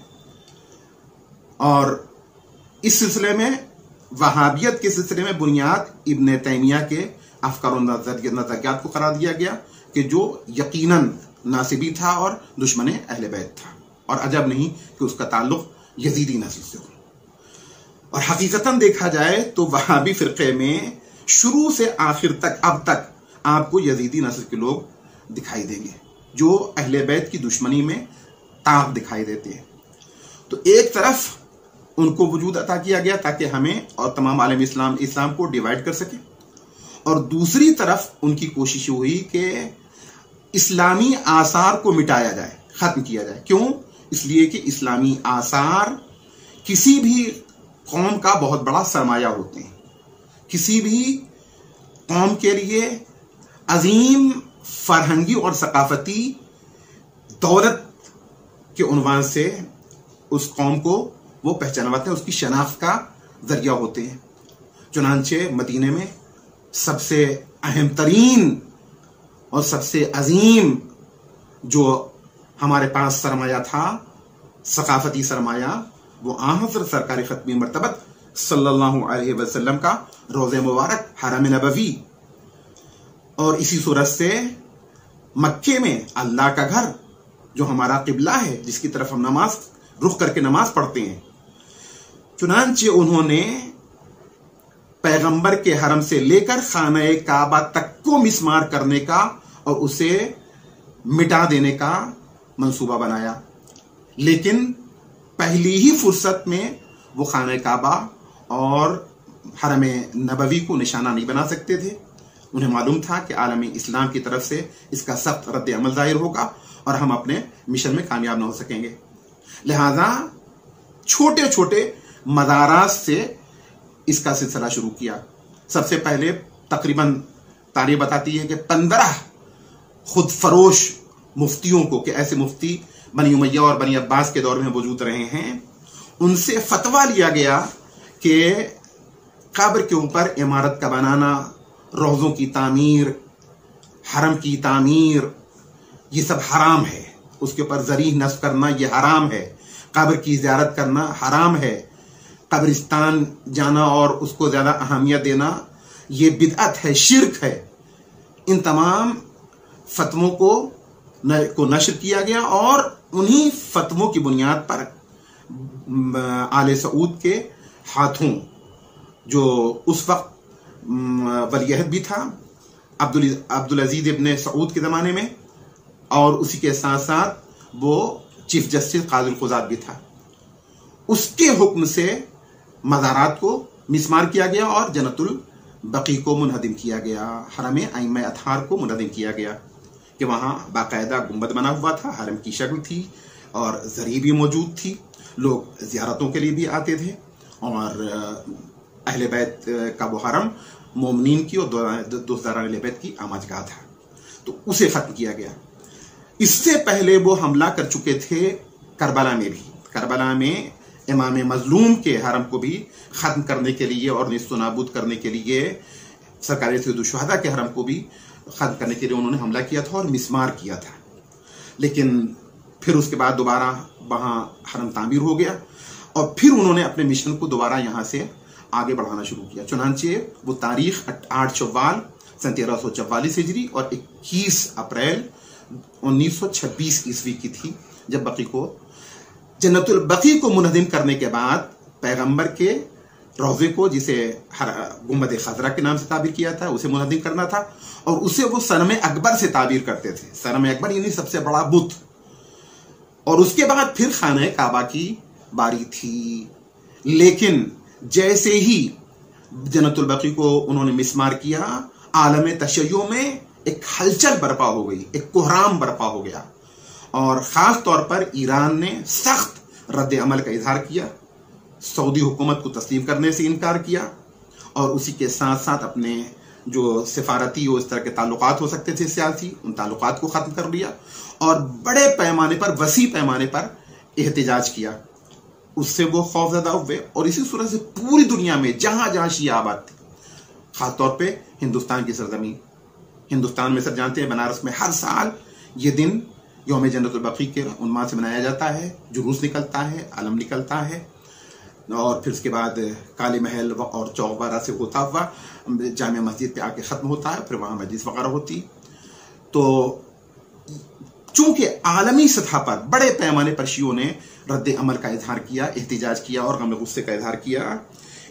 और इस सिलसिले में, वहाबियत के सिलसिले में बुनियाद इब्न तैमिया के अफकार नजरियात को करार दिया गया कि जो यकीनन नासिबी था और दुश्मन अहल बैत था। और अजब नहीं कि उसका ताल्लुक यजीदी नस्ल से हो। और हकीकता देखा जाए तो वहाँ भी फिरके में शुरू से आखिर तक, अब तक आपको यजीदी नस्ल के लोग दिखाई देंगे, जो अहले बैत की दुश्मनी में ताक दिखाई देते हैं। तो एक तरफ़ उनको वजूद अता किया गया ताकि हमें और तमाम आलम इस्लाम इस्लाम को डिवाइड कर सके। और दूसरी तरफ़ उनकी कोशिश हुई कि इस्लामी आसार को मिटाया जाए, खत्म किया जाए। क्यों? इसलिए कि इस्लामी आसार किसी भी कौम का बहुत बड़ा सरमाया होते हैं। किसी भी कौम के लिए अजीम, फरहंगी और सकाफती दौलत के उनवान से उस कौम को वो पहचानवाते हैं, उसकी शनाख्त का ज़रिया होते हैं। चुनानचे मदीने में सबसे अहम तरीन और सबसे अजीम जो हमारे पास सरमाया था, सकाफती सरमाया, वो आहर सरकारी ख़त्मी मरतबत सल्लल्लाहु अलैहि वसल्लम का रोज़ मुबारक हरम नबवी। और इसी सूरत से मक्के में अल्लाह का घर, जो हमारा किबला है, जिसकी तरफ़ हम नमाज़, रुख करके नमाज़ पढ़ते हैं। चुनानचे उन्होंने पैगंबर के हरम से लेकर खाना काबा तक को मिसमार करने का और उसे मिटा देने का मंसूबा बनाया। लेकिन पहली ही फुर्सत में वो खाना काबा और हरम नबवी को निशाना नहीं बना सकते थे। उन्हें मालूम था कि आलम इस्लाम की तरफ़ से इसका सख्त रद्द अमल ज़ाहिर होगा और हम अपने मिशन में कामयाब ना हो सकेंगे। लिहाजा छोटे छोटे मदारात से इसका सिलसिला शुरू किया। सबसे पहले तकरीबन तारीफ़ बताती है कि पंद्रह खुद फरोश मुफ्तियों को, कि ऐसे मुफ्ती बनी उमैया और बनी अब्बास के दौर में मौजूद रहे हैं। उनसे फतवा लिया गया कि कब्र के ऊपर इमारत का बनाना, रोज़ों की तामीर, हरम की तामीर, ये सब हराम है। उसके ऊपर जरी नस्ब करना, ये हराम है। कब्र की ज्यारत करना हराम है। कब्रिस्तान जाना और उसको ज़्यादा अहमियत देना ये बिदअत है शिरक है। इन तमाम फतवों को न, को नशर किया गया और उन्हीं फतवों की बुनियाद पर आले सऊद के हाथों जो उस वक्त वलीहद भी था अब्दुल अब्दुल अज़ीज़ इबन सऊद के ज़माने में और उसी के साथ साथ वो चीफ जस्टिस काजुल खुजाद भी था। उसके हुक्म से मज़ारात को मिसमार किया गया और जनतुल बकी को मुनहदिम किया गया। हरम आइम अथार को मुनहदिम किया गया कि वहाँ बाकायदा गुंबद बना हुआ था, हरम की शक्ल थी और जरी भी मौजूद थी। लोग ज़्यारतों के लिए भी आते थे और अहल बैत का वो हरम मोमिन की और दोस्तारा अहल बैत की आमाजगाह था। तो उसे ख़त्म किया गया। इससे पहले वो हमला कर चुके थे करबला में भी। करबला में इमाम मजलूम के हरम को भी ख़त्म करने के लिए और निस्त नाबूद करने के लिए, सरकारी सैदुशहदा के हरम को भी ख़त्म करने के लिए उन्होंने हमला किया था और मिसमार किया था। लेकिन फिर उसके बाद दोबारा वहाँ हरम तामीर हो गया और फिर उन्होंने अपने मिशन को दोबारा यहाँ से आगे बढ़ाना शुरू किया। चुनाचे वो तारीख आठ चौवाल, सन तेरह सौ चौवालीस हिजरी और इक्कीस अप्रैल उन्नीस सौ छब्बीस ईस्वी की थी, जब बकी को जन्नतुल बकी को मुनहदिम करने के बाद पैगंबर के रोज़े को, जिसे गुंबद खजरा के नाम से ताबीर किया था, उसे मुनहदिम करना था और उसे वो सनम अकबर से ताबीर करते थे। सनम अकबर यानी सबसे बड़ा बुत। और उसके बाद फिर खान काबा की बारी थी। लेकिन जैसे ही जन्नतुल बकी को उन्होंने मिसमार किया, आलम तशैयों में एक हलचल बर्पा हो गई, एक कोहराम बर्पा हो गया। और ख़ास तौर पर ईरान ने सख्त रद्द अमल का इजहार किया, सऊदी हुकूमत को तस्लीम करने से इनकार किया, और उसी के साथ साथ अपने जो सिफारती और इस तरह के ताल्लुक हो सकते थे सियासी, उन ताल्लुक को ख़त्म कर दिया और बड़े पैमाने पर, वसी पैमाने पर एहतजाज किया। उससे वो खौफजदा हुए और इसी सूरत से पूरी दुनिया में जहाँ जहाँ शी आबाद थी। खासतौर पर हिंदुस्तान की सरजमीन। हिंदुस्तान में सर जानते हैं, बनारस में हर साल ये दिन योम जन्नतुलबकी के उन्माद से मनाया जाता है, जुलूस निकलता है, आलम निकलता है। और फिर उसके बाद काली महल और चौक चौबारा से होता हुआ जामिया मस्जिद पे आके ख़त्म होता है, फिर वहाँ मस्जिद वगैरह होती। तो चूँकि आलमी सतह पर, बड़े पैमाने पर शियों ने रद्द अमल का इजहार किया, एहतजाज किया और गम गुस्से का इजहार किया,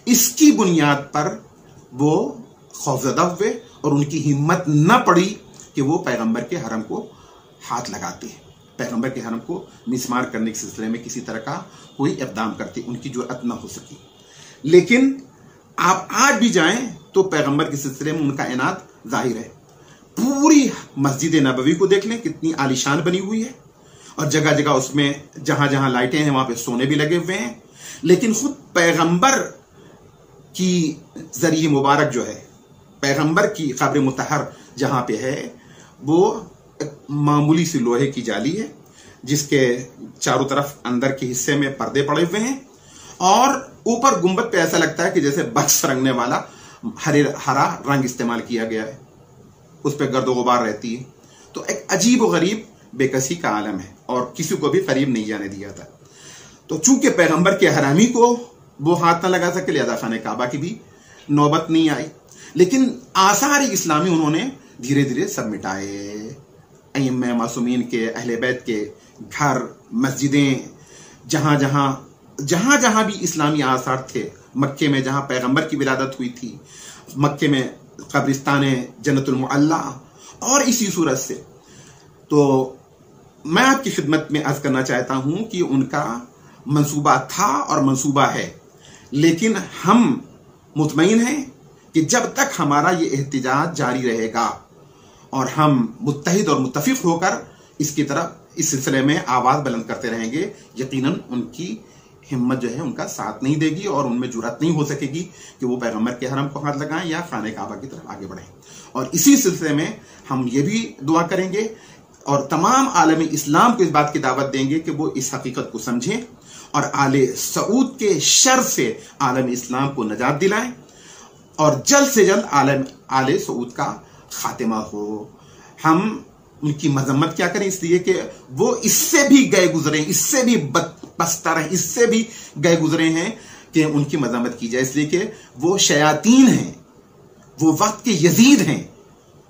इसकी बुनियाद पर वो खौफजदा हुए और उनकी हिम्मत न पड़ी कि वो पैगंबर के हरम को हाथ लगाते पैगंबर के हरम को मिसमार करने के सिलसिले में किसी तरह का कोई इकदाम करते, उनकी ज़रूरत न हो सकी। लेकिन आप आज भी जाएँ तो पैगंबर के सिलसिले में उनका इनाद ज़ाहिर है। पूरी मस्जिद नबवी को देख लें, कितनी आलिशान बनी हुई है। और जगह जगह उसमें जहाँ जहाँ लाइटें हैं, वहाँ पे सोने भी लगे हुए हैं। लेकिन खुद पैगंबर की ज़रिए मुबारक जो है, पैगंबर की खबर मुतहर जहाँ पे है, वो मामूली सी लोहे की जाली है, जिसके चारों तरफ़ अंदर के हिस्से में पर्दे पड़े हुए हैं, और ऊपर गुंबद पे ऐसा लगता है कि जैसे बक्स रंगने वाला हरे, हरा रंग इस्तेमाल किया गया है। उस पर गर्द गुबार रहती है। तो एक अजीब व गरीब बेकसी का आलम है, और किसी को भी करीब नहीं जाने दिया था। तो चूँकि पैगंबर के हरामी को वो हाथ ना लगा सके लिहाजा खान काबा की भी नौबत नहीं आई, लेकिन आसार इस्लामी उन्होंने धीरे धीरे सब मिटाए। अयम मासूमीन के, अहले बैत के, घर, मस्जिदें, जहाँ जहाँ जहाँ जहाँ भी इस्लामी आसार थे, मक्के में जहाँ पैगंबर की विलादत हुई थी, मक्के में कब्रिस्तान जन्नतुलमुअल्ला और इसी सूरत से। तो मैं आपकी खिदमत में अर्ज़ करना चाहता हूँ कि उनका मंसूबा था और मंसूबा है। लेकिन हम मुतमिन हैं कि जब तक हमारा ये एहतजाज जारी रहेगा। और हम मुतहद और मुतफिक होकर इसकी तरफ़, इस सिलसिले में आवाज़ बुलंद करते रहेंगे। यकीनन उनकी हिम्मत जो है उनका साथ नहीं देगी और उनमें ज़रूरत नहीं हो सकेगी कि वो पैगंबर के हरम को हाथ लगाएँ या खाने काबा की तरफ़ आगे बढ़ें। और इसी सिलसिले में हम ये भी दुआ करेंगे और तमाम आलम इस्लाम को इस बात की दावत देंगे कि वो इस हकीकत को समझें और आले सऊद के शर से आलम इस्लाम को नजात दिलाएँ और जल्द से जल्द आलम आले सऊद का खातिमा हो। हम उनकी मजम्मत क्या करें इसलिए कि वो इससे भी गए गुजरे, इससे भी बदतर हैं इससे भी गए गुजरे हैं कि उनकी मजम्मत की जाए। इसलिए कि वो शयातीन हैं, वो वक्त के यजीद हैं।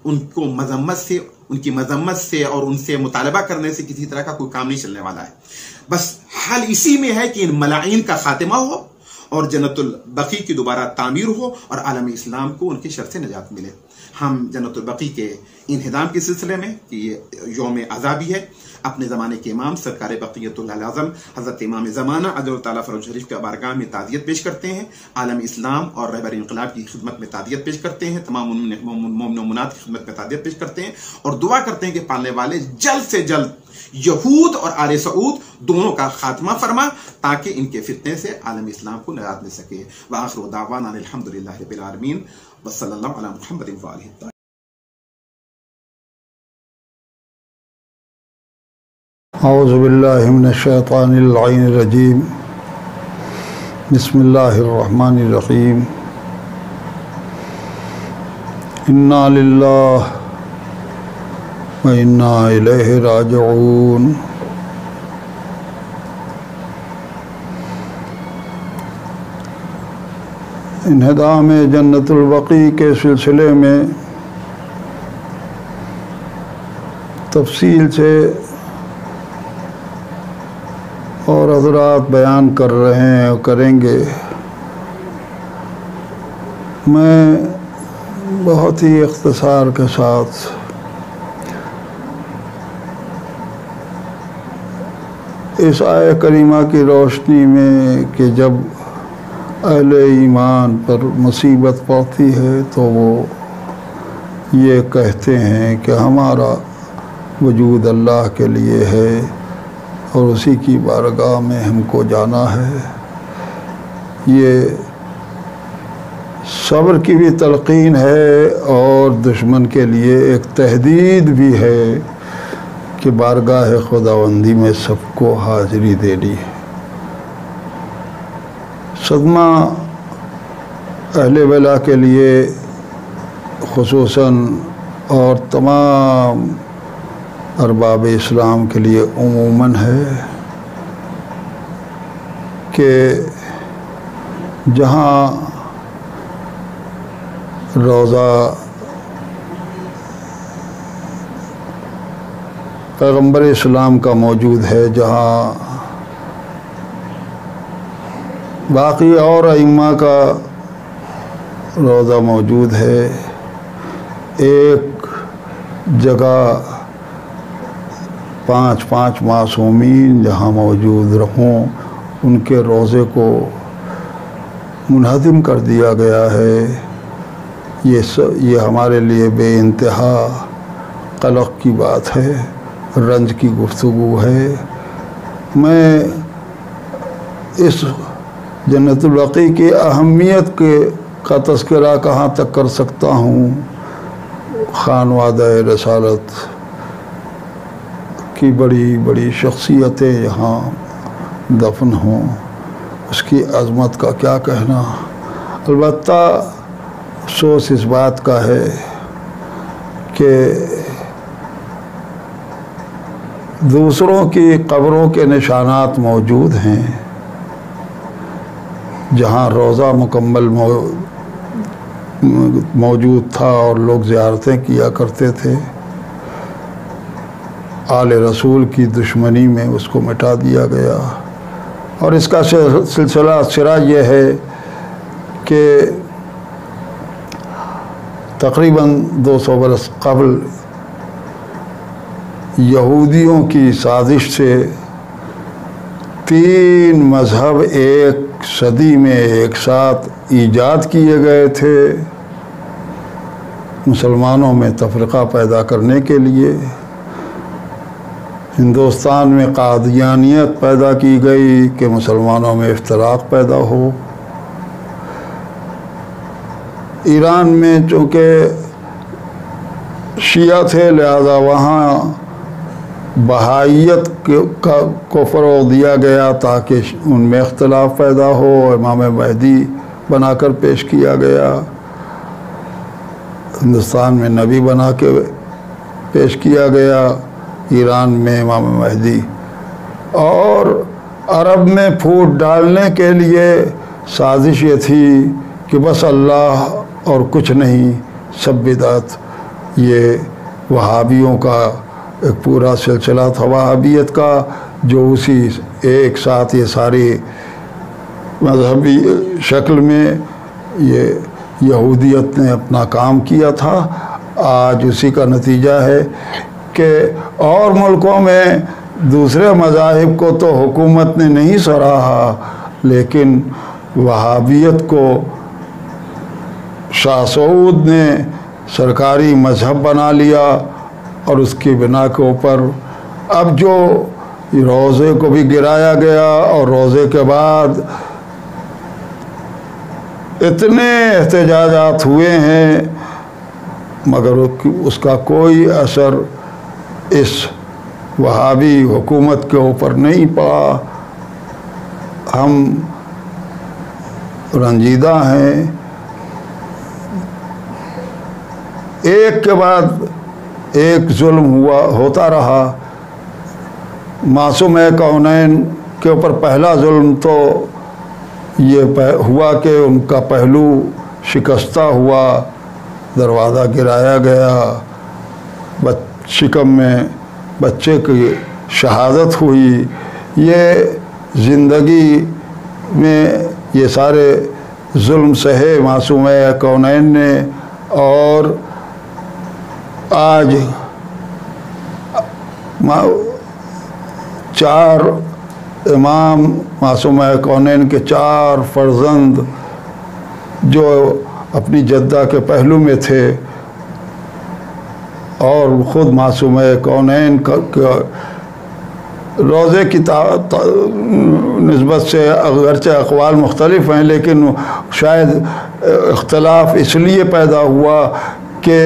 उनको मजम्मत से, उनकी मजम्मत से और उनसे मुतालबा करने से किसी तरह का कोई काम नहीं चलने वाला है। बस हाल इसी में है कि इन मलाइन का खात्मा हो और जन्नतुल बकी की दोबारा तामीर हो और आलम इस्लाम को उनके शर से निजात मिले। हम जन्नतुल बकी के इन्हदाम के सिलसिले में कि ये योम आज़ाबी है। अपने ज़माने के इमाम, सरकार बकीतुल्लाज़म हज़रत इमाम ज़माना ताला फरोज शरीफ के बारगाह में तादियत पेश करते हैं। आलम इस्लाम और रहबर इनकलाब की खिदमत में तादियत पेश करते हैं। तमाम की खिदमत में तादियत पेश करते हैं और दुआ करते हैं कि पालने वाले जल्द से जल्द यहूद और आल सऊद दोनों का खात्मा फरमा ताकि इनके फितने से आलम इस्लाम को निजात मिल सके। वाखिर दावान अज़बिल्लिनशैतानरजीम बसमीम इन्ना व इन्ना राजिऊन इन्हदाम जन्नतुलबकी के सिलसिले में तफसील से और हजरात बयान कर रहे हैं और करेंगे। मैं बहुत ही इख्तसार के साथ इस आय करीमा की रोशनी में कि जब अहले ईमान पर मुसीबत पड़ती है तो वो ये कहते हैं कि हमारा वजूद अल्लाह के लिए है। और उसी की बारगाह में हमको जाना है। ये सब्र की भी तलकीन है और दुश्मन के लिए एक तहदीद भी है कि बारगाह खुदाबंदी में सबको हाजिरी देनी है। सदमा अहले वला के लिए खसूस और तमाम अरबाब इस्लाम के लिए उमूमन है कि जहाँ रोज़ा पैगंबर इस्लाम का मौजूद है, जहाँ बाकी और अइम्मा का रोज़ा मौजूद है, एक जगह पाँच पाँच मासूमीन जहाँ मौजूद रहूँ उनके रोज़े को मुनहदम कर दिया गया है। ये स, ये हमारे लिए बे इंतहा कलक की बात है रंज की गुफ्तु है। मैं इस जन्नतुलकी की अहमियत के का तस्करा कहाँ तक कर सकता हूँ? खानवाद रसालत की बड़ी बड़ी शख्सियतें यहाँ दफन हों। उसकी अज़मत का क्या कहना? अलबत् अफसोस इस बात का है कि दूसरों की कब्रों के निशानात मौजूद हैं, जहाँ रोज़ा मुकम्मल मौजूद था और लोग ज़्यारतें किया करते थे। आल रसूल की दुश्मनी में उसको मिटा दिया गया। और इसका सिलसिला सिरा यह है कि तकरीबन 200 बरस कबल यहूदियों की साजिश से तीन मज़हब एक सदी में एक साथ ईजाद किए गए थे मुसलमानों में तफरक़ा पैदा करने के लिए। हिंदुस्तान में कादियानियत पैदा की गई कि मुसलमानों में इफ्तराक पैदा हो। ईरान में चूँकि शिया थे, लिहाजा वहाँ बहाइत का को फ़रोग दिया गया ताकि उनमें इख्तलाफ पैदा हो इमाम महदी बनाकर पेश किया गया। हिंदुस्तान में नबी बना के पेश किया गया। ईरान में इमाम महदी और अरब में फूट डालने के लिए साजिश ये थी कि बस अल्लाह और कुछ नहीं, सब बिदात। ये वहाबियों का एक पूरा सिलसिला था, वहाबियत का जो उसी एक साथ ये सारी मजहबी शक्ल में ये यहूदियत ने अपना काम किया था। आज उसी का नतीजा है कि और मुल्कों में दूसरे मजाहब को तो हुकूमत ने नहीं सराहा, लेकिन वहाबियत को शाह सऊद ने सरकारी मज़हब बना लिया और उसकी बिना के ऊपर अब जो रोज़े को भी गिराया गया और रोज़े के बाद इतने एहतजाजात हुए हैं, मगर उसका कोई असर इस वहावी हुकूमत के ऊपर नहीं पड़ा। हम रंजीदा हैं। एक के बाद एक जुल्म हुआ, होता रहा। मासूम कौनैन के ऊपर पहला जुल्म तो ये हुआ कि उनका पहलू शिकस्ता हुआ, दरवाज़ा गिराया गया शिकम में बच्चे की शहादत हुई। ये ज़िंदगी में ये सारे जुल्म सहे मासूम कौनैन ने और आज चार इमाम मासूम कौनैन के चार फर्जंद जो अपनी जद्दा के पहलू में थे और ख़ुद मासूम कौनैन रोज़े की नस्बत से अगरचे अकवाल मुख्तलिफ़ हैं, लेकिन शायद इख्तलाफ इसलिए पैदा हुआ कि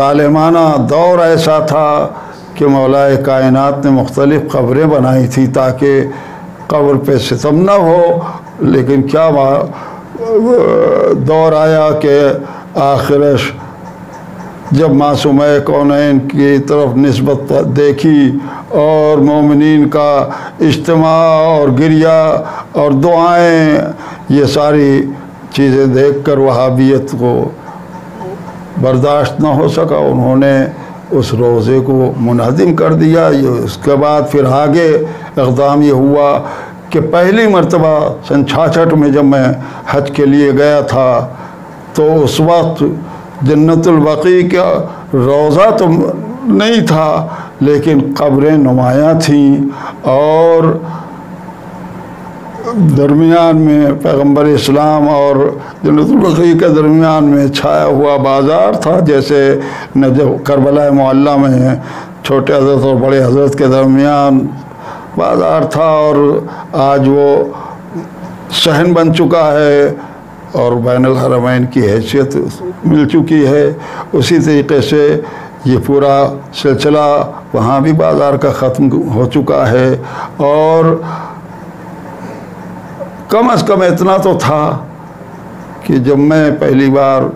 ालिमाना दौर ऐसा था कि मौलाए कायनात ने मुख्तलिफ़ क़बरें बनाई थी ताकि कब्र पे सितम न हो। लेकिन क्या दौर आया कि आखिर जब मासूम कौन की तरफ़ नस्बत देखी और मोमिन का इज्तम और गिरिया और दुआएँ, ये सारी चीज़ें देख कर वहाबियत को बर्दाश्त ना हो सका। उन्होंने उस रोज़े को मुनहदिम कर दिया। ये उसके बाद फिर आगे इकदाम ये हुआ कि पहली मरतबा सन छाछठ में जब मैं हज के लिए गया था तो उस वक्त जन्नतुलबकी का रोज़ा तो नहीं था, लेकिन कब्रें नुमायाँ थीं और दरमियान में पैगंबर इस्लाम और जन्नतुलबकी के दरमियान में छाया हुआ बाज़ार था, जैसे न जब करबला मोहल्ला में छोटे हज़रत और बड़े हज़रत के दरमियान बाज़ार था और आज वो सहन बन चुका है। और बैन हरमैन की हैसियत मिल चुकी है। उसी तरीके से ये पूरा सिलसिला वहाँ भी बाज़ार का ख़त्म हो चुका है और कम अज़ कम इतना तो था कि जब मैं पहली बार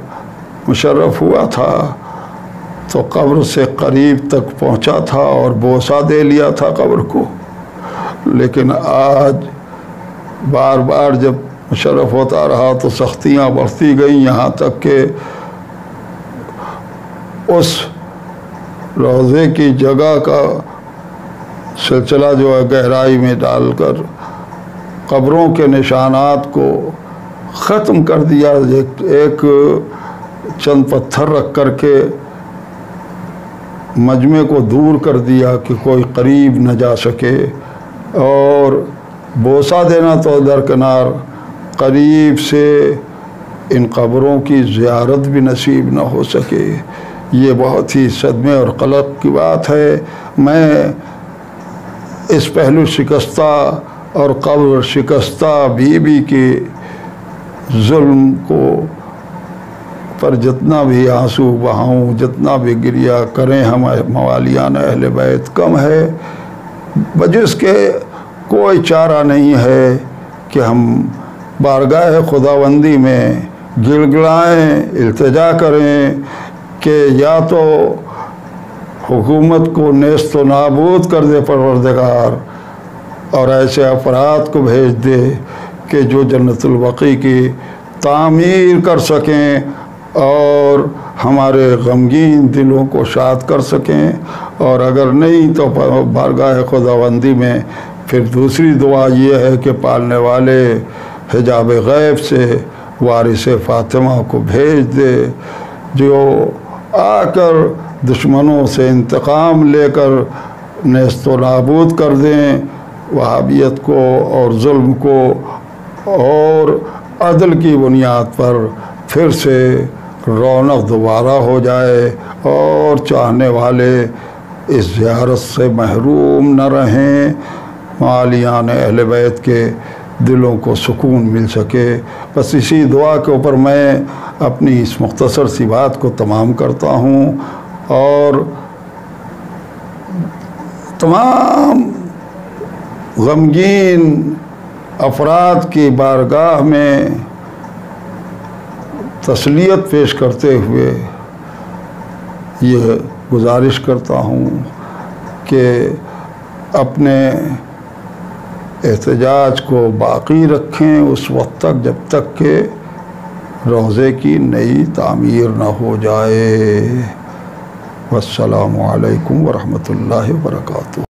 मुशर्रफ हुआ था तो कब्र से करीब तक पहुँचा था और बोसा दे लिया था कब्र को। लेकिन आज बार बार जब मुशर्रफ होता रहा तो सख्तियाँ बढ़ती गई यहाँ तक कि उस रोज़े की जगह का सिलसिला जो है गहराई में डालकर कब्रों के निशानात को ख़त्म कर दिया। एक, एक चंद पत्थर रख कर के मजमे को दूर कर दिया कि कोई करीब न जा सके और बोसा देना तो दरकिनार करीब से इन कब्रों की ज़ियारत भी नसीब न हो सके। ये बहुत ही सदमे और कलक की बात है। मैं इस पहलू शिकस्ता और कब्र शिकस्ता बीबी के जुल्म को पर जितना भी आँसू बहाऊँ, जितना भी गिरिया करें, हम मवालियान अहल बैत कम है। बजिस के कोई चारा नहीं है कि हम बारगाह खुदाबंदी में गिड़गिड़ाएँ, इल्तजा करें कि या तो हुकूमत को नेस्त नाबूद कर दे परवरदिगार और ऐसे अफराद को भेज दे कि जो जन्नतुलबकी की तामीर कर सकें और हमारे गमगीन दिलों को शाद कर सकें। और अगर नहीं तो बारगाह खुदाबंदी में फिर दूसरी दुआ ये है कि पालने वाले हिजाब गैब से वारिस फ़ातिमा को भेज दे, जो आकर दुश्मनों से इंतकाम लेकर नेस्त नाबूद कर दें, वहाबियत को और जुल्म को और अदल की बुनियाद पर फिर से रौनक दोबारा हो जाए और चाहने वाले इस ज़्यारत से महरूम न रहें। मालियान अहल बैत के दिलों को सुकून मिल सके। बस इसी दुआ के ऊपर मैं अपनी इस मुख्तसर सी बात को तमाम करता हूँ और तमाम गमगीन अफराद की बारगाह में तसलियत पेश करते हुए ये गुजारिश करता हूँ कि अपने एहतजाज को बाकी रखें उस वक्त तक, जब तक के रोज़े की नई तामीर ना हो जाए। वालकम वरहमल वर्का